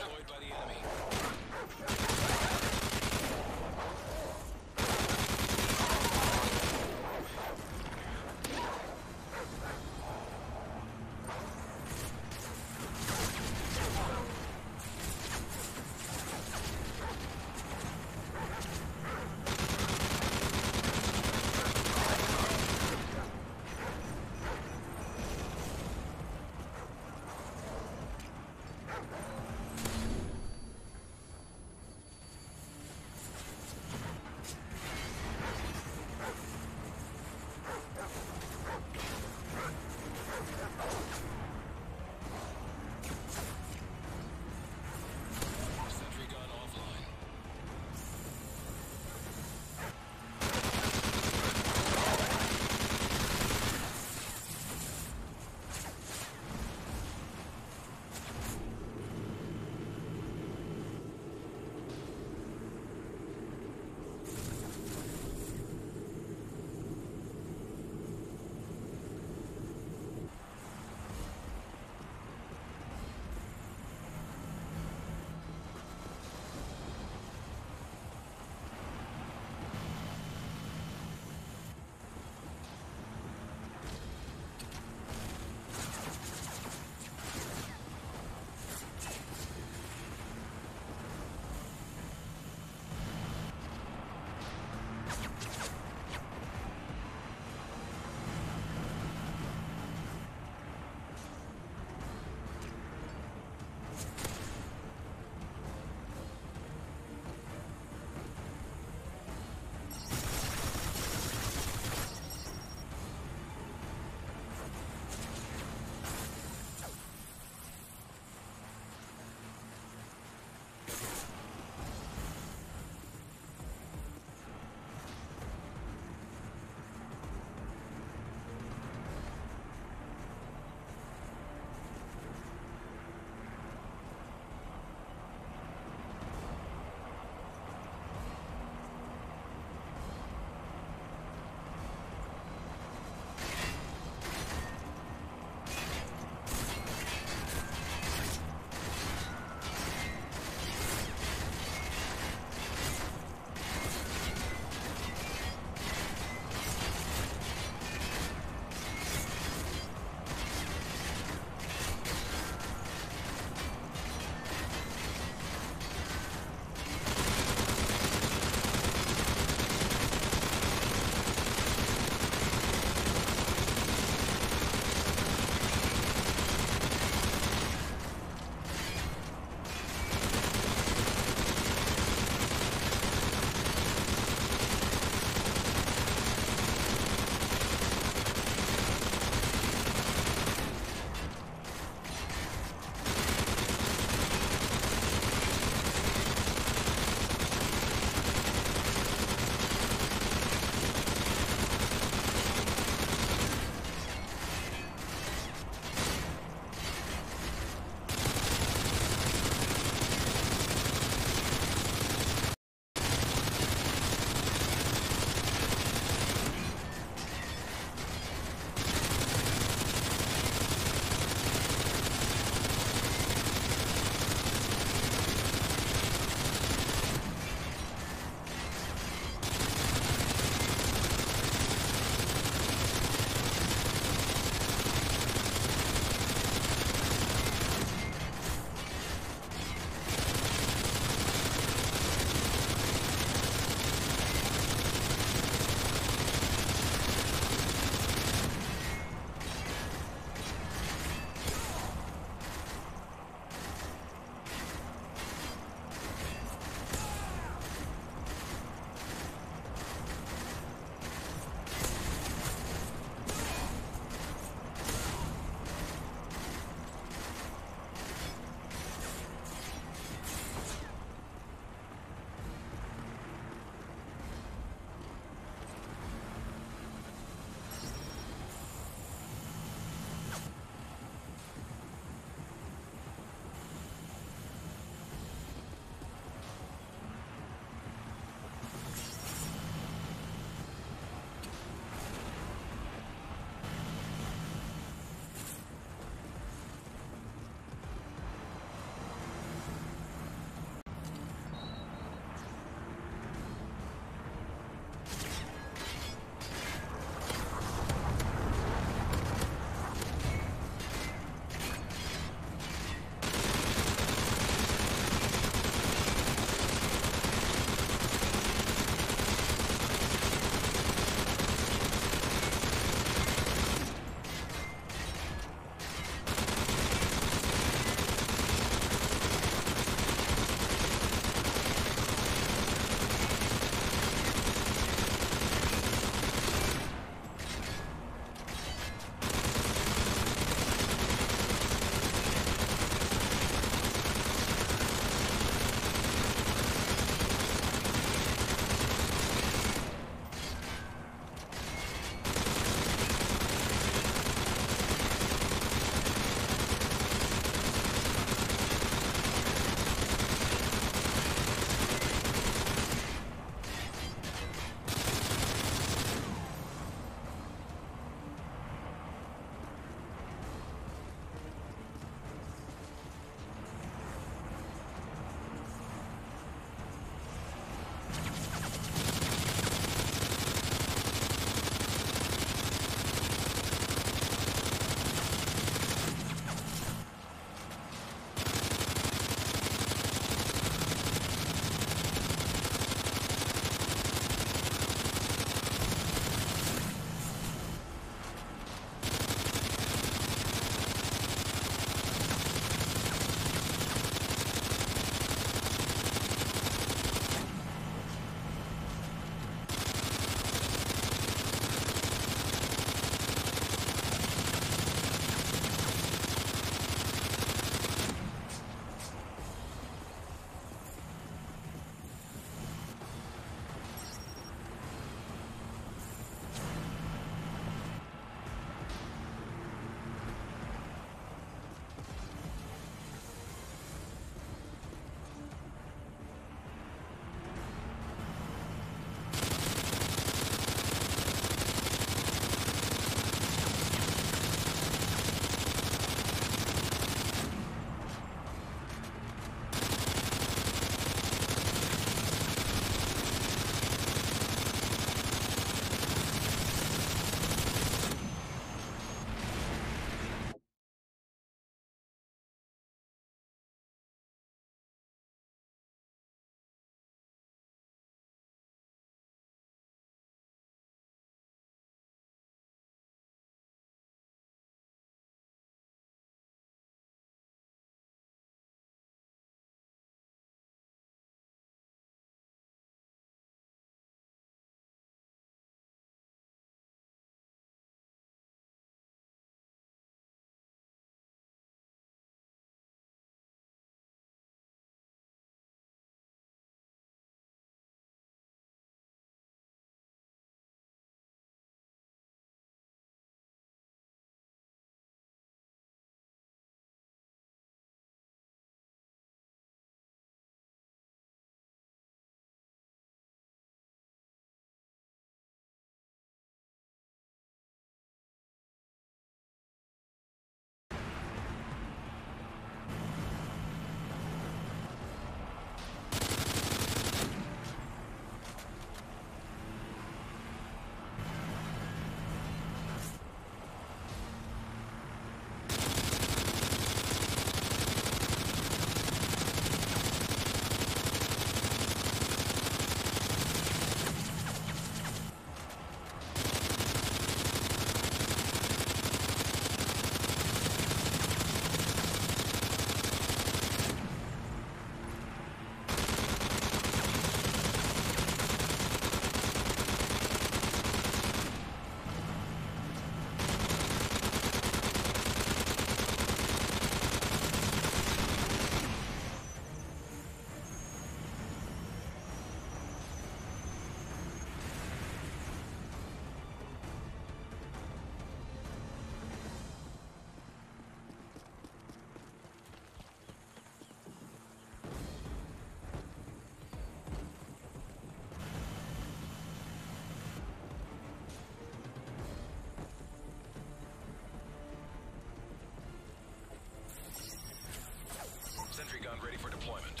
Sentry gun ready for deployment.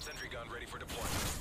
Sentry gun ready for deployment.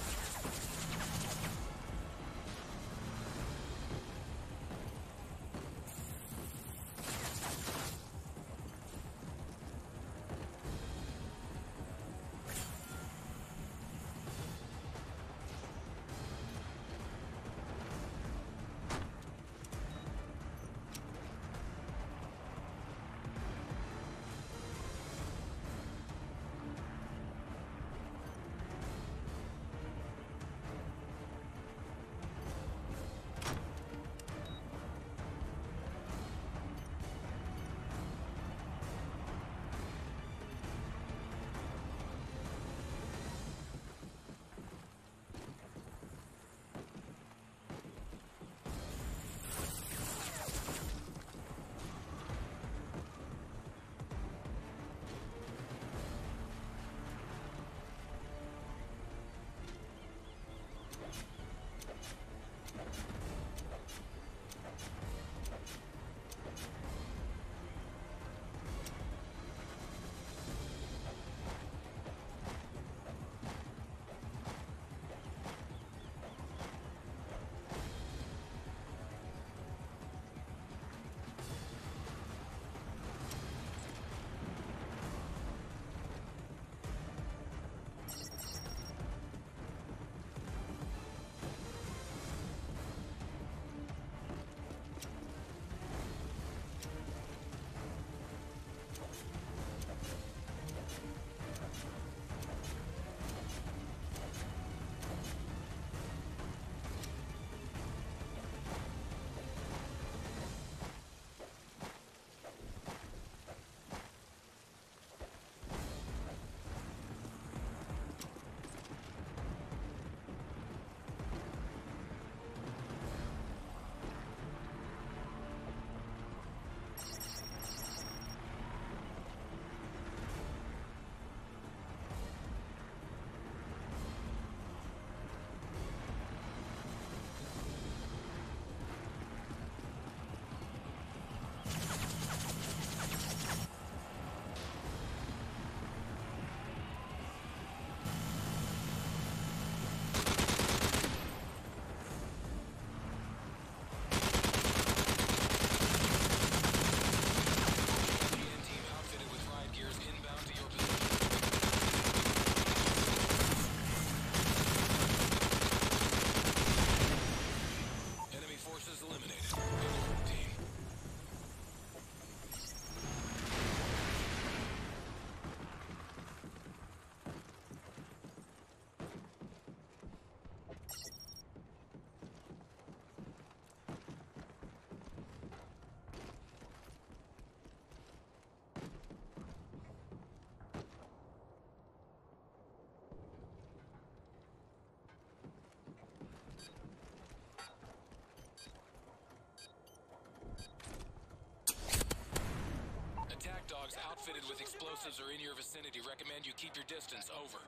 dogs outfitted with explosives are in your vicinity. Recommend you keep your distance. Over.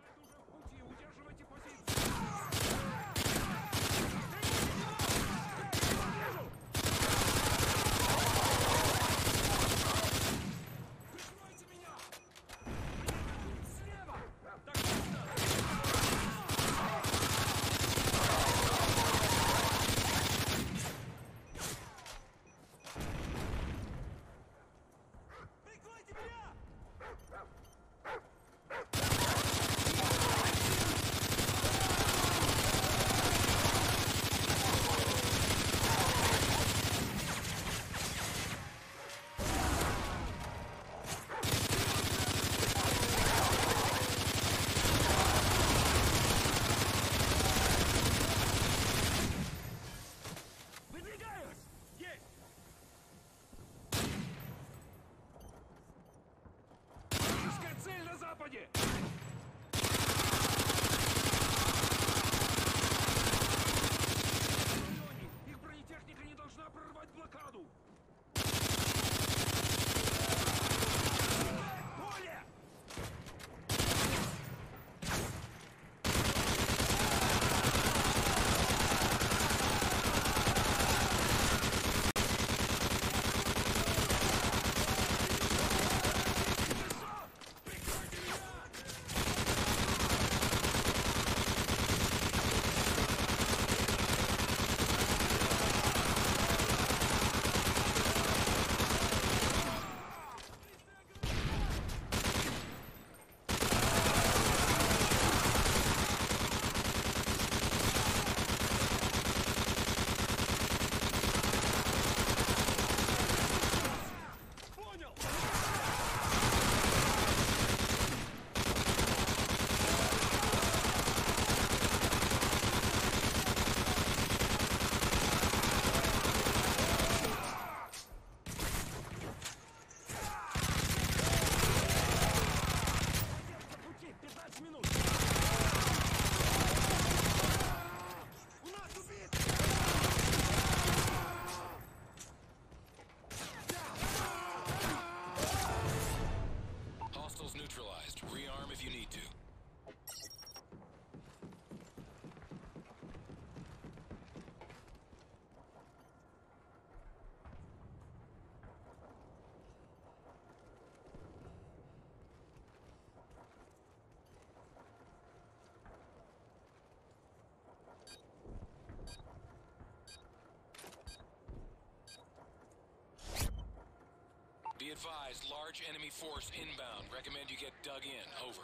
Be advised, large enemy force inbound. Recommend you get dug in. Over.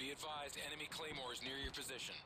Be advised, enemy claymore is near your position.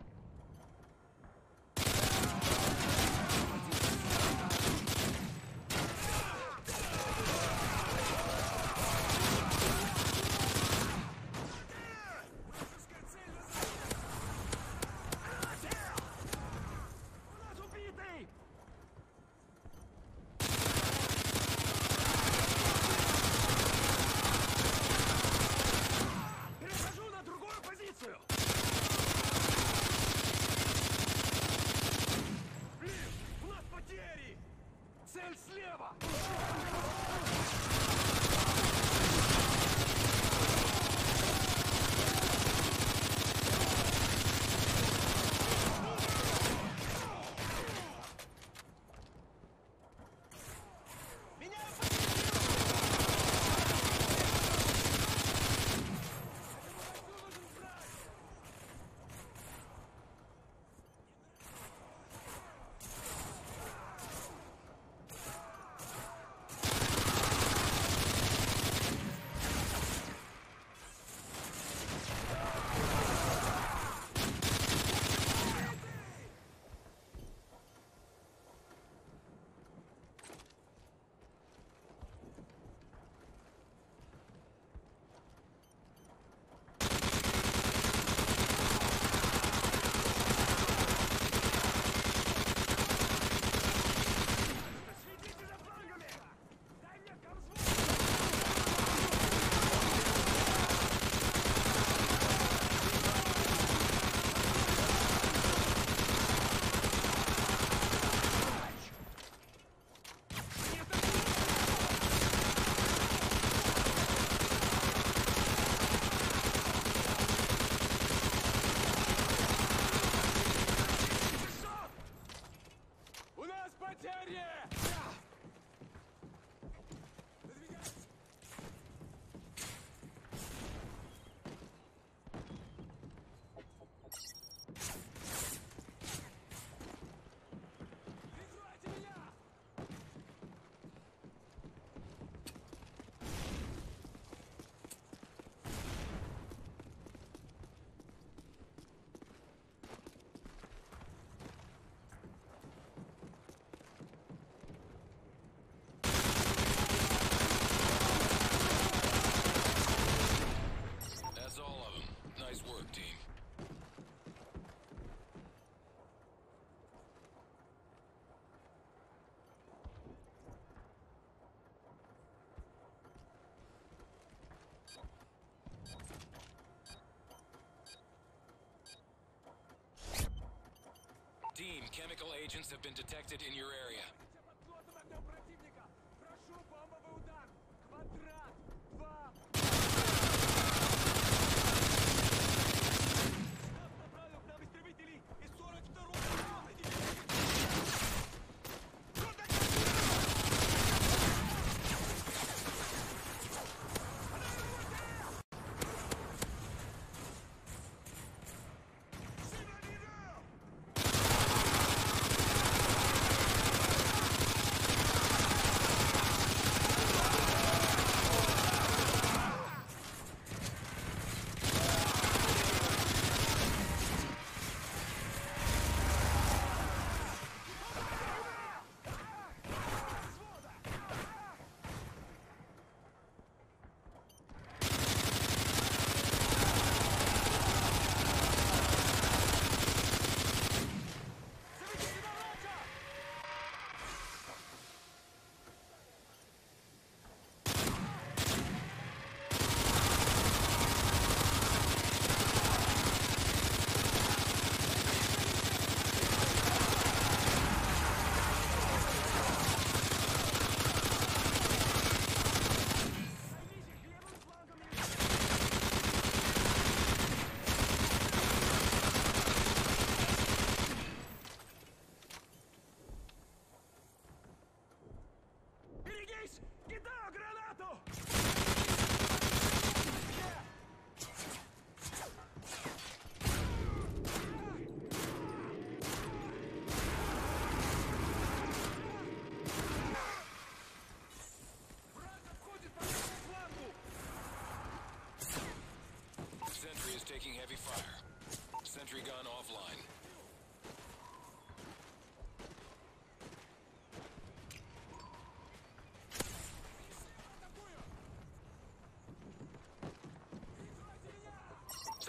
15 chemical agents have been detected in your area.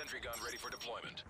Sentry gun ready for deployment.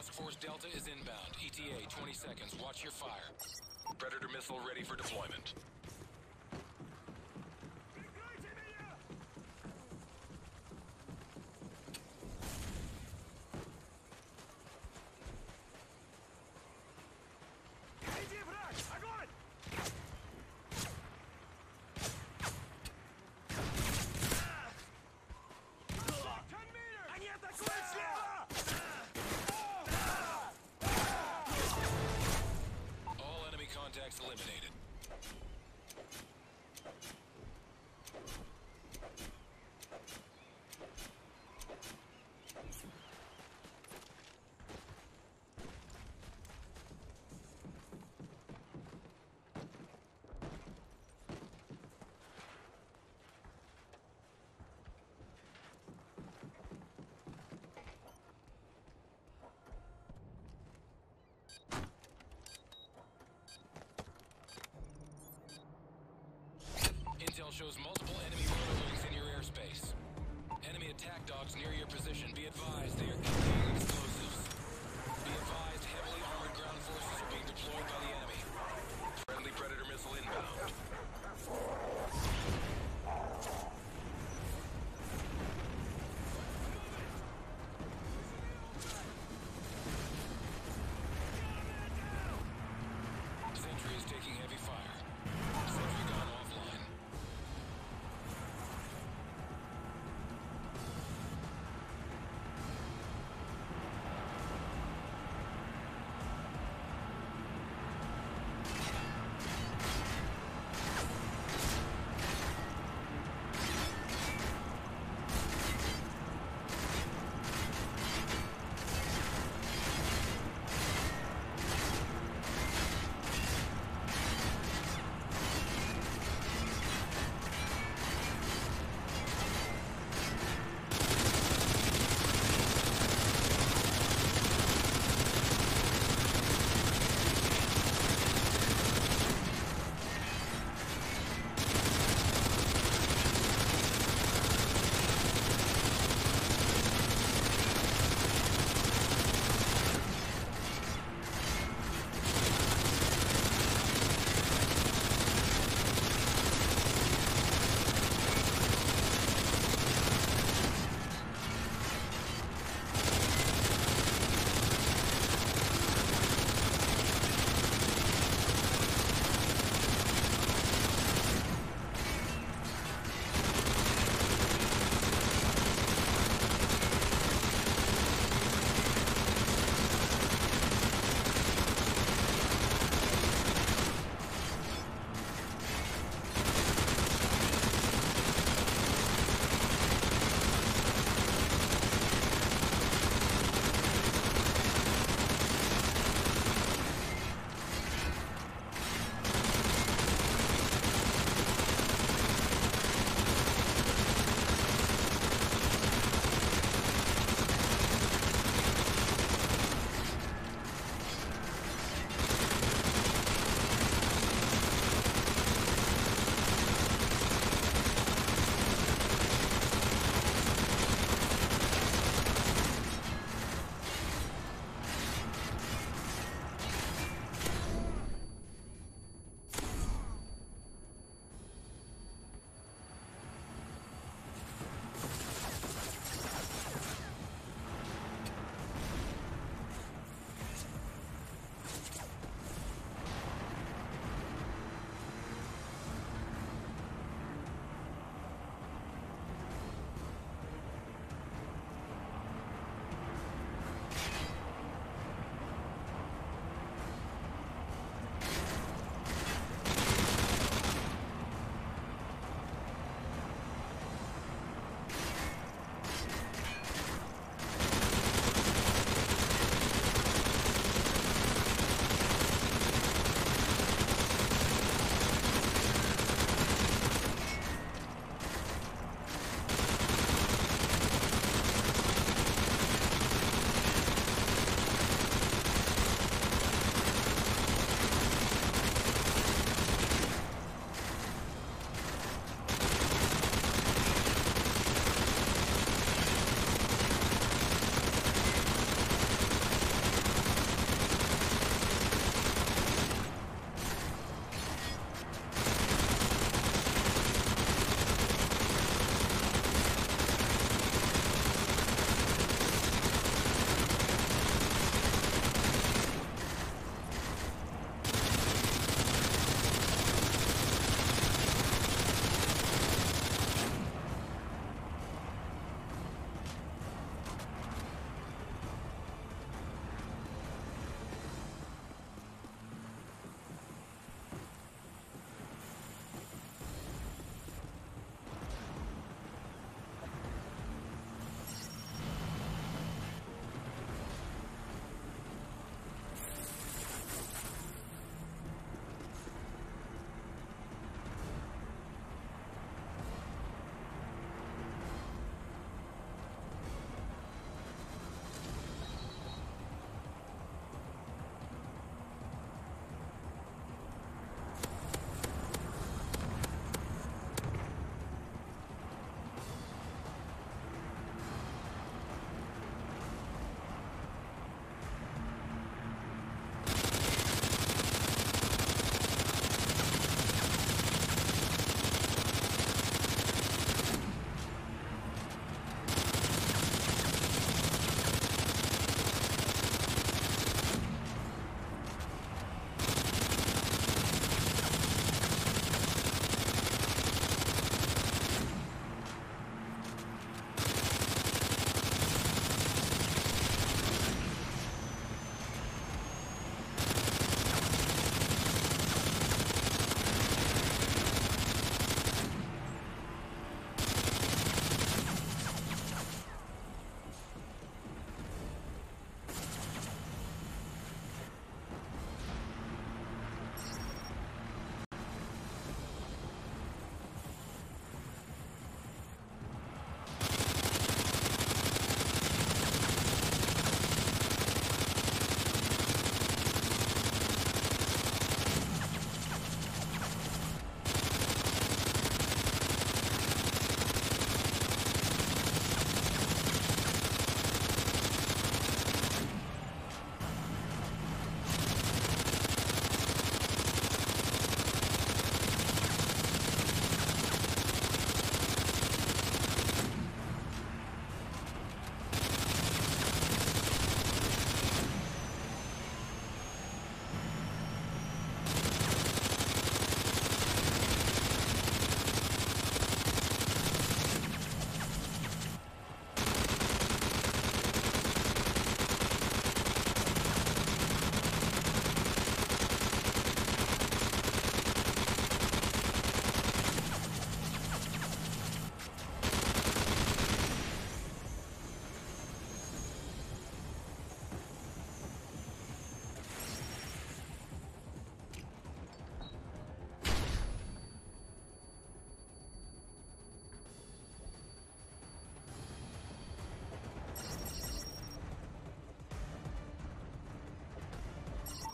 Task Force Delta is inbound. ETA 20 seconds. Watch your fire. Predator missile ready for deployment.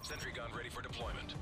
Sentry gun ready for deployment.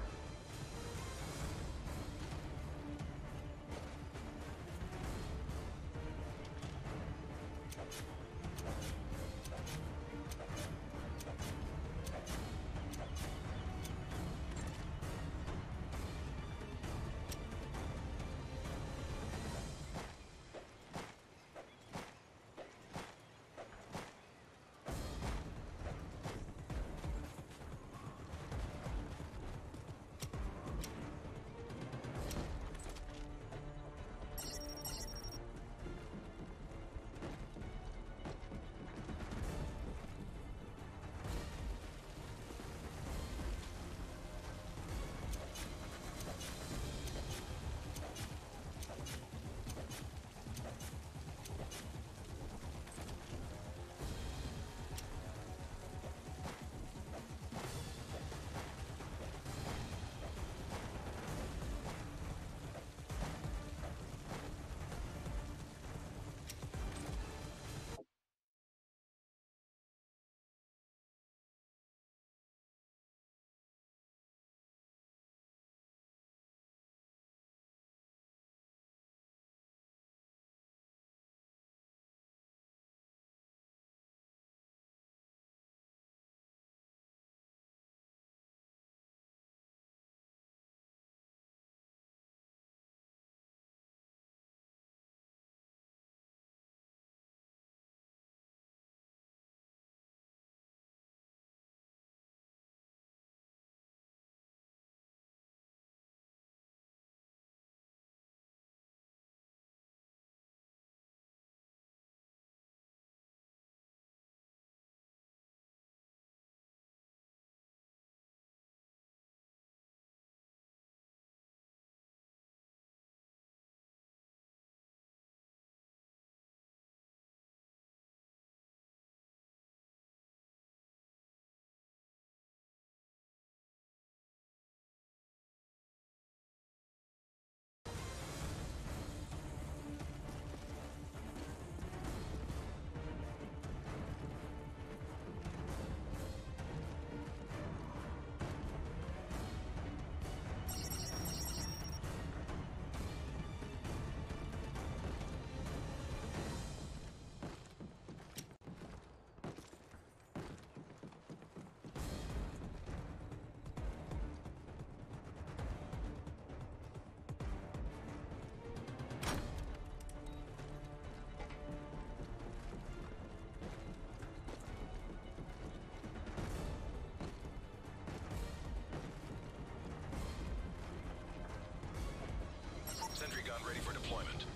Sentry gun ready for deployment.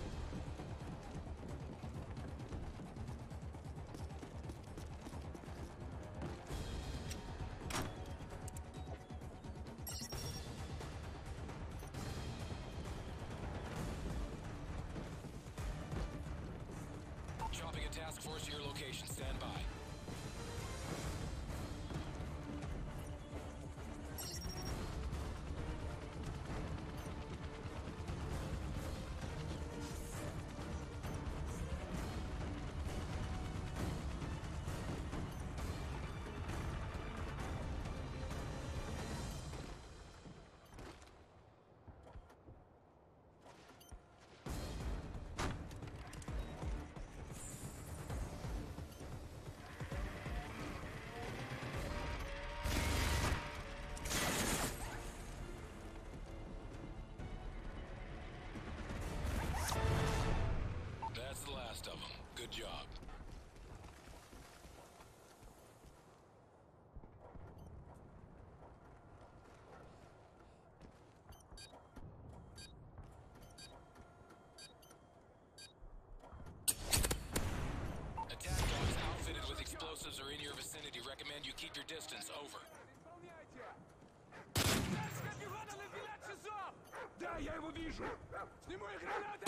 вижу! Снимай гранату!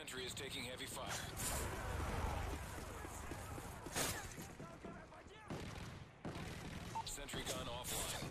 Sentry is taking heavy fire. Sentry gun offline.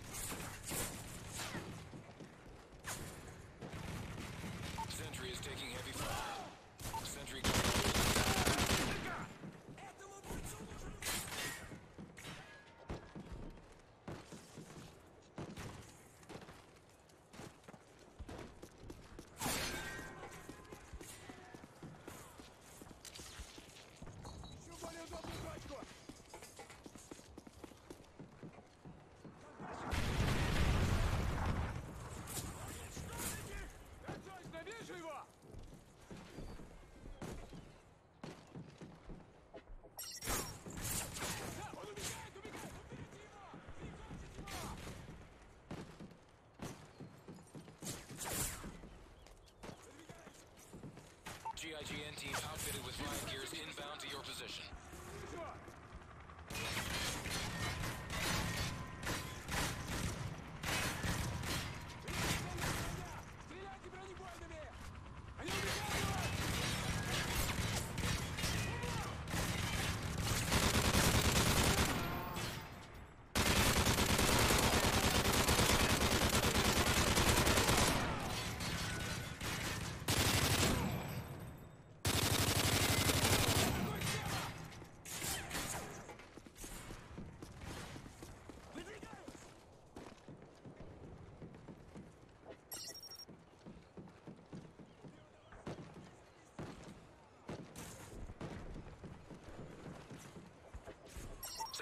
GIGN team outfitted with riot gears inbound to your position.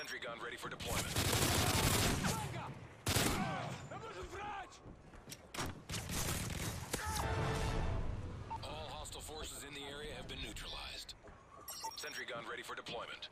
Sentry gun ready for deployment. All hostile forces in the area have been neutralized. Sentry gun ready for deployment.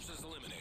resources eliminated.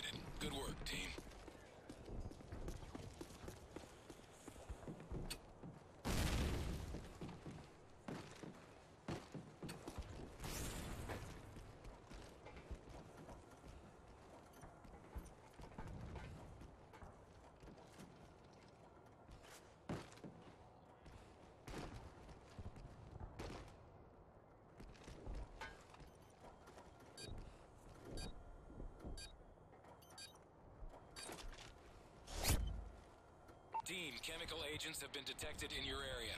chemical agents have been detected in your area.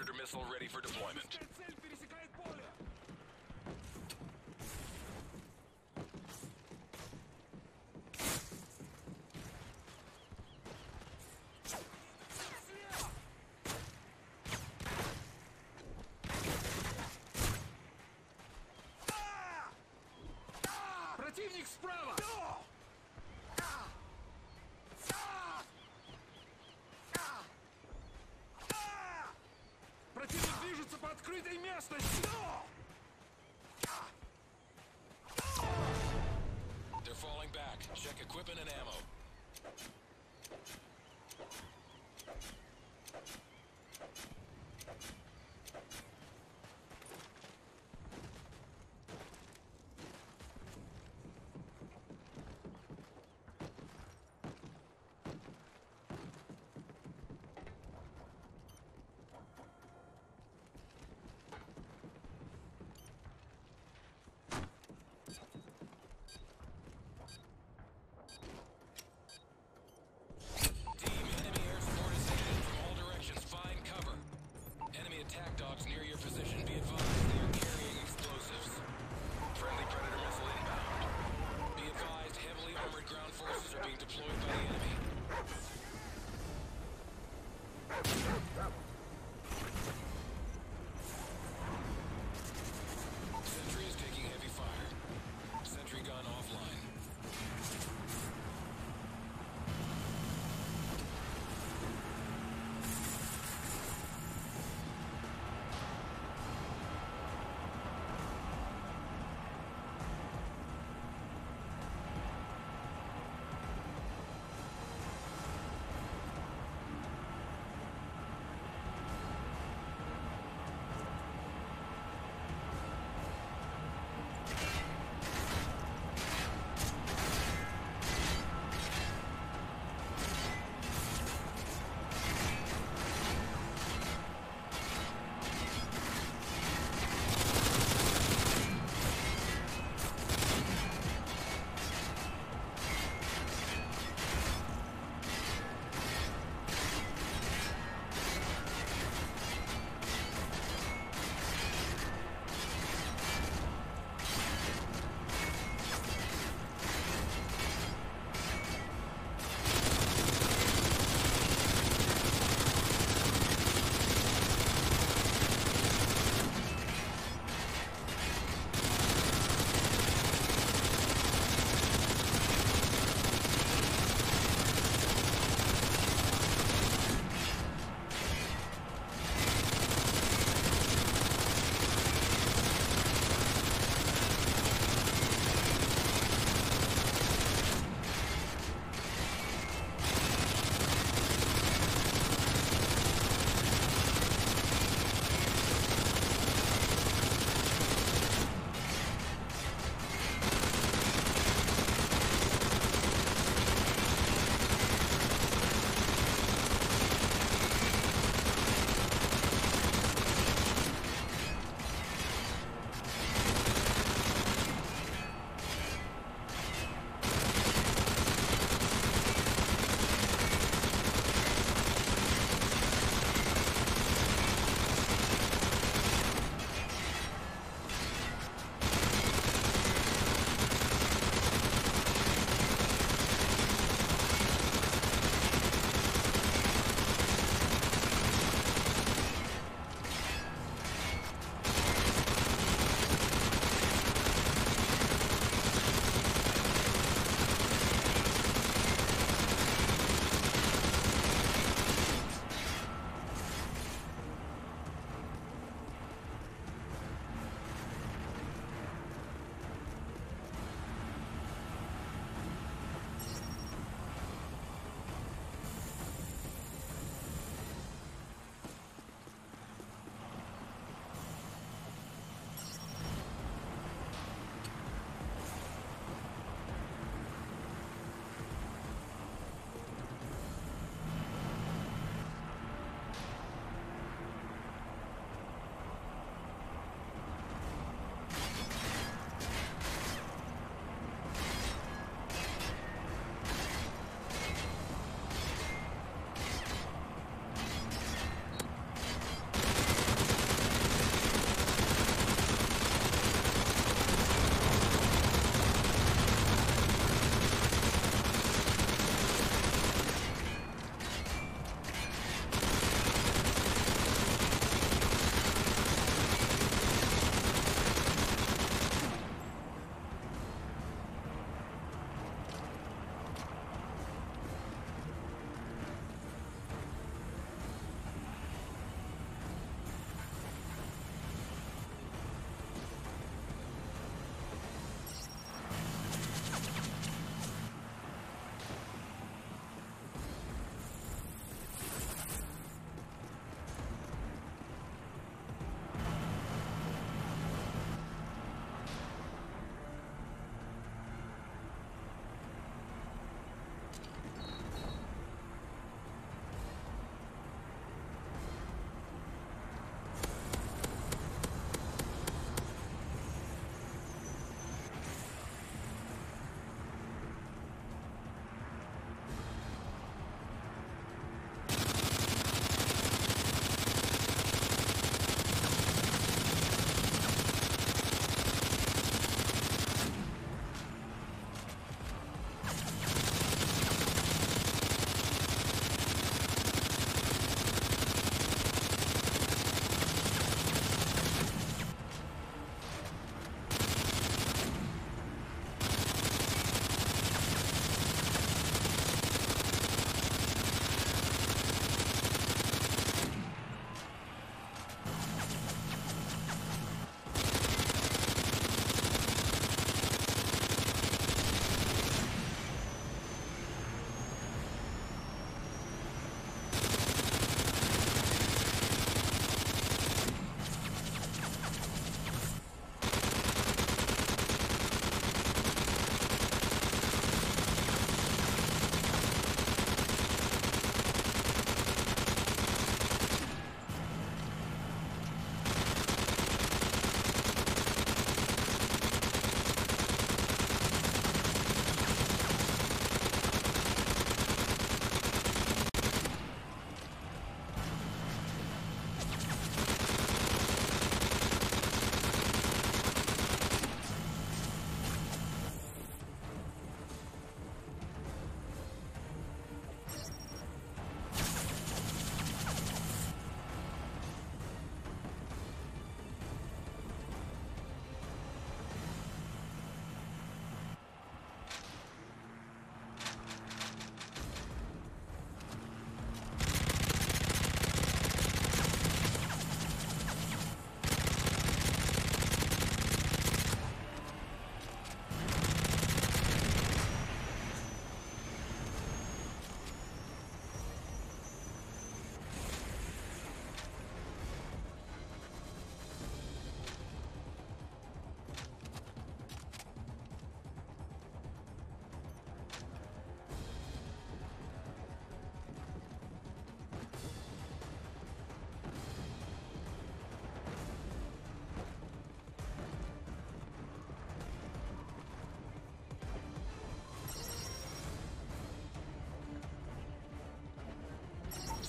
Predator missile ready for deployment. Противник справа! открытой местности!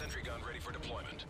Sentry gun ready for deployment.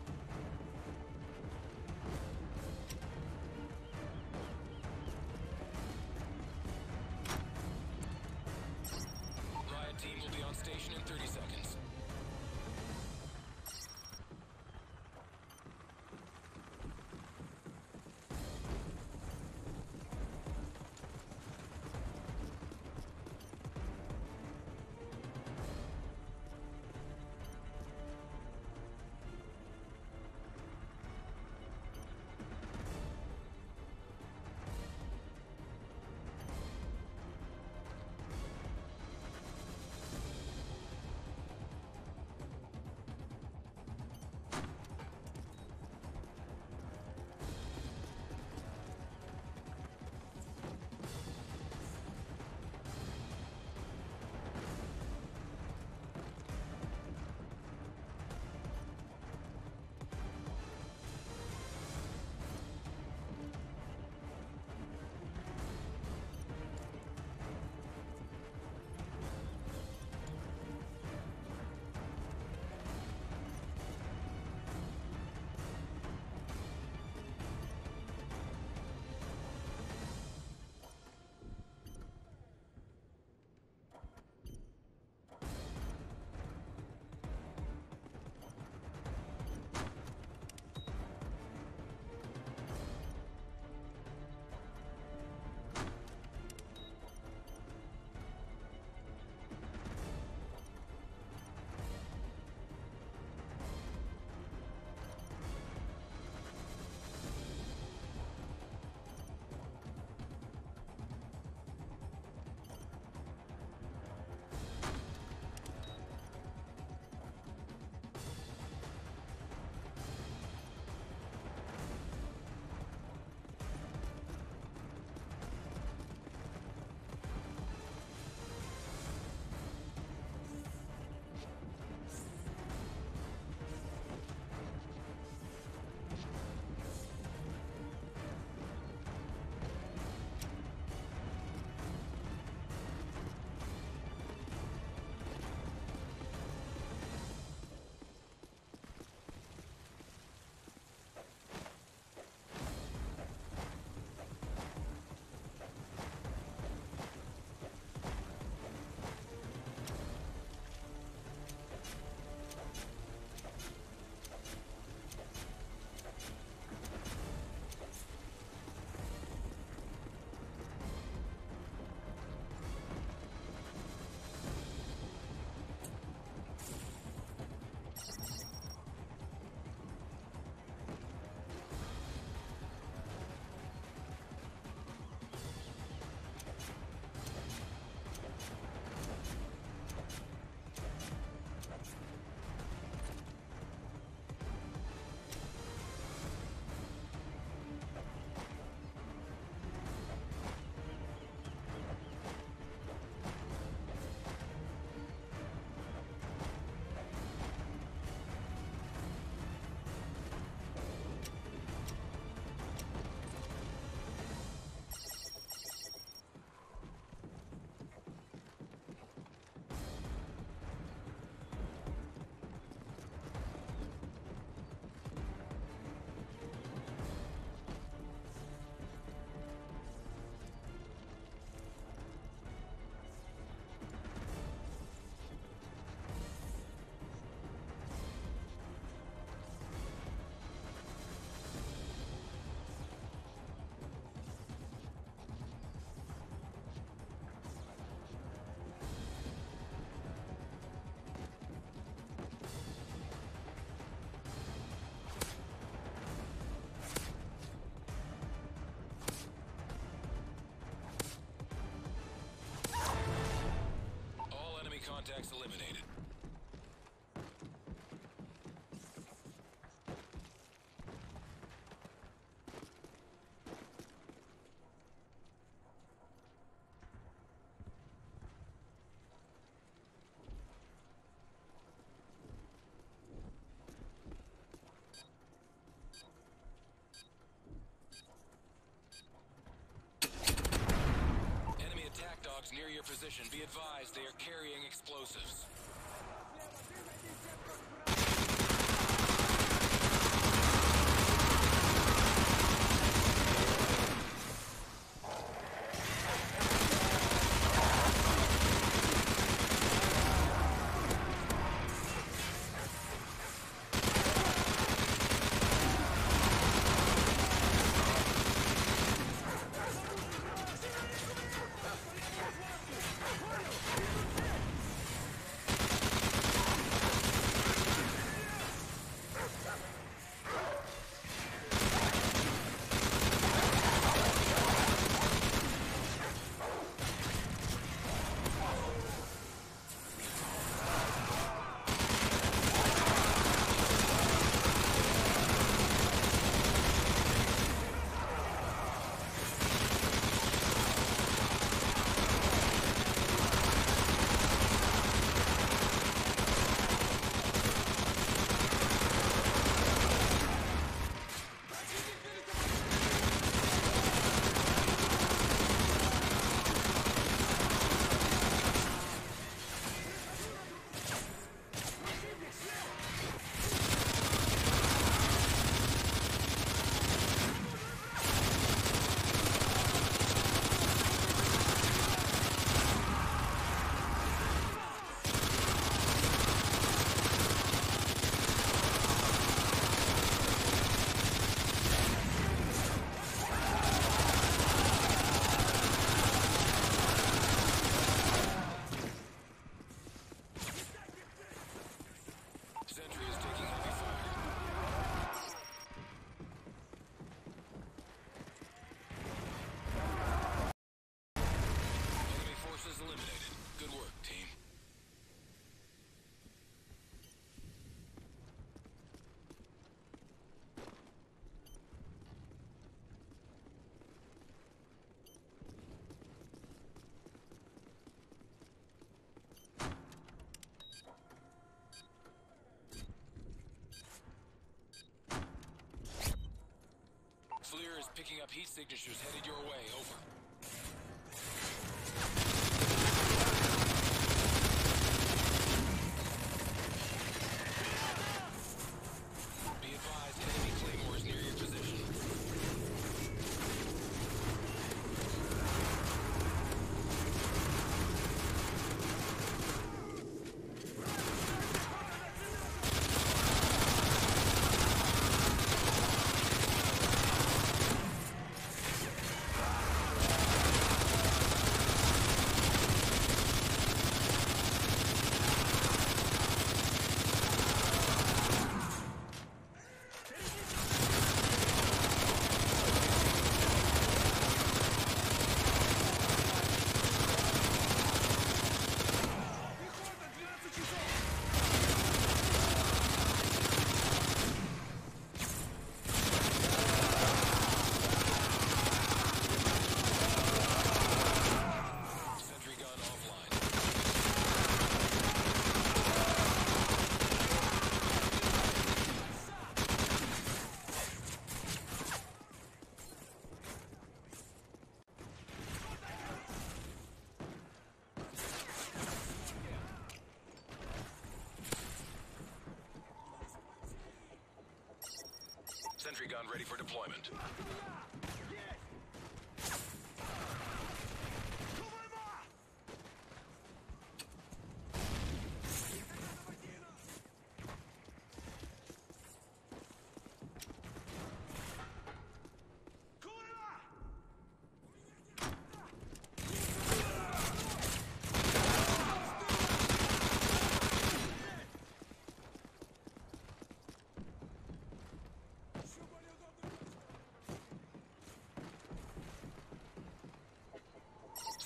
Near your position. Be advised they are carrying explosives. Picking up heat signatures headed your way. Over.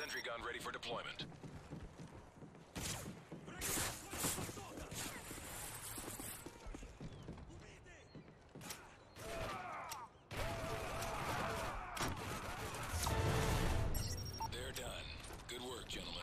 Sentry gun ready for deployment. They're done. Good work, gentlemen.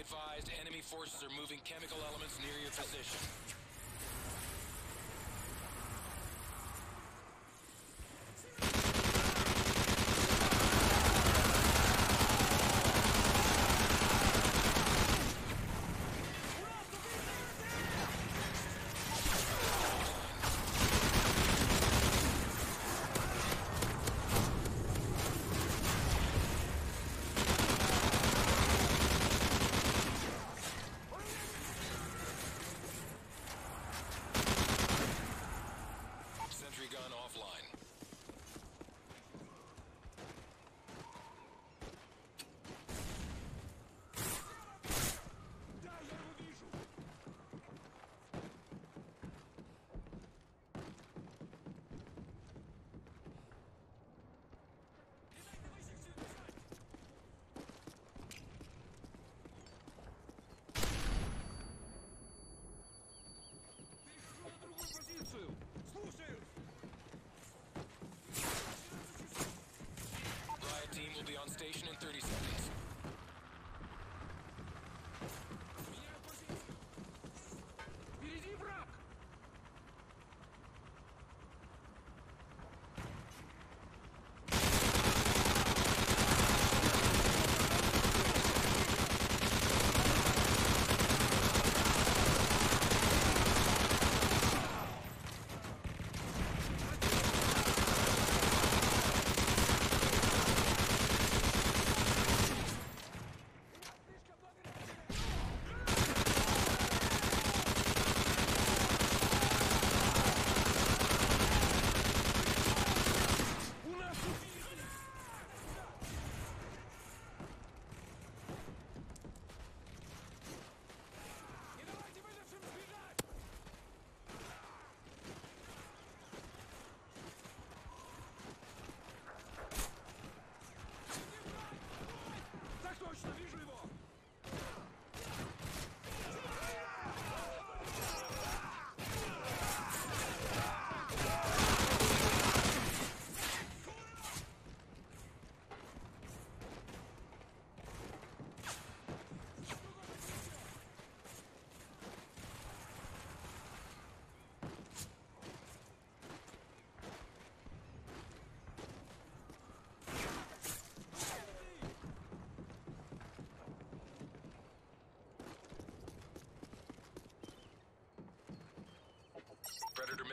Advised, enemy forces are moving chemical elements near your position. be on station in 30 seconds.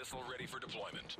Hostile ready for deployment.